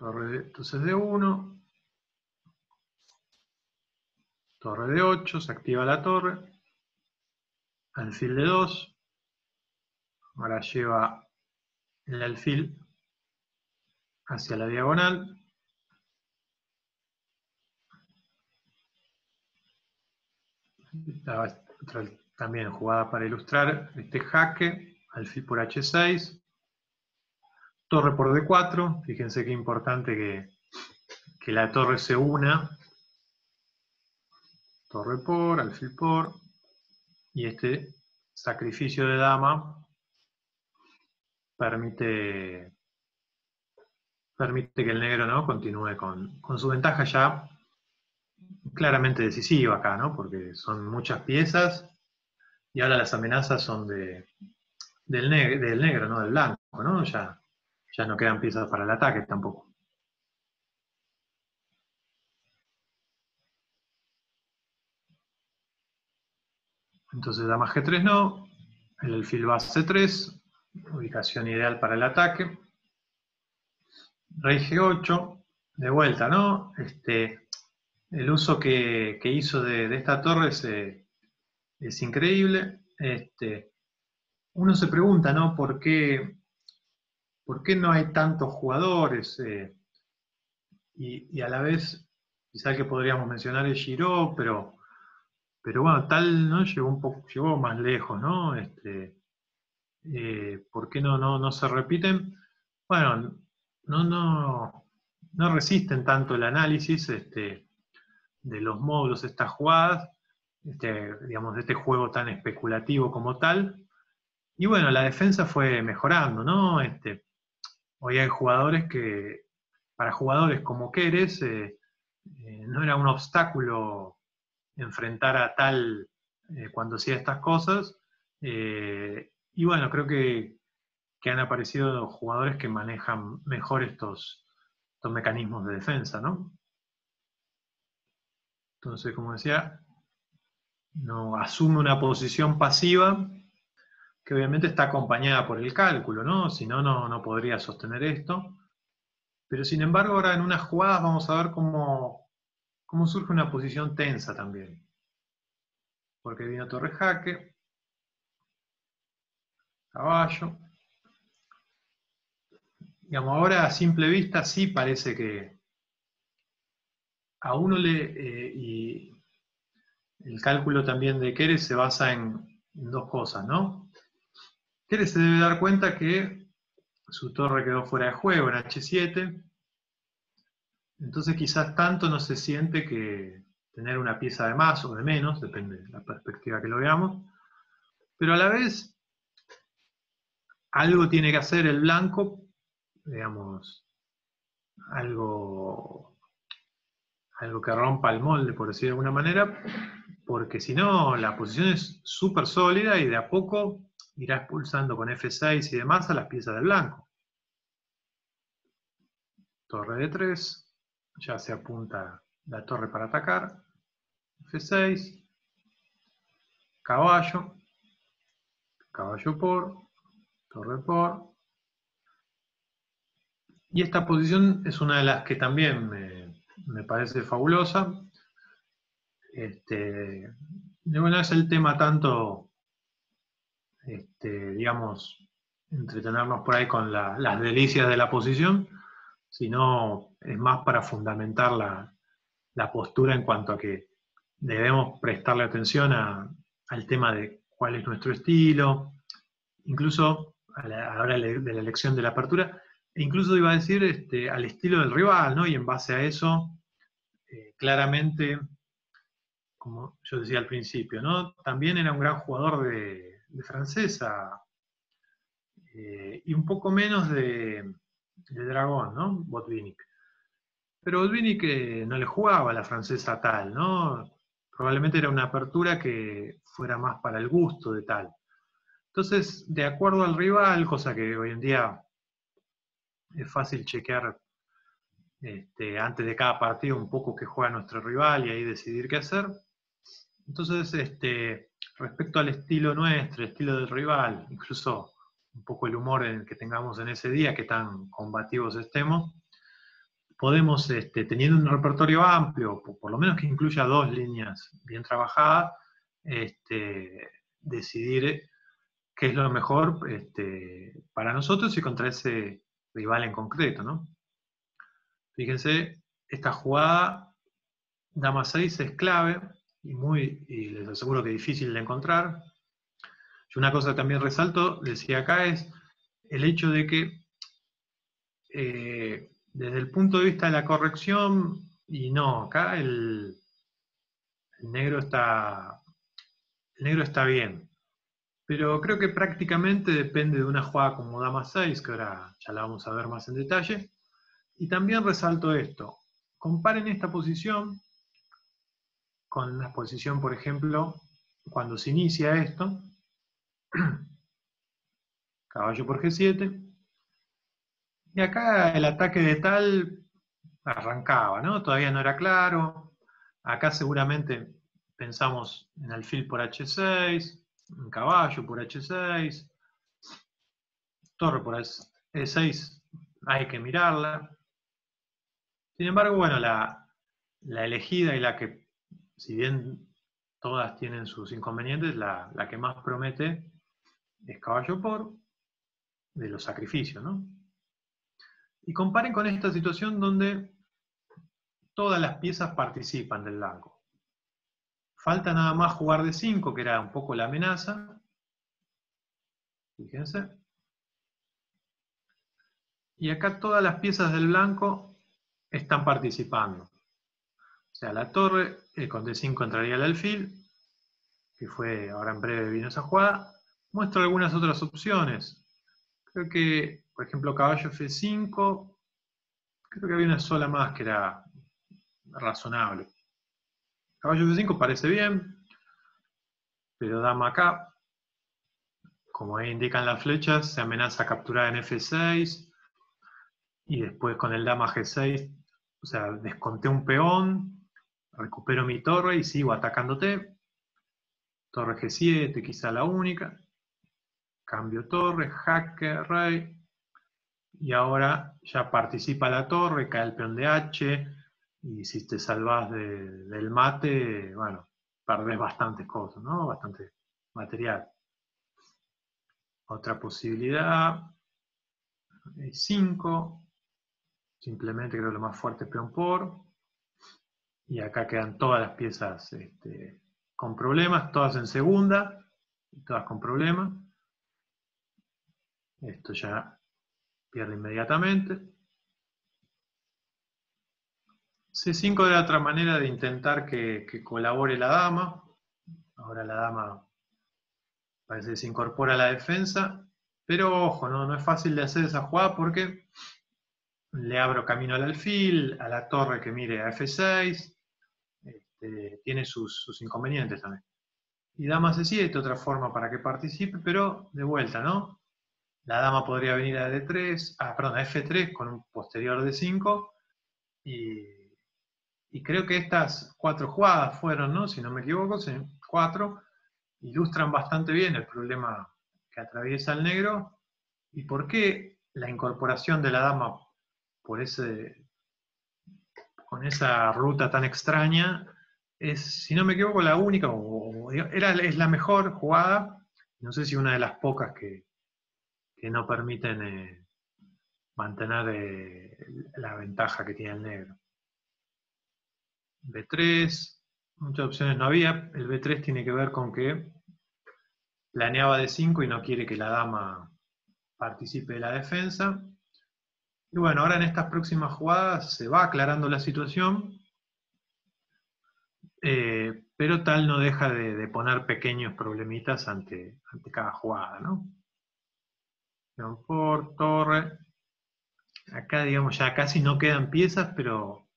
Torre entonces de 1. Torre de 8, se activa la torre. Alfil de 2. Ahora lleva el alfil hacia la diagonal. también jugada para ilustrar este jaque, alfil por H6, torre por D4, fíjense qué importante que, la torre se una, torre por, alfil por, y este sacrificio de dama permite, permite que el negro ¿no? continúe con, su ventaja ya claramente decisiva acá, ¿no? porque son muchas piezas y ahora las amenazas son de, del, del negro, no del blanco, ¿no? Ya ya no quedan piezas para el ataque tampoco. Entonces dama G3 no, el alfil va a C3, ubicación ideal para el ataque. Rey G8, de vuelta, ¿no? Este, el uso que, hizo de, esta torre es, eh, es increíble. Este, uno se pregunta, ¿no? ¿Por qué ¿por qué no hay tantos jugadores? Eh, y, a la vez, quizá que podríamos mencionar es Giro, pero, pero bueno, tal no llegó un poco, llegó más lejos, ¿no? Este, eh, ¿Por qué no, no, no se repiten? Bueno, no, no, no resisten tanto el análisis este, de los módulos, estas jugadas, este, digamos, de este juego tan especulativo como tal. Y bueno, la defensa fue mejorando, ¿no? Este, hoy hay jugadores que, para jugadores como Keres, eh, eh, no era un obstáculo enfrentar a tal eh, cuando hacía estas cosas. y bueno, creo que, que, han aparecido jugadores que manejan mejor estos, estos mecanismos de defensa, ¿no? Entonces, como decía, no asume una posición pasiva que obviamente está acompañada por el cálculo, ¿no? Si no, no podría sostener esto. Pero sin embargo, ahora en unas jugadas vamos a ver cómo, cómo surge una posición tensa también. Porque vino torre jaque, caballo. Digamos, ahora a simple vista sí parece que a uno le... Eh, y el cálculo también de Keres se basa en, dos cosas, ¿no? Keres se debe dar cuenta que su torre quedó fuera de juego en H7, entonces quizás tanto no se siente que tener una pieza de más o de menos, depende de la perspectiva que lo veamos, pero a la vez algo tiene que hacer el blanco, digamos, algo, algo que rompa el molde, por decir de alguna manera, porque si no, la posición es súper sólida y de a poco irá expulsando con F6 y demás a las piezas del blanco. Torre de 3, ya se apunta la torre para atacar. F6, caballo, caballo por, torre por. Y esta posición es una de las que también me, parece fabulosa. Este, bueno, es el tema tanto, este, digamos, entretenernos por ahí con las delicias de la posición, sino es más para fundamentar la, postura en cuanto a que debemos prestarle atención al tema de cuál es nuestro estilo, incluso a la, hora de la elección de la apertura, e incluso iba a decir este, al estilo del rival, ¿no? Y en base a eso, eh, claramente, como yo decía al principio, ¿no? También era un gran jugador de, francesa eh, y un poco menos de, de dragón, ¿no? Botvinnik. Pero Botvinnik eh, no le jugaba a la francesa tal, ¿no? Probablemente era una apertura que fuera más para el gusto de tal. Entonces, de acuerdo al rival, cosa que hoy en día es fácil chequear este, antes de cada partido un poco qué juega nuestro rival y ahí decidir qué hacer. Entonces, este, respecto al estilo nuestro, el estilo del rival, incluso un poco el humor en el que tengamos en ese día, que tan combativos estemos, podemos, este, teniendo un repertorio amplio, por, lo menos que incluya dos líneas bien trabajadas, este, decidir qué es lo mejor este, para nosotros y contra ese rival en concreto. Fíjense, esta jugada, dama 6 es clave y, muy, y les aseguro que difícil de encontrar, y una cosa también resalto, decía acá, es el hecho de que eh, desde el punto de vista de la corrección, y no, acá el, negro está el negro está bien. Pero creo que prácticamente depende de una jugada como Dama 6, que ahora ya la vamos a ver más en detalle. Y también resalto esto. Comparen esta posición con la posición, por ejemplo, cuando se inicia esto, Caballo por G7. Y acá el ataque de tal arrancaba, ¿no? Todavía no era claro. Acá seguramente pensamos en alfil por H6, en caballo por H6, torre por E6, hay que mirarla. Sin embargo, bueno, la, la elegida y la que, si bien todas tienen sus inconvenientes, la, la que más promete es caballo por de los sacrificios, ¿no? Y comparen con esta situación donde todas las piezas participan del blanco. Falta nada más jugar de 5, que era un poco la amenaza. Fíjense. Y acá todas las piezas del blanco están participando. O sea, la torre, el con D5 entraría al alfil, que fue, ahora en breve vino esa jugada. Muestro algunas otras opciones. Creo que, por ejemplo, caballo F5, creo que había una sola más que era razonable. Caballo F5 parece bien, pero dama acá, como ahí indican las flechas, se amenaza capturar en F6, y después con el dama G6, o sea, desconté un peón, recupero mi torre y sigo atacándote. Torre G7, quizá la única. Cambio torre, jaque, rey. Y ahora ya participa la torre, cae el peón de H, y si te salvas del mate, bueno, perdés bastantes cosas, ¿no? Bastante material. Otra posibilidad, 5, simplemente creo lo más fuerte peón por, y acá quedan todas las piezas este, con problemas, todas en segunda, todas con problemas. Esto ya pierde inmediatamente. C5 era otra manera de intentar que, colabore la dama. Ahora la dama parece que se incorpora a la defensa. Pero ojo, no, no es fácil de hacer esa jugada porque le abro camino al alfil, a la torre que mire a F6. Este, tiene sus, sus, inconvenientes también. Y dama C7, otra forma para que participe, pero de vuelta, ¿no? La dama podría venir a D3, ah, perdón, a F3 con un posterior de 5 y y creo que estas cuatro jugadas fueron, ¿no? Si no me equivoco, cuatro, ilustran bastante bien el problema que atraviesa el negro y por qué la incorporación de la dama por ese, con esa ruta tan extraña es, si no me equivoco, la única, o, era, es la mejor jugada, no sé si una de las pocas que, no permiten eh, mantener eh, la ventaja que tiene el negro. B3, muchas opciones no había. El B3 tiene que ver con que planeaba de 5 y no quiere que la dama participe de la defensa. Y bueno, ahora en estas próximas jugadas se va aclarando la situación, eh, pero tal no deja de, poner pequeños problemitas ante, ante cada jugada, ¿no? Por torre. Acá, digamos, ya casi no quedan piezas, pero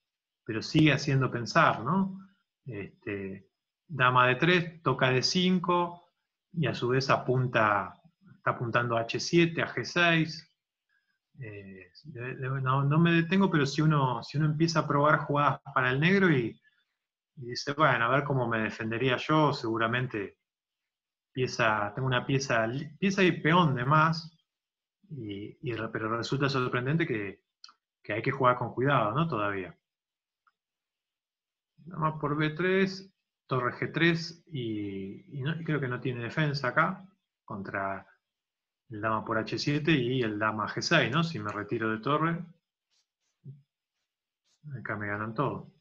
pero sigue haciendo pensar, ¿no? Este, dama de 3, toca de 5 y a su vez apunta, está apuntando a H7, a G6. Eh, no, me detengo, pero si uno, si uno empieza a probar jugadas para el negro y, dice, bueno, a ver cómo me defendería yo, seguramente pieza, tengo una pieza, pieza y peón de más, y, pero resulta sorprendente que, hay que jugar con cuidado, ¿no? Todavía dama por B3, torre G3 y, creo que no tiene defensa acá contra el dama por H7 y el dama G6, ¿no? Si me retiro de torre, acá me ganan todo.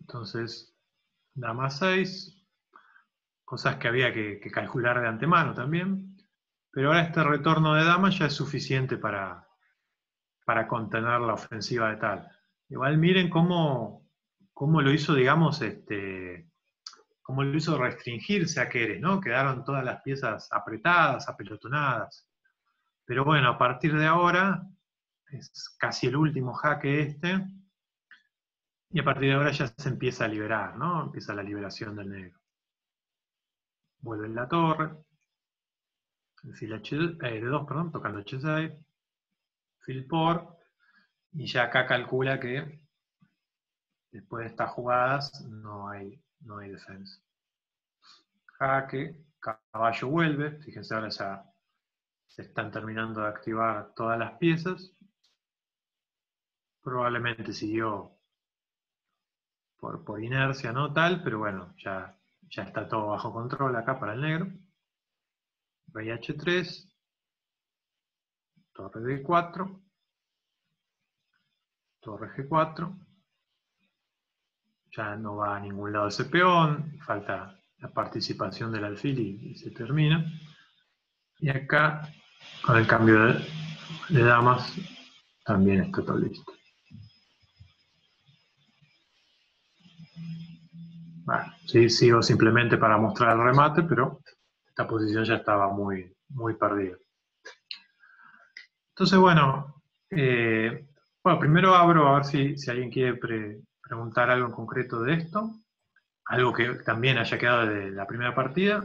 Entonces, dama 6, cosas que había que, calcular de antemano también, pero ahora este retorno de dama ya es suficiente para, para contener la ofensiva de tal. Igual miren cómo, cómo lo hizo, digamos, este, cómo lo hizo restringirse a Keres, ¿no? Quedaron todas las piezas apretadas, apelotonadas. Pero bueno, a partir de ahora, es casi el último jaque este, y a partir de ahora ya se empieza a liberar, ¿no? Empieza la liberación del negro. Vuelve en la torre, el fila H, eh, de 2, perdón, tocando H6, por. Y ya acá calcula que después de estas jugadas no hay, no hay defensa. Jaque, caballo vuelve, fíjense ahora ya se están terminando de activar todas las piezas. Probablemente siguió por, por inercia, no tal, pero bueno, ya, ya está todo bajo control acá para el negro. Rey H3, torre D4, torre G4, ya no va a ningún lado ese peón, falta la participación del alfil y, se termina. Y acá, con el cambio de, de damas, también está todo listo. Bueno, sí, sigo simplemente para mostrar el remate, pero esta posición ya estaba muy, muy perdida. Entonces, bueno, eh, bueno, primero abro a ver si, si alguien quiere preguntar algo en concreto de esto, algo que también haya quedado de la primera partida.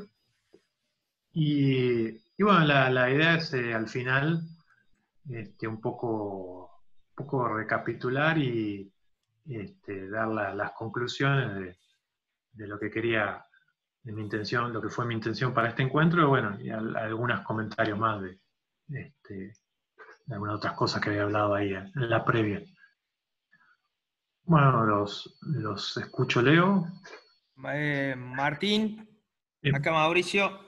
Y, bueno, la, idea es eh, al final este, un, poco, poco recapitular y este, dar las conclusiones de, de lo que quería, de mi intención, lo que fue mi intención para este encuentro, y bueno, y algunos comentarios más de, este, algunas otras cosas que había hablado ahí en la previa. Bueno, los, los escucho, Leo. Eh, Martín, acá Mauricio.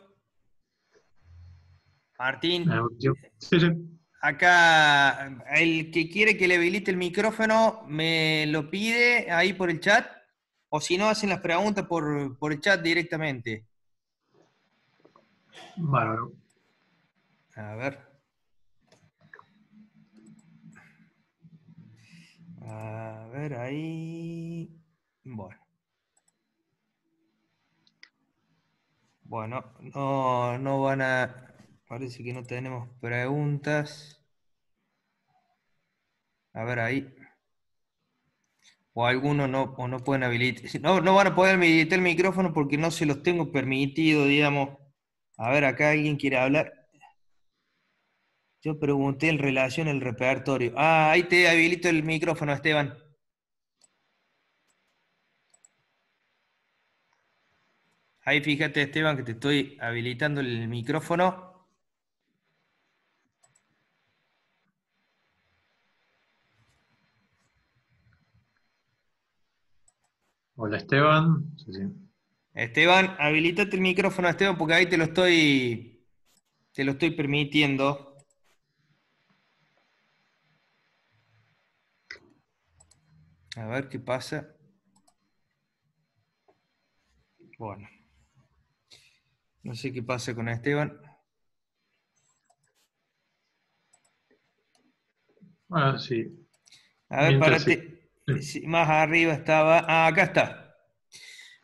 Martín. Acá el que quiere que le habilite el micrófono me lo pide ahí por el chat. O si no, hacen las preguntas por, por el chat directamente. Bárbaro. A ver. A ver, ahí. Bueno. Bueno, no, no van a. Parece que no tenemos preguntas. A ver ahí o algunos no, o no pueden habilitar, no, no van a poder habilitar el micrófono porque no se los tengo permitido, digamos. A ver, acá alguien quiere hablar. Yo pregunté en relación al repertorio. Ah, ahí te habilito el micrófono, Esteban. Ahí fíjate, Esteban, que te estoy habilitando el micrófono. Hola Esteban. Esteban, habilitate el micrófono, Esteban, porque ahí te lo estoy, te lo estoy permitiendo. A ver qué pasa. Bueno. No sé qué pasa con Esteban. Ah, sí. A ver, párate más arriba estaba. Ah, acá está.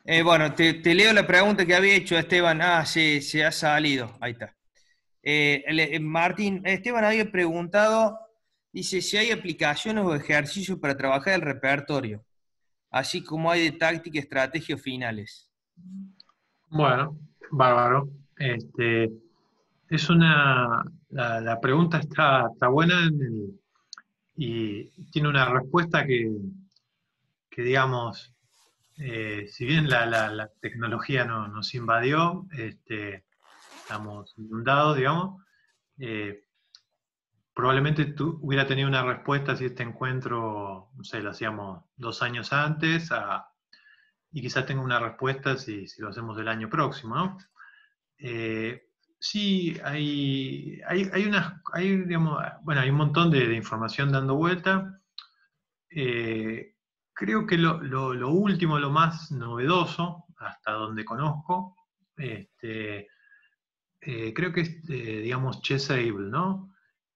Eh, bueno, te, leo la pregunta que había hecho Esteban. Ah, sí, se ha salido. Ahí está. Eh, eh, Martín, Esteban había preguntado, dice, si hay aplicaciones o ejercicios para trabajar el repertorio, así como hay de táctica y estrategias finales. Bueno, bárbaro. Este, es una, la, pregunta está, está buena en el, y tiene una respuesta que, digamos, eh, si bien la, tecnología no, nos invadió, este, estamos inundados, digamos, eh, probablemente hubiera tenido una respuesta si este encuentro, no sé, lo hacíamos dos años antes, y quizás tenga una respuesta si, lo hacemos el año próximo, ¿no? Eh, Sí, hay, hay, unas, hay, digamos, bueno, hay un montón de, información dando vuelta. Eh, creo que lo, último, lo más novedoso, hasta donde conozco, este, eh, creo que es, eh, digamos, Chessable, ¿no?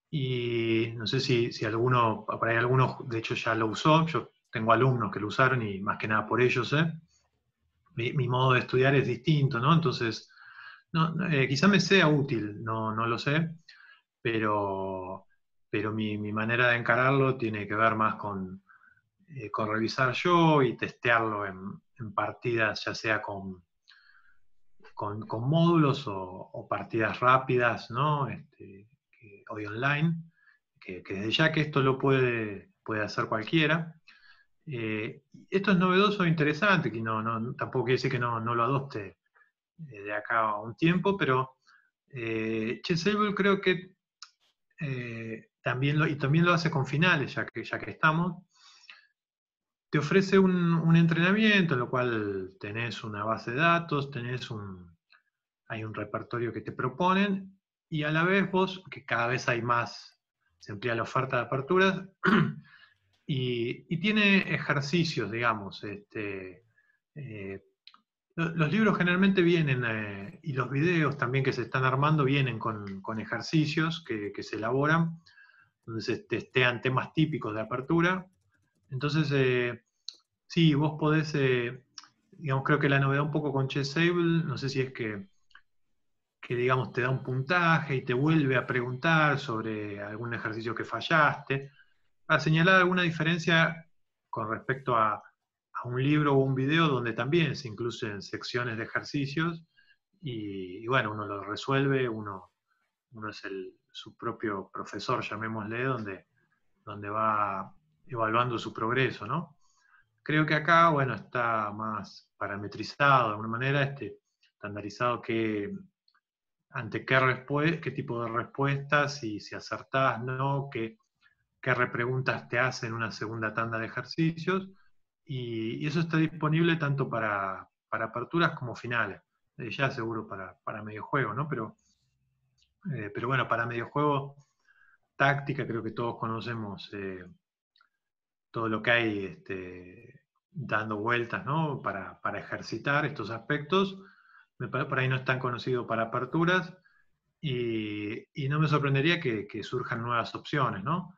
Y no sé si, si alguno, por ahí algunos, de hecho, ya lo usó. Yo tengo alumnos que lo usaron y más que nada por ellos. Mi, mi modo de estudiar es distinto, ¿no? Entonces, no, eh, quizá me sea útil, no, lo sé, pero, pero mi, manera de encararlo tiene que ver más con, eh, con revisar yo y testearlo en, partidas, ya sea con, con, módulos o, partidas rápidas, ¿no? Este, hoy online, que, desde ya que esto lo puede, puede hacer cualquiera. Eh, esto es novedoso e interesante, que no, no, tampoco quiere decir que no, no lo adopte de acá a un tiempo, pero eh, creo que eh, también lo, y también lo hace con finales, ya que, ya que estamos, te ofrece un, entrenamiento en lo cual tenés una base de datos, tenés un, hay un repertorio que te proponen y a la vez vos, que cada vez hay más se amplía la oferta de aperturas y, tiene ejercicios, digamos. Este, eh, los libros generalmente vienen, eh, y los videos también que se están armando vienen con, ejercicios que, se elaboran, donde se testean temas típicos de apertura. Entonces, eh, sí, vos podés, digamos, creo que la novedad un poco con Chessable, no sé si es que que digamos te da un puntaje y te vuelve a preguntar sobre algún ejercicio que fallaste, a señalar alguna diferencia con respecto a, un libro o un video donde también se incluyen secciones de ejercicios y, bueno, uno lo resuelve, uno, uno es el, su propio profesor, llamémosle, donde, donde va evaluando su progreso, ¿no? Creo que acá, bueno, está más parametrizado de alguna manera, este, estandarizado que ante qué, qué tipo de respuestas, y si acertás, no, qué, qué repreguntas te hacen una segunda tanda de ejercicios. Y, eso está disponible tanto para, aperturas como finales. Eh, ya seguro para, para medio juego, ¿no? Pero, eh, pero bueno, para medio juego, táctica, creo que todos conocemos eh, todo lo que hay este, dando vueltas, ¿no? Para, para ejercitar estos aspectos por ahí no es tan conocido para aperturas y, no me sorprendería que, surjan nuevas opciones, ¿no?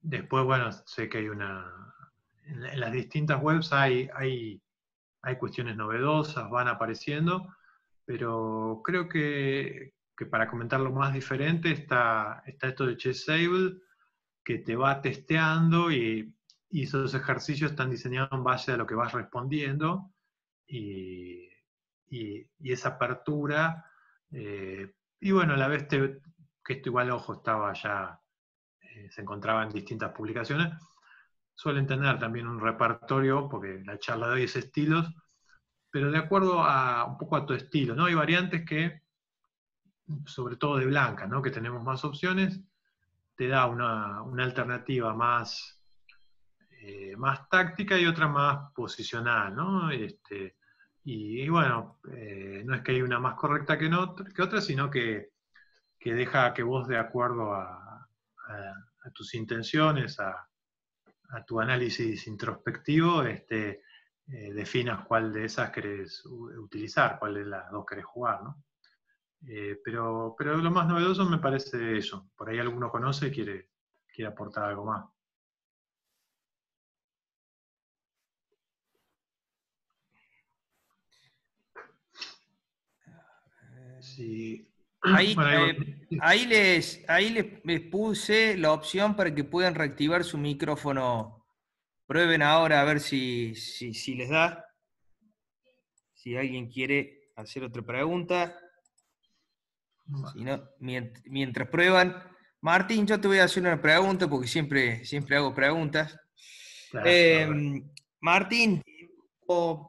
Después, bueno, sé que hay una... En, las distintas webs hay, hay, hay cuestiones novedosas, van apareciendo, pero creo que, para comentar lo más diferente está, está esto de Chessable, que te va testeando y, y esos ejercicios están diseñados en base a lo que vas respondiendo y, esa apertura. Eh, y bueno, a la vez que esto igual, ojo, estaba ya, eh, se encontraba en distintas publicaciones, suelen tener también un repertorio, porque la charla de hoy es estilos, pero de acuerdo a un poco a tu estilo, ¿no? Hay variantes que, sobre todo de blanca, ¿no? Que tenemos más opciones, te da una, alternativa más, eh, más táctica y otra más posicional, ¿no? Este, y, bueno, eh, no es que hay una más correcta que, que otra, sino que, deja que vos, de acuerdo a, tus intenciones, a, tu análisis introspectivo, este, eh, definas cuál de esas querés utilizar, cuál de las dos querés jugar, ¿no? Eh, pero, pero lo más novedoso me parece eso. Por ahí alguno conoce y quiere, quiere aportar algo más. Ahí, eh, ahí, les, ahí les, puse la opción para que puedan reactivar su micrófono. Prueben ahora a ver si, si, les da. Si alguien quiere hacer otra pregunta. Si no, mientras, prueban. Martín, yo te voy a hacer una pregunta porque siempre, siempre hago preguntas. Em, Martín,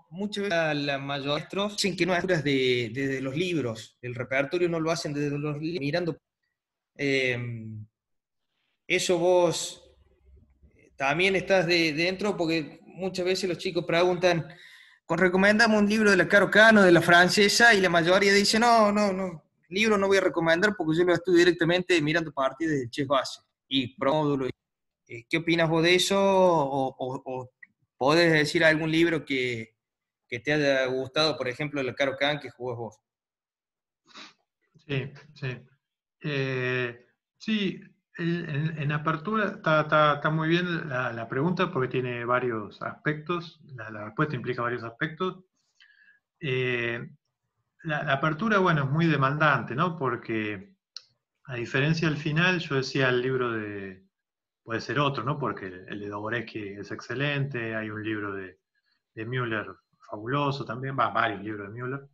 muchas veces la maestros dicen que no hay desde de, los libros, el repertorio no lo hacen desde los libros, mirando. Em, eso vos también estás de, dentro, porque muchas veces los chicos preguntan, recomendamos un libro de la Caro Cano, de la francesa, y la mayoría dice, no, no, no, libro no voy a recomendar porque yo lo estudio directamente mirando partidas de Chef Base y Pródulo. Eh, ¿Qué opinas vos de eso? ¿O, o ¿Podés decir algún libro que, te haya gustado, por ejemplo, el Caro Khan que jugás vos? Sí, sí. Eh, sí, en, apertura está, muy bien la, pregunta porque tiene varios aspectos, la, respuesta implica varios aspectos. Eh, la, apertura, bueno, es muy demandante, ¿no? Porque a diferencia del final, yo decía el libro de, puede ser otro, ¿no? Porque el de Doborewski es excelente, hay un libro de, de Müller fabuloso también, va, varios libros de Müller.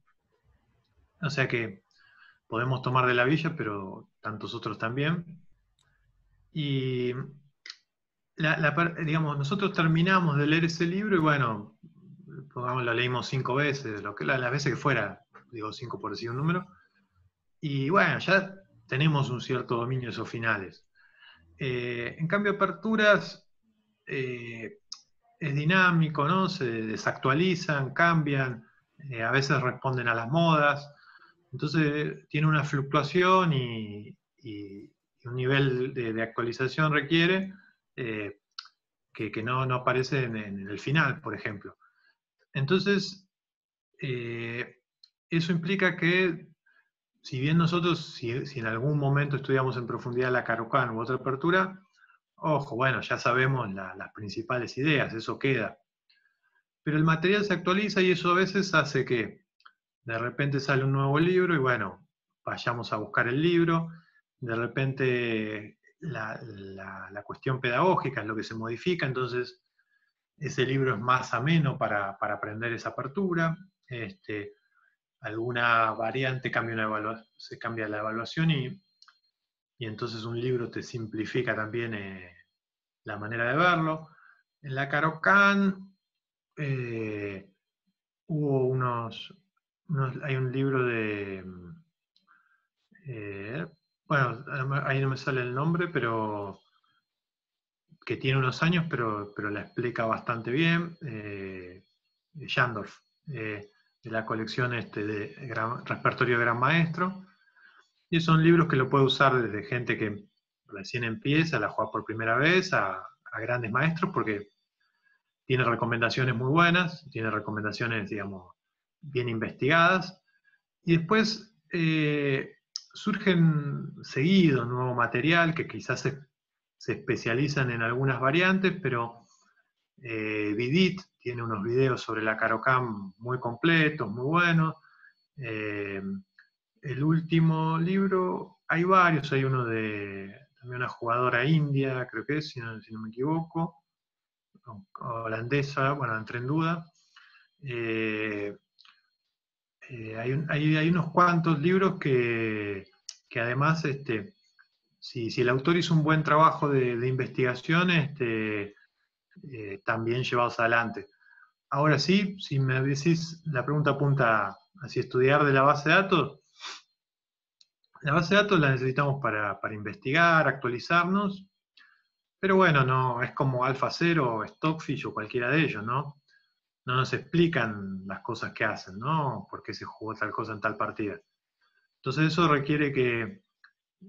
O sea que podemos tomar de la villa, pero tantos otros también. Y digamos, nosotros terminamos de leer ese libro y bueno, lo leímos cinco veces, lo que, las veces que fuera, digo cinco por decir un número, y bueno, ya tenemos un cierto dominio de esos finales. Eh, en cambio, aperturas eh, es dinámico, ¿no? Se desactualizan, cambian, eh, a veces responden a las modas. Entonces tiene una fluctuación y, un nivel de, actualización requiere que, no, aparece en, el final, por ejemplo. Entonces, eso implica que si bien nosotros, si, en algún momento estudiamos en profundidad la Carocan u otra apertura, ojo, bueno, ya sabemos las principales ideas, eso queda. Pero el material se actualiza y eso a veces hace que de repente sale un nuevo libro y bueno, vayamos a buscar el libro, de repente la, cuestión pedagógica es lo que se modifica, entonces ese libro es más ameno para, aprender esa apertura, este, alguna variante cambia una se cambia la evaluación y, entonces un libro te simplifica también eh, la manera de verlo. En la Carocan eh, hubo unos, hay un libro de, eh, bueno, ahí no me sale el nombre, pero que tiene unos años, pero, pero la explica bastante bien, eh, Jandorf, eh, de la colección este de Repertorio Gran Maestro. Y son libros que lo puede usar desde gente que recién empieza, la juega por primera vez, a grandes maestros, porque tiene recomendaciones muy buenas, tiene recomendaciones, digamos, bien investigadas. Y después eh, surgen seguido nuevo material que quizás se, especializan en algunas variantes, pero eh, Vidit tiene unos videos sobre la Carocam muy completos, muy buenos. Eh, el último libro, hay varios, hay uno de también una jugadora india, creo que es, si no me equivoco, holandesa, bueno, entré en duda. Eh, eh, hay, unos cuantos libros que, además, este, si, el autor hizo un buen trabajo de, investigación, este, también llevados adelante. Ahora sí, si me decís, la pregunta apunta hacia estudiar de la base de datos. La base de datos la necesitamos para, para investigar, actualizarnos, pero bueno, no, es como Alpha Zero, Stockfish o cualquiera de ellos, ¿no? No nos explican las cosas que hacen, ¿no? ¿Por qué se jugó tal cosa en tal partida? Entonces eso requiere que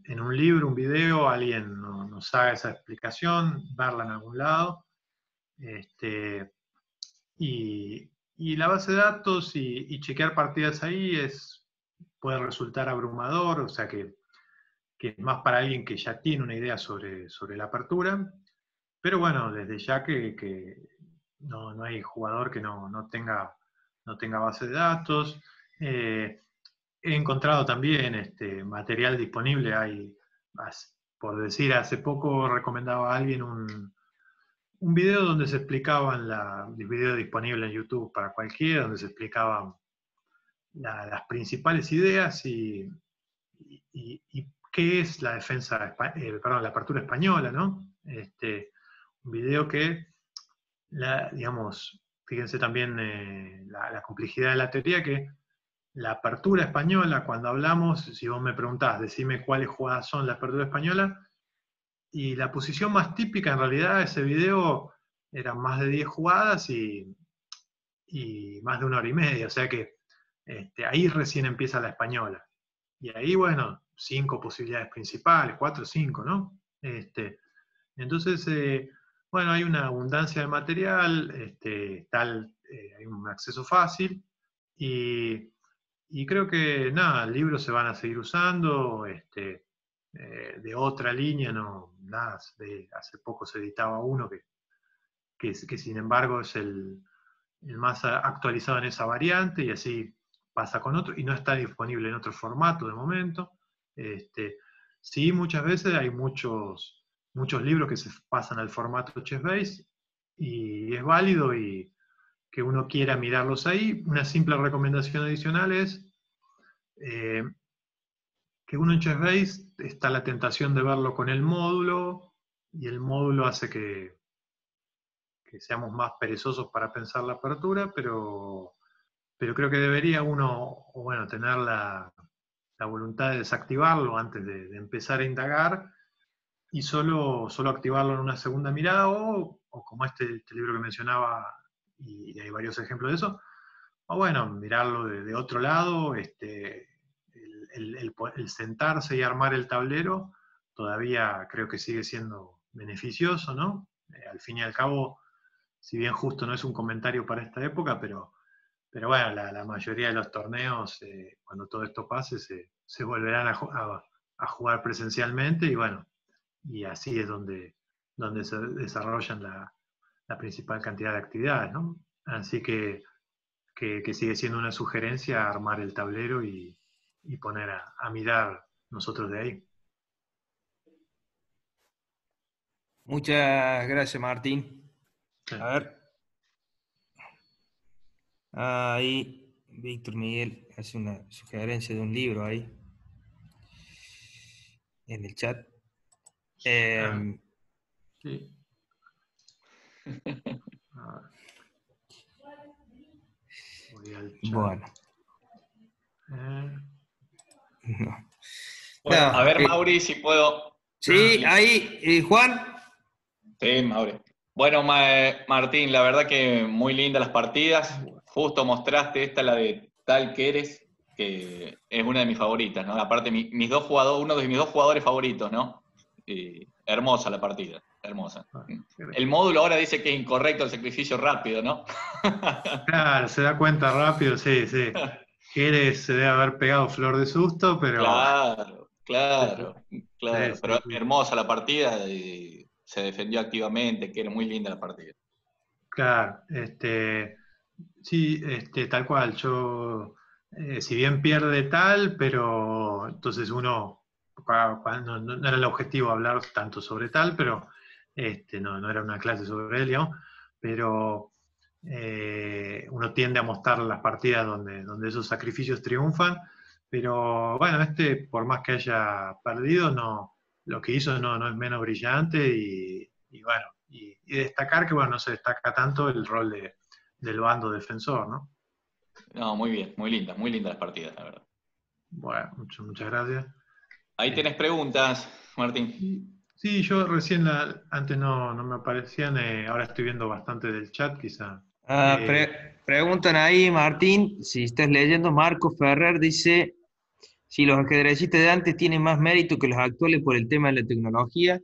en un libro, un video, alguien nos haga esa explicación, verla en algún lado. Este, y, la base de datos y, chequear partidas ahí es, puede resultar abrumador, o sea que que es más para alguien que ya tiene una idea sobre, sobre la apertura, pero bueno, desde ya que, no, hay jugador que no, tenga, no tenga base de datos. Eh, he encontrado también este, material disponible, hay, por decir, hace poco recomendaba a alguien un, un video donde se explicaban, la, video disponible en YouTube para cualquiera, donde se explicaban las principales ideas y, qué es la defensa, eh, perdón, la apertura española, ¿no? Este, un video que, digamos, fíjense también eh, la, complejidad de la teoría, que la apertura española, cuando hablamos, si vos me preguntás, decime cuáles jugadas son la apertura española, y la posición más típica en realidad de ese video eran más de 10 jugadas y, más de una hora y media, o sea que este, ahí recién empieza la española. Y ahí, bueno, cinco posibilidades principales, cuatro o cinco, ¿no? Este, entonces, eh, bueno, hay una abundancia de material, este, tal, eh, hay un acceso fácil y, creo que nada, libros se van a seguir usando, este, eh, de otra línea, no, nada, de, hace poco se editaba uno que, que, sin embargo es el, el, más actualizado en esa variante y así pasa con otro y no está disponible en otro formato de momento. Este, sí, muchas veces hay muchos, muchos libros que se pasan al formato Chessbase y es válido y que uno quiera mirarlos ahí. Una simple recomendación adicional es eh, que uno en Chessbase está la tentación de verlo con el módulo y el módulo hace que, que seamos más perezosos para pensar la apertura, pero, pero creo que debería uno, bueno, tener la, la voluntad de desactivarlo antes de, empezar a indagar y solo, solo activarlo en una segunda mirada o, como este, este, libro que mencionaba, y, hay varios ejemplos de eso, o bueno, mirarlo de, otro lado, este, el, sentarse y armar el tablero todavía creo que sigue siendo beneficioso, ¿no? Eh, al fin y al cabo, si bien justo no es un comentario para esta época, pero, pero bueno, la, mayoría de los torneos, eh, cuando todo esto pase, se, volverán a, jugar presencialmente y bueno, y así es donde, donde se desarrollan la, principal cantidad de actividades, ¿no? Así que, que, sigue siendo una sugerencia armar el tablero y, poner a mirar nosotros de ahí. Muchas gracias, Martín. A ver. Ahí, Víctor Miguel hace una sugerencia de un libro ahí. En el chat. Em, sí. Bueno. Eh. bueno a ver, eh, Mauri, si puedo. Sí, ahí, eh, Juan. Sí, Maure. Bueno, Martín, la verdad que muy lindas las partidas. Justo mostraste esta, la de Tal que eres, que es una de mis favoritas, ¿no? Aparte, mis dos jugadores, uno de mis dos jugadores favoritos, ¿no? hermosa la partida, hermosa. Ah, el módulo ahora dice que es incorrecto el sacrificio rápido, ¿no? Claro, se da cuenta rápido, sí, sí. Quieres se debe haber pegado flor de susto, pero. Claro, claro, claro. pero hermosa la partida y se defendió activamente, que era muy linda la partida. Claro, este, sí, este, tal cual. Yo, eh, si bien pierde tal, pero entonces uno, no, era el objetivo hablar tanto sobre tal, pero este, no, no era una clase sobre él, digamos, pero eh, uno tiende a mostrar las partidas donde, donde esos sacrificios triunfan, pero bueno, este, por más que haya perdido, no, lo que hizo no, no es menos brillante y, bueno, y, destacar que bueno, no se destaca tanto el rol de, del bando defensor, ¿no? No, muy bien, muy linda, muy lindas las partidas, la verdad. Bueno, muchas gracias. Ahí tenés preguntas, Martín. Sí, yo recién antes no, me aparecían, eh, ahora estoy viendo bastante del chat, quizá. Ah, eh, preguntan ahí, Martín, si estás leyendo, Marco Ferrer dice, si los ajedrecistas de antes tienen más mérito que los actuales por el tema de la tecnología.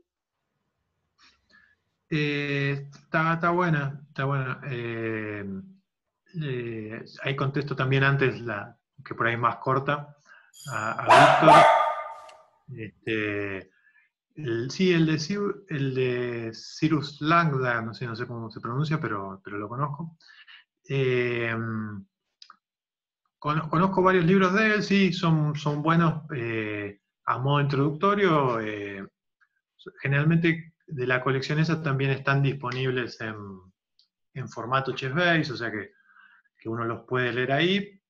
Eh, está, buena, está buena. Eh, eh, ahí contesto también antes la que por ahí más corta a, Víctor. Este, sí, el de, el de Cyrus Langda, no sé, no sé cómo se pronuncia, pero, pero lo conozco. Conozco varios libros de él, sí, son, son buenos eh, a modo introductorio. Eh, generalmente de la colección esa también están disponibles en, formato Chessbase, o sea que, uno los puede leer ahí.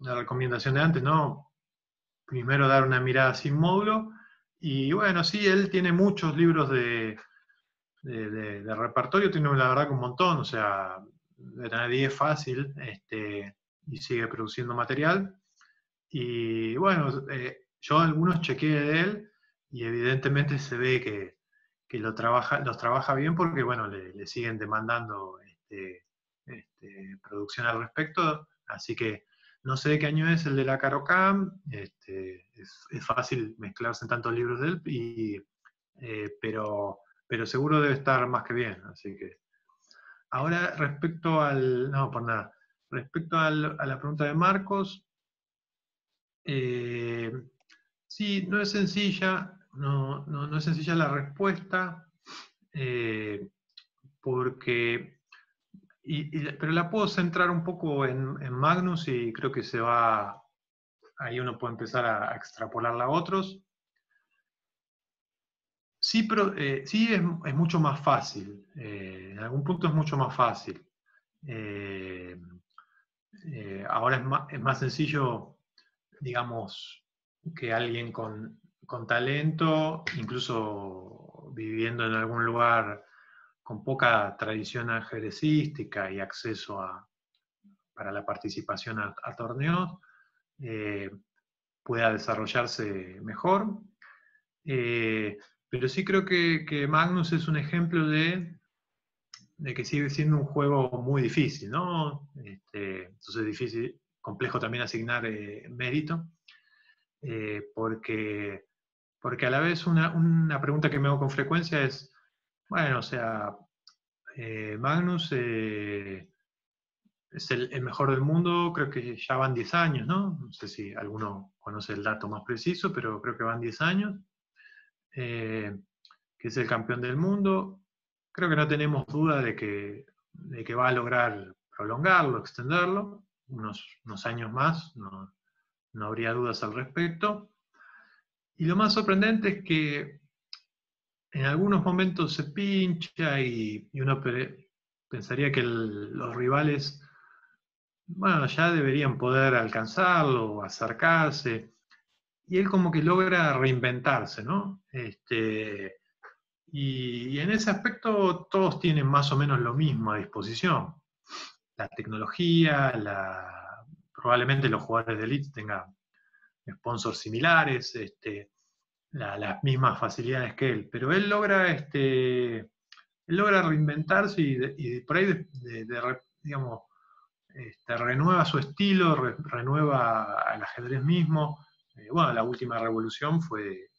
La recomendación de antes, ¿no? Primero dar una mirada sin módulo. Y bueno, sí, él tiene muchos libros de, de, repertorio, tiene la verdad que un montón, o sea, de tener 10 fácil. Este, y sigue produciendo material. Y bueno, eh, yo algunos chequeé de él y evidentemente se ve que, que lo trabaja, los trabaja bien porque bueno, le, siguen demandando este, este, producción al respecto. Así que no sé qué año es el de la Carocam, este, es, fácil mezclarse en tantos libros de él, y, eh, pero, pero seguro debe estar más que bien. Así que ahora respecto al... No, por nada. Respecto a la pregunta de Marcos, eh, sí, no es sencilla, no, es sencilla la respuesta, eh, porque, pero la puedo centrar un poco en, Magnus y creo que se va, ahí uno puede empezar a, extrapolarla a otros. Sí, pero, eh, sí es, mucho más fácil, en algún punto es mucho más fácil. Eh, ahora es más, sencillo, digamos, que alguien con, talento, incluso viviendo en algún lugar con poca tradición ajedrecística y acceso a, para la participación a, torneos, eh, pueda desarrollarse mejor. Eh, pero sí creo que, Magnus es un ejemplo de de que sigue siendo un juego muy difícil, ¿no? Este, entonces es difícil, complejo también asignar eh, mérito, porque, porque a la vez una, pregunta que me hago con frecuencia es, bueno, o sea, eh, Magnus eh, es el, mejor del mundo, creo que ya van 10 años, ¿no? No sé si alguno conoce el dato más preciso, pero creo que van 10 años, eh, que es el campeón del mundo. Creo que no tenemos duda de que, de que va a lograr prolongarlo, extenderlo, unos, unos años más, no, no habría dudas al respecto. Y lo más sorprendente es que en algunos momentos se pincha y, uno pensaría que los rivales, bueno, ya deberían poder alcanzarlo acercarse. Y él como que logra reinventarse, ¿no? Este, y, en ese aspecto todos tienen más o menos lo mismo a disposición. La tecnología, probablemente los jugadores de elite tengan sponsors similares, este, las mismas facilidades que él, pero él logra, este, logra reinventarse y, por ahí, digamos, este, renueva su estilo, renueva el ajedrez mismo. Eh, bueno, la última revolución fue,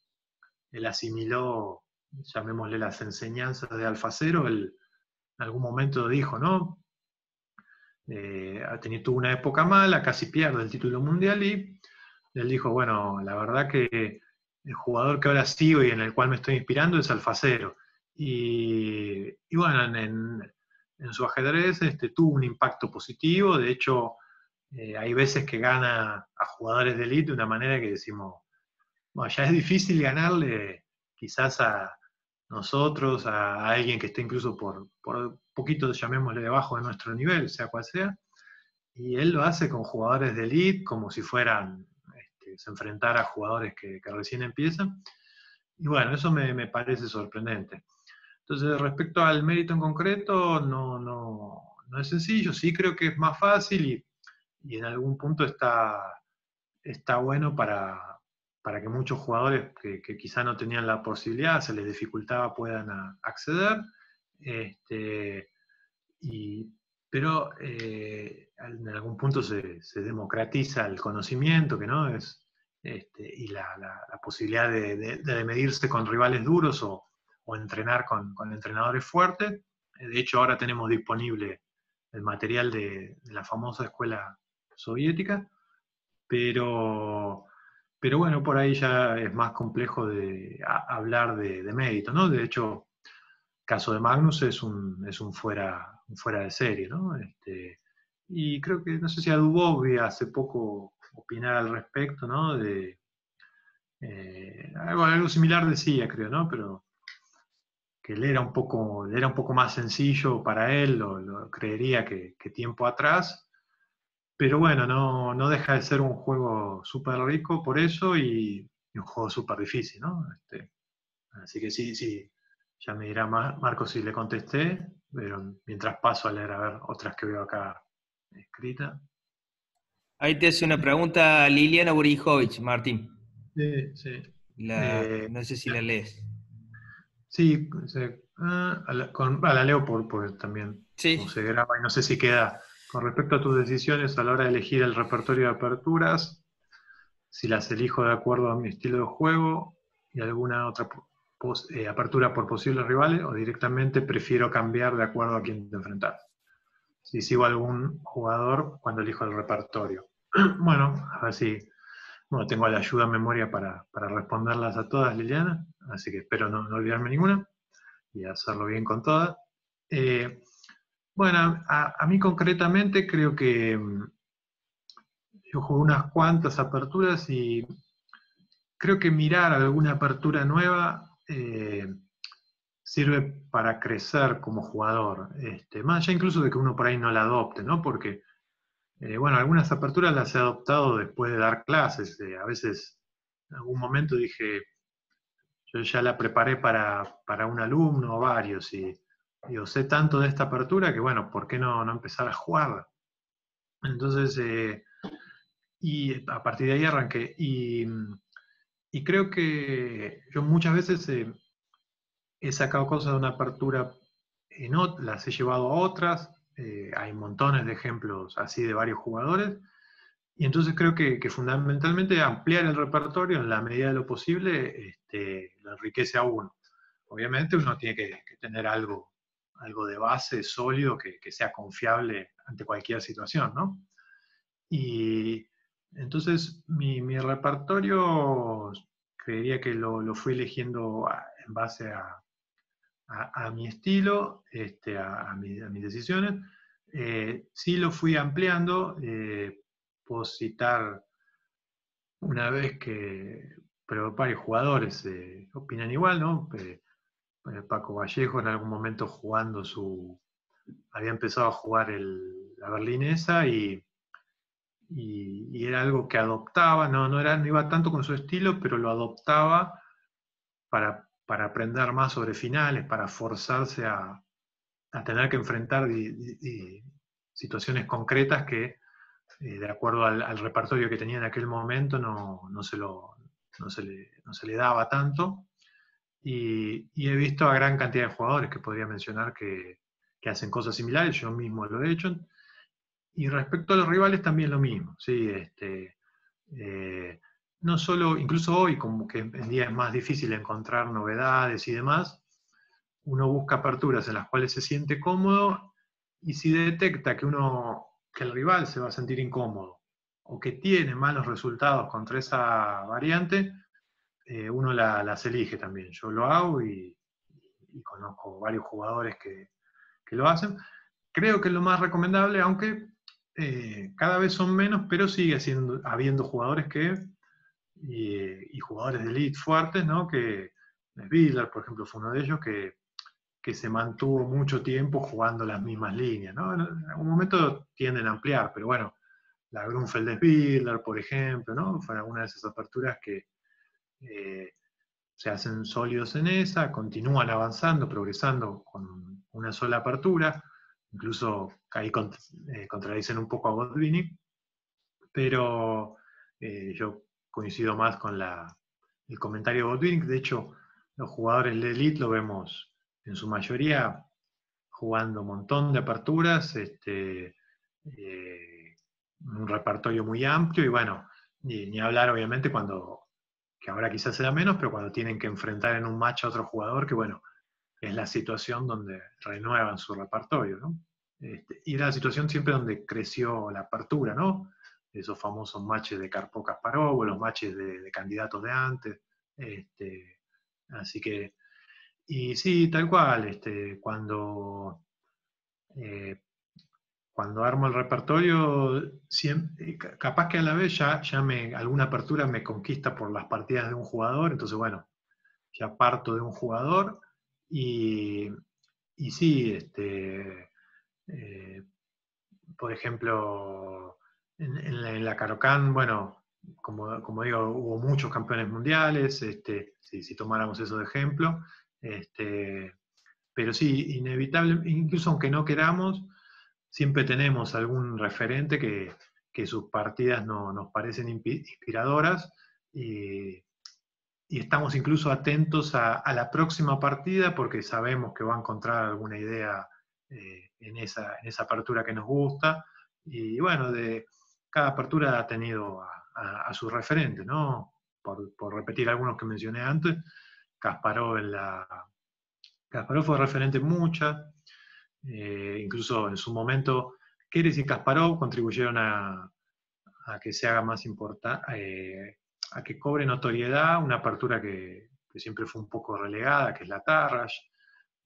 él asimiló, llamémosle las enseñanzas de Alfacero, él en algún momento dijo, ¿no? Eh, ha tenido una época mala, casi pierde el título mundial y él dijo, bueno, la verdad que el jugador que ahora sigo y en el cual me estoy inspirando es Alfacero. Y, bueno, en, su ajedrez este, tuvo un impacto positivo, de hecho eh, hay veces que gana a jugadores de elite de una manera que decimos, bueno, ya es difícil ganarle quizás a nosotros, a, alguien que esté incluso por, por poquito, llamémosle, debajo de nuestro nivel, sea cual sea, y él lo hace con jugadores de elite como si fueran se enfrentara a jugadores que, recién empiezan. Y bueno, eso me, parece sorprendente. Entonces, respecto al mérito en concreto, no, no, no, es sencillo, sí creo que es más fácil y, y en algún punto está, está bueno para, para que muchos jugadores que, que, quizá no tenían la posibilidad, se les dificultaba, puedan acceder. Este, y, pero eh, en algún punto se, se, democratiza el conocimiento, que no es este, y la, posibilidad de, medirse con rivales duros o, entrenar con, entrenadores fuertes. De hecho, ahora tenemos disponible el material de, la famosa escuela soviética, pero, pero bueno, por ahí ya es más complejo de hablar de, mérito, ¿no? De hecho, el caso de Magnus es un, es un, fuera, fuera de serie, ¿no? Este, y creo que, no sé si a Dubovia hace poco opinar al respecto, ¿no? De, eh, algo, similar decía, creo, ¿no? Pero que él era un poco, era un poco más sencillo para él, lo, creería que, tiempo atrás. Pero bueno, no, no, deja de ser un juego súper rico por eso y, un juego súper difícil, ¿no? Este, así que sí, sí, ya me dirá Marco si le contesté, pero mientras paso a leer a ver otras que veo acá escritas. Ahí te hace una pregunta Liliana Burijovic, Martín. Sí, sí. Eh, no sé si la lees. Sí, ah, la, leo por, también sí. se graba y no sé si queda. Con respecto a tus decisiones a la hora de elegir el repertorio de aperturas, si las elijo de acuerdo a mi estilo de juego y alguna otra eh, apertura por posibles rivales, o directamente prefiero cambiar de acuerdo a quién te enfrentas si sigo algún jugador cuando elijo el repertorio. bueno, a ver si bueno, tengo la ayuda en memoria para, responderlas a todas, Liliana, así que espero no, olvidarme ninguna y hacerlo bien con todas. Eh, bueno, a, mí concretamente creo que mm, yo juego unas cuantas aperturas y creo que mirar alguna apertura nueva eh, sirve para crecer como jugador, este, más allá incluso de que uno por ahí no la adopte, ¿no? Porque, eh, bueno, algunas aperturas las he adoptado después de dar clases, eh, a veces en algún momento dije, yo ya la preparé para, un alumno o varios, y yo sé tanto de esta apertura que, bueno, ¿por qué no, no empezar a jugar? Entonces, eh, y a partir de ahí arranqué, y, y creo que yo muchas veces he sacado cosas de una apertura, en las he llevado a otras, eh, hay montones de ejemplos así de varios jugadores, y entonces creo que, fundamentalmente ampliar el repertorio en la medida de lo posible este, lo enriquece a uno. Obviamente uno tiene que, tener algo, algo de base sólido que, sea confiable ante cualquier situación, ¿no? Y entonces mi, repertorio creería que lo, fui eligiendo en base a, a, mi estilo, este, a, mis decisiones. Eh, sí lo fui ampliando. Eh, puedo citar una vez que, pero varios jugadores eh, opinan igual, ¿no? Eh, Paco Vallejo en algún momento jugando su, había empezado a jugar la berlinesa y, y, era algo que adoptaba, no, no, era, no iba tanto con su estilo, pero lo adoptaba para, para aprender más sobre finales, para forzarse a, a tener que enfrentar situaciones concretas que eh, de acuerdo al, repertorio que tenía en aquel momento, no, se, lo, se, le, daba tanto. Y, he visto a gran cantidad de jugadores que podría mencionar que, hacen cosas similares, yo mismo lo he hecho. Y respecto a los rivales también lo mismo, ¿sí? Este, eh, no solo, incluso hoy, como que en día es más difícil encontrar novedades y demás, uno busca aperturas en las cuales se siente cómodo y si detecta que uno que el rival se va a sentir incómodo o que tiene malos resultados contra esa variante, eh, uno las elige también. Yo lo hago y, conozco varios jugadores que, lo hacen. Creo que es lo más recomendable, aunque eh, cada vez son menos, pero sigue siendo, habiendo jugadores que, y, jugadores de elite fuertes, ¿no? Que Spiller, por ejemplo, fue uno de ellos que que se mantuvo mucho tiempo jugando las mismas líneas. En algún momento tienden a ampliar, pero bueno, la Grunfeld Spiller, por ejemplo, ¿no? fue una de esas aperturas que eh, se hacen sólidos en esa, continúan avanzando, progresando con una sola apertura, incluso ahí eh, contradicen un poco a Botvinnik, pero eh, yo coincido más con el comentario de Botvinnik, de hecho, los jugadores de Elite lo vemos en su mayoría jugando un montón de aperturas, este, eh, un repertorio muy amplio y bueno, ni, hablar obviamente cuando, que ahora quizás sea menos, pero cuando tienen que enfrentar en un match a otro jugador, que bueno, es la situación donde renuevan su repertorio, ¿no? Este, y era la situación siempre donde creció la apertura, ¿no? Esos famosos matches de Carpo Kasparov, los matches de, candidatos de antes. Este, así que y sí, tal cual, este, cuando, eh, cuando armo el repertorio, siempre, capaz que a la vez ya, ya me, alguna apertura me conquista por las partidas de un jugador, entonces bueno, ya parto de un jugador y, y sí, este, eh, por ejemplo, en, la, en Carocan, bueno, como, digo, hubo muchos campeones mundiales, este, si, tomáramos eso de ejemplo, este, pero sí, inevitable, incluso aunque no queramos, siempre tenemos algún referente que, sus partidas no, nos parecen inspiradoras y, estamos incluso atentos a, la próxima partida porque sabemos que va a encontrar alguna idea eh, en, esa, en esa apertura que nos gusta. Y bueno, de, cada apertura ha tenido a, su referente, ¿no? Por, repetir algunos que mencioné antes, Kasparov en la. Kasparov fue referente en muchas, eh, incluso en su momento, Keres y Kasparov contribuyeron a, que se haga más importante, eh, a que cobre notoriedad una apertura que, siempre fue un poco relegada, que es la Tarrash.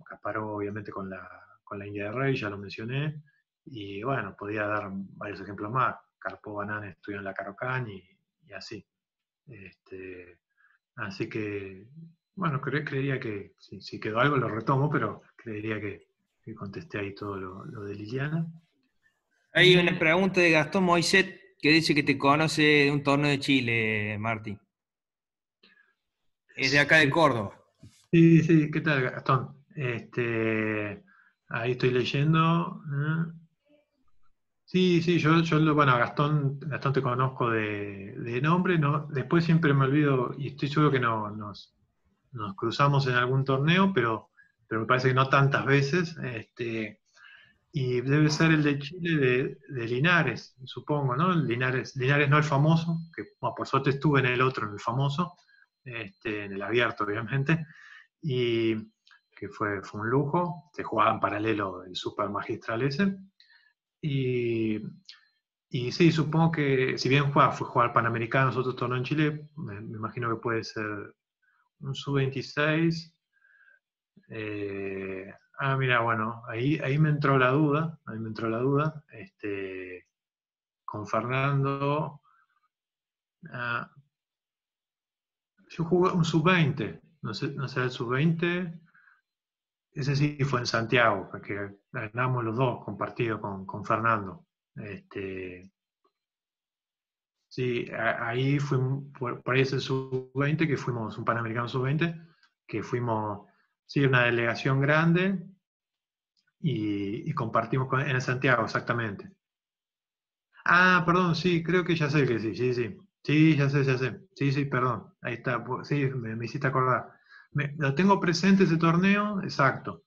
Kasparov, obviamente, con la, con la India de Rey, ya lo mencioné. Y bueno, podía dar varios ejemplos más. Karpov Banan estudió en la Carocan y, así. Este, así que bueno, creería que si, quedó algo lo retomo, pero creería que, contesté ahí todo lo, de Liliana. Hay una pregunta de Gastón Moiset que dice que te conoce de un torneo de Chile, Martín. Es de acá de Córdoba. Sí, sí, ¿qué tal, Gastón? Este, ahí estoy leyendo. ¿eh? Sí, sí, yo, yo bueno, Gastón, Gastón te conozco de, nombre, no, después siempre me olvido, y estoy seguro que no, nos, nos cruzamos en algún torneo, pero, pero me parece que no tantas veces. Este, y debe ser el de Chile de, Linares, supongo, ¿no? Linares, Linares no el famoso, que por suerte estuve en el otro, en el famoso, este, en el abierto, obviamente, y que fue, fue un lujo, se jugaba en paralelo el super magistral ese, y, sí, supongo que, si bien fue jugar Panamericanos, otro torneo en Chile, me, imagino que puede ser un sub-26. Eh, ah, mira, bueno, ahí, ahí me entró la duda, ahí me entró la duda. Este, con Fernando, ah, yo jugué un sub-20, no sé, no sé, el sub-20, ese sí fue en Santiago, porque ganamos los dos compartido con, con Fernando. Este, sí, ahí fuimos, por, ahí es el sub-20, que fuimos un Panamericano sub-20, que fuimos, sí, una delegación grande y, compartimos en Santiago, exactamente. Ah, perdón, sí, creo que ya sé que sí, sí, sí. Sí, ya sé, ya sé. Sí, sí, perdón. Ahí está. Sí, me, hiciste acordar. Lo tengo presente ese torneo, exacto.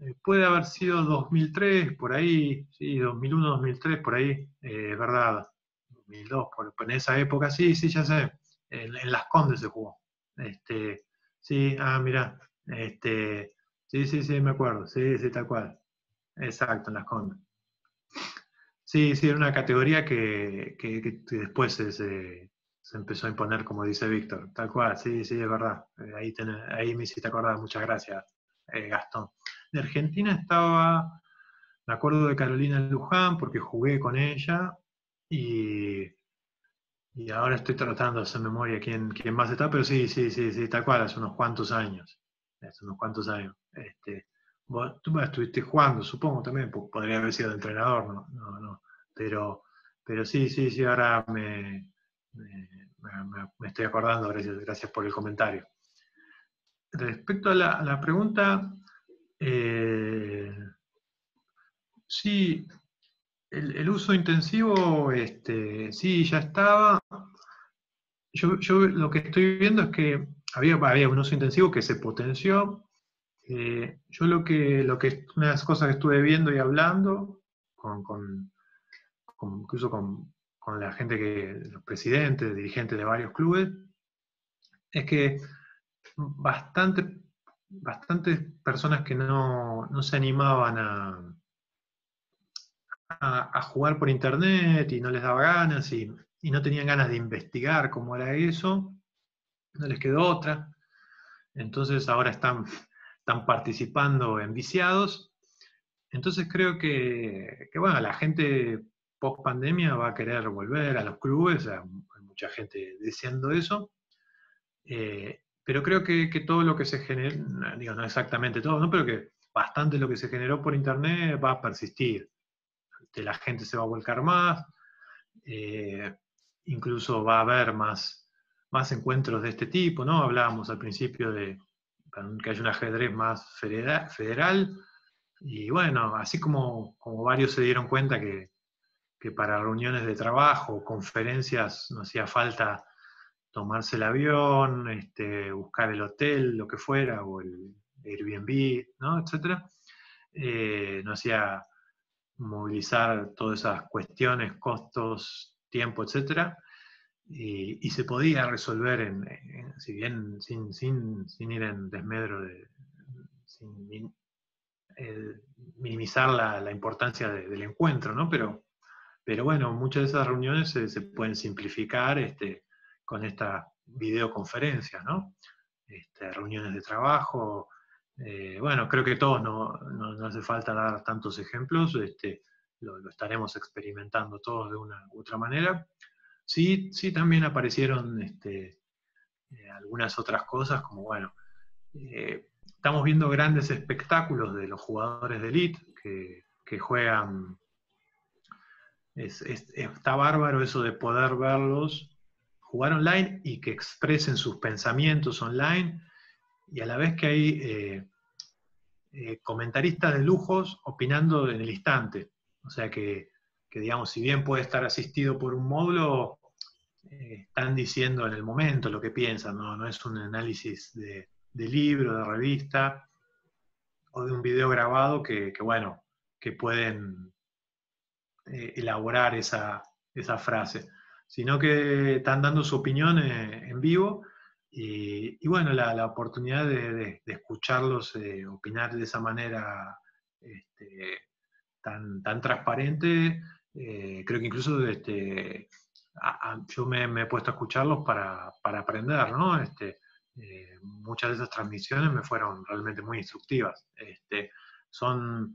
Eh, puede haber sido 2003, por ahí, sí, 2001, 2003, por ahí, eh, es verdad. 2002, por, en esa época, sí, sí, ya sé. En, Las Condes se jugó. Este, sí, ah, mira, este, sí, sí, sí, me acuerdo, sí, sí, tal cual. Exacto, en Las Condes. Sí, sí, era una categoría que, después se, empezó a imponer, como dice Víctor. Tal cual, sí, sí, es verdad. Eh, ahí, ahí me hiciste acordar, muchas gracias, Gastón. De Argentina estaba, me acuerdo de Carolina Luján porque jugué con ella y, y ahora estoy tratando de hacer memoria quién, quién más está, pero sí, sí, sí, sí, tal cual, hace unos cuantos años. Hace unos cuantos años. Este, tú estuviste jugando, supongo también, podría haber sido entrenador, ¿no? no, no. Pero, pero sí, sí, sí, ahora me, me, estoy acordando, gracias, gracias por el comentario. Respecto a la, pregunta, eh, sí, el, uso intensivo, este, sí, ya estaba. Yo, lo que estoy viendo es que había, había un uso intensivo que se potenció. Eh, yo lo que, lo que, una de las cosas que estuve viendo y hablando, con, incluso con, con, la gente que, los presidentes, dirigentes de varios clubes, es que bastante bastantes personas que no, se animaban a, a, jugar por internet y no les daba ganas y, no tenían ganas de investigar cómo era eso, no les quedó otra. Entonces ahora están, están participando en viciados. Entonces creo que, bueno, la gente post pandemia va a querer volver a los clubes, hay mucha gente deseando eso. Eh, pero creo que, todo lo que se genera, digo, no exactamente todo, pero que bastante lo que se generó por Internet va a persistir. la gente se va a volcar más, eh, incluso va a haber más, más encuentros de este tipo, ¿no? Hablábamos al principio de que haya un ajedrez más federal, y bueno, así como, como varios se dieron cuenta que, que para reuniones de trabajo, conferencias, no hacía falta tomarse el avión, este, buscar el hotel, lo que fuera, o el Airbnb, ¿no? etcétera, eh, no hacía movilizar todas esas cuestiones, costos, tiempo, etcétera, y, se podía resolver, si bien sin, sin, ir en desmedro, de, sin minimizar la, importancia del encuentro, ¿no? Pero, pero bueno, muchas de esas reuniones se, pueden simplificar, este, con esta videoconferencia, ¿no? Este, reuniones de trabajo. Eh, bueno, creo que todos no, hace falta dar tantos ejemplos, este, lo, estaremos experimentando todos de una u otra manera. Sí, sí también aparecieron eh, algunas otras cosas, como bueno, eh, estamos viendo grandes espectáculos de los jugadores de elite que, juegan. Está bárbaro eso de poder verlos jugar online y que expresen sus pensamientos online, y a la vez que hay eh, eh, comentaristas de lujos opinando en el instante. O sea que, digamos, si bien puede estar asistido por un módulo, eh, están diciendo en el momento lo que piensan, no, es un análisis de, libro, de revista o de un video grabado que, bueno, que pueden eh, elaborar esa, frase, sino que están dando su opinión eh, en vivo y, bueno, la, oportunidad de, escucharlos opinar de esa manera este, tan, tan transparente, creo que incluso este, yo me, he puesto a escucharlos para, aprender, ¿no? Este, eh, muchas de esas transmisiones me fueron realmente muy instructivas. Este, son,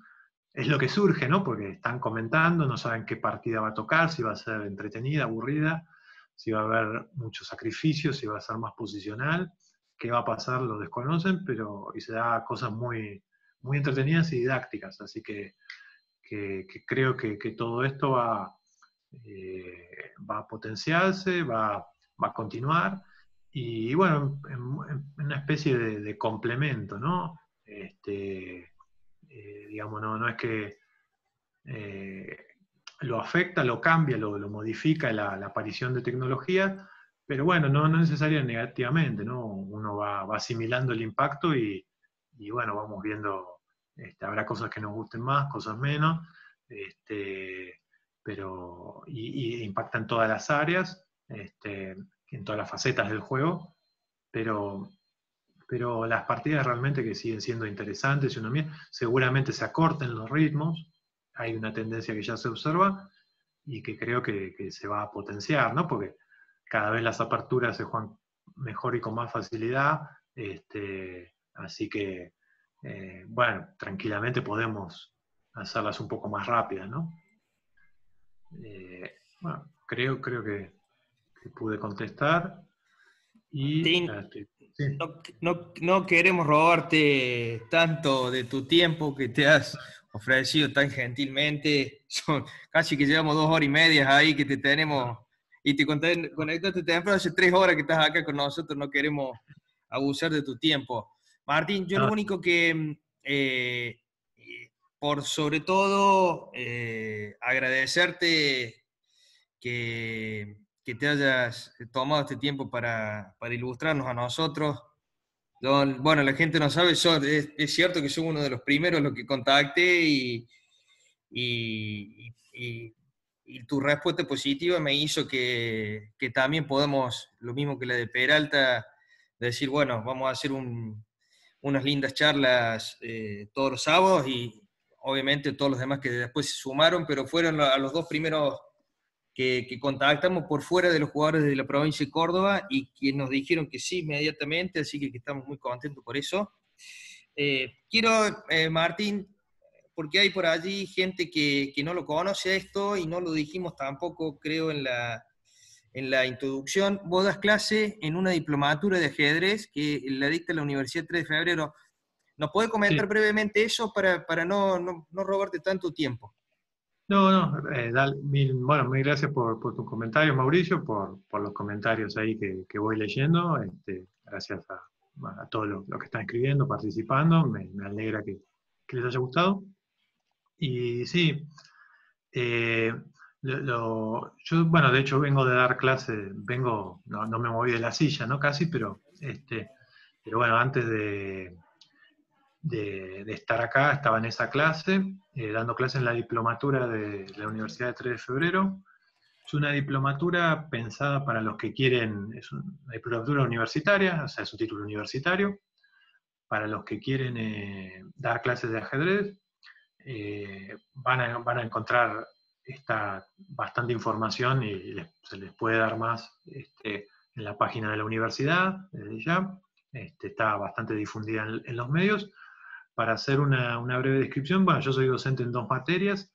es lo que surge, ¿no? Porque están comentando, no saben qué partida va a tocar, si va a ser entretenida, aburrida, si va a haber muchos sacrificios, si va a ser más posicional, qué va a pasar, lo desconocen, pero y se da cosas muy, muy entretenidas y didácticas. Así que, creo que, que todo esto va, eh, va a potenciarse, va, a continuar, y bueno, en, una especie de, complemento, ¿no? Este, eh, digamos, no, es que eh, lo afecta, lo cambia, lo, modifica la, aparición de tecnología, pero bueno, no, no necesariamente negativamente, ¿no? Uno va, asimilando el impacto y, bueno, vamos viendo, este, habrá cosas que nos gusten más, cosas menos, este, pero y, impacta en todas las áreas, este, en todas las facetas del juego, pero, pero las partidas realmente que siguen siendo interesantes seguramente se acorten los ritmos, hay una tendencia que ya se observa y que creo que, se va a potenciar, ¿no? Porque cada vez las aperturas se juegan mejor y con más facilidad, este, así que, eh, bueno, tranquilamente podemos hacerlas un poco más rápidas, ¿no? Eh, bueno, creo, creo que, pude contestar. Y no, queremos robarte tanto de tu tiempo que te has ofrecido tan gentilmente. Son, casi que llevamos dos horas y media ahí que te tenemos y te conectaste temprano hace tres horas que estás acá con nosotros. No queremos abusar de tu tiempo. Martín, yo lo ah. único que eh, por sobre todo eh, agradecerte que, te hayas tomado este tiempo para, ilustrarnos a nosotros. bueno, la gente no sabe, es, cierto que soy uno de los primeros los que contacté y, tu respuesta positiva me hizo que, también podamos, lo mismo que la de Peralta, decir, bueno, vamos a hacer unas lindas charlas eh, todos los sábados y, obviamente todos los demás que después se sumaron, pero fueron a los dos primeros que, contactamos por fuera de los jugadores de la provincia de Córdoba y que nos dijeron que sí inmediatamente, así que, estamos muy contentos por eso. Eh, quiero, eh, Martín, porque hay por allí gente que, no lo conoce esto y no lo dijimos tampoco, creo, en la, en la introducción. Vos das clase en una diplomatura de ajedrez que la dicta la Universidad 3 de Febrero. ¿Nos puede comentar brevemente eso para, no, no, robarte tanto tiempo? No, no, eh, bueno, mil gracias por, por tus comentarios, Mauricio, por, los comentarios ahí que, voy leyendo. Este, gracias a, todos los, que están escribiendo, participando, me, alegra que, les haya gustado. Y sí, eh, yo, bueno, de hecho vengo de dar clase, vengo, no, me moví de la silla, ¿no? Casi, pero, este, pero bueno, antes de, de, estar acá, estaba en esa clase, eh, dando clase en la diplomatura de la Universidad de 3 de Febrero. Es una diplomatura pensada para los que quieren, es una diplomatura universitaria, o sea, es un título universitario, para los que quieren eh, dar clases de ajedrez. Eh, van, a, van, a, encontrar esta, bastante información y se les puede dar más este, en la página de la universidad, desde ya. Este, está bastante difundida en, los medios para hacer una, breve descripción, bueno, yo soy docente en dos materias.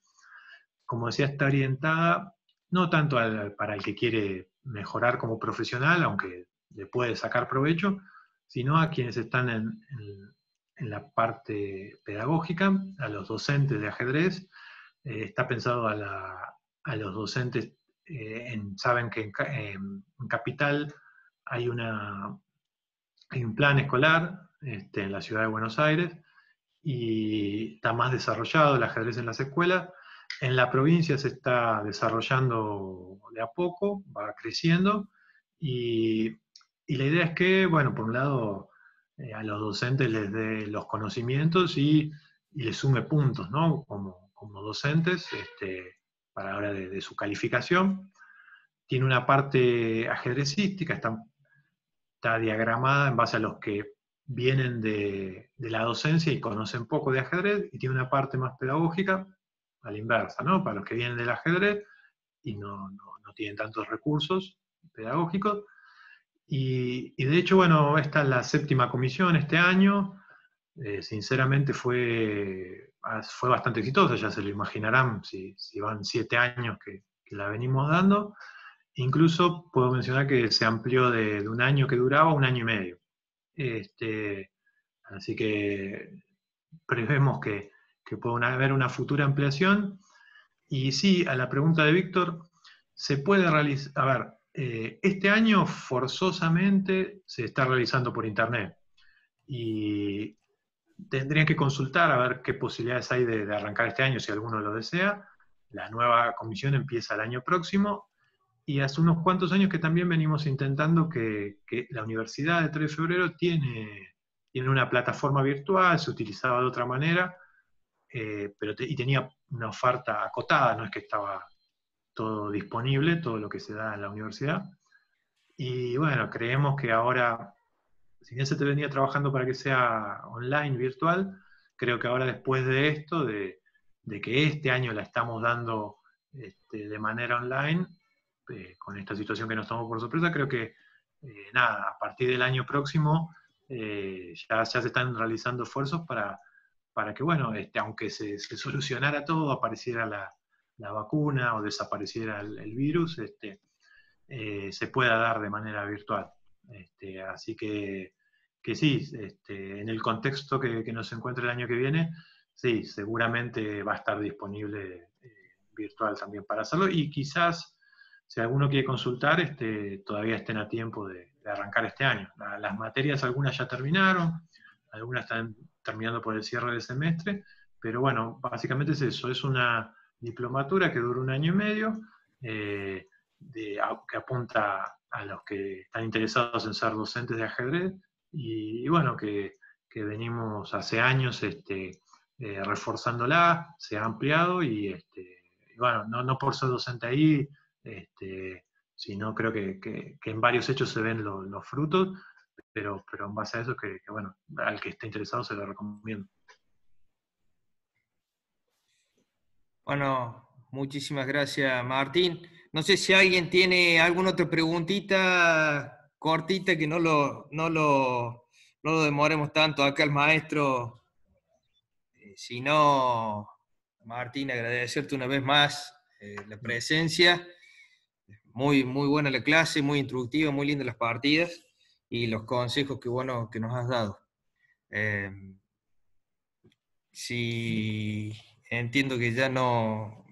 Como decía, está orientada no tanto para el que quiere mejorar como profesional, aunque le puede sacar provecho, sino a quienes están en, la parte pedagógica, a los docentes de ajedrez. Eh, está pensado a, los docentes, eh, saben que en, Capital hay, una, un plan escolar este, en la ciudad de Buenos Aires y está más desarrollado el ajedrez en las escuelas. En la provincia se está desarrollando de a poco, va creciendo y, la idea es que, bueno, por un lado, eh, a los docentes les dé los conocimientos y, les sume puntos, ¿no? Como, como docentes este, para la hora de, su calificación. Tiene una parte ajedrecística, está, está, diagramada en base a los que vienen de, de, la docencia y conocen poco de ajedrez, y tiene una parte más pedagógica, a la inversa, ¿no? Para los que vienen del ajedrez y no, no, no tienen tantos recursos pedagógicos. Y, y, de hecho, bueno, esta es la séptima comisión este año. Eh, sinceramente fue, ah, fue bastante exitosa, ya se lo imaginarán si, si van siete años que, que, la venimos dando. Incluso puedo mencionar que se amplió de, de un año que duraba a un año y medio. Este, así que prevemos que, que puede haber una futura ampliación. Y sí, a la pregunta de Víctor, se puede realizar, a ver, eh, este año forzosamente se está realizando por Internet. Y tendrían que consultar a ver qué posibilidades hay de, arrancar este año, si alguno lo desea. La nueva comisión empieza el año próximo y hace unos cuantos años que también venimos intentando que, la Universidad de 3 de Febrero tiene, tiene una plataforma virtual, se utilizaba de otra manera, eh, pero y tenía una oferta acotada, no es que estaba todo disponible, todo lo que se da en la universidad. Y bueno, creemos que ahora si bien se te venía trabajando para que sea online, virtual, creo que ahora después de esto, de, que este año la estamos dando este, de manera online, eh, con esta situación que nos tomó por sorpresa, creo que eh, nada, a partir del año próximo eh, ya, se están realizando esfuerzos para, para que, bueno, este, aunque se, solucionara todo, apareciera la, vacuna o desapareciera el, virus, este, se pueda dar de manera virtual. Este, así que que sí, este, en el contexto que, que, nos encuentra el año que viene, sí, seguramente va a estar disponible virtual también para hacerlo y quizás si alguno quiere consultar, este, todavía estén a tiempo de, arrancar este año. las materias algunas ya terminaron, algunas están terminando por el cierre del semestre, pero bueno, básicamente es eso, es una diplomatura que dura un año y medio, eh, que apunta a los que están interesados en ser docentes de ajedrez, y, bueno, que, venimos hace años este, eh, reforzándola, se ha ampliado y, este, bueno, no, por ser docente ahí, este, sino creo que, en varios hechos se ven los frutos, pero, pero en base a eso que, bueno, al que esté interesado se lo recomiendo. Bueno, muchísimas gracias Martín. No sé si alguien tiene alguna otra preguntita cortita, que no lo, no lo, no lo demoremos tanto acá el maestro. Eh, si no, Martín, agradecerte una vez más eh, la presencia. Muy, muy buena la clase, muy instructiva, muy lindas las partidas y los consejos que, bueno, que nos has dado. Eh, si entiendo que ya no,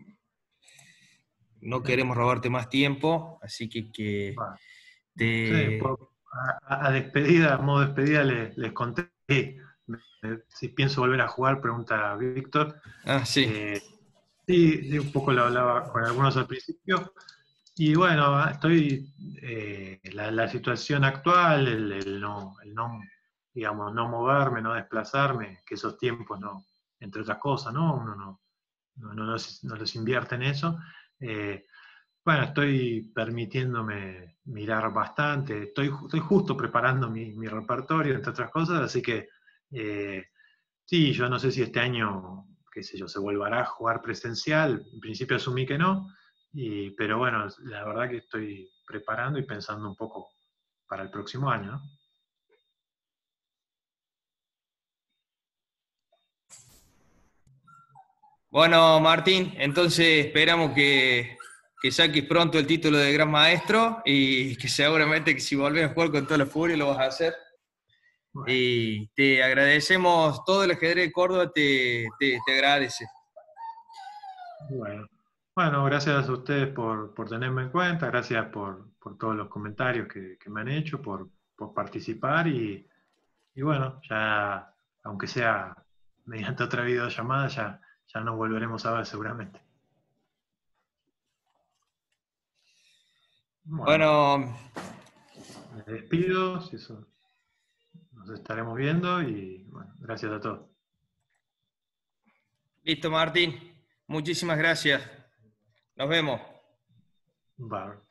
no queremos robarte más tiempo, así que, que Sí, a, despedida, a modo despedida les, conté si pienso volver a jugar, pregunta Víctor. Ah, sí. Eh, sí, un poco lo hablaba con algunos al principio. Y bueno, estoy, eh, la, situación actual, el, no, el no, digamos, no moverme, no desplazarme, que esos tiempos no, entre otras cosas, ¿no? Uno no, no, no, los, invierte en eso. Eh, bueno, estoy permitiéndome mirar bastante, estoy, estoy justo preparando mi, repertorio, entre otras cosas, así que eh, sí, yo no sé si este año, qué sé yo, se volverá a jugar presencial, en principio asumí que no, y, pero bueno, la verdad que estoy preparando y pensando un poco para el próximo año. Bueno, Martín, entonces esperamos que que saques pronto el título de gran maestro y que seguramente que si volvés a jugar con toda la furia lo vas a hacer. Y te agradecemos, todo el ajedrez de Córdoba te, te, agradece. Bueno. Bueno, gracias a ustedes por, por tenerme en cuenta, gracias por, por todos los comentarios que, que, me han hecho, por, por participar y, y, bueno, ya, aunque sea mediante otra videollamada, ya, ya nos volveremos a ver seguramente. Bueno, me despido, si eso, nos estaremos viendo y bueno, gracias a todos. Listo, Martín. Muchísimas gracias. Nos vemos. Bye.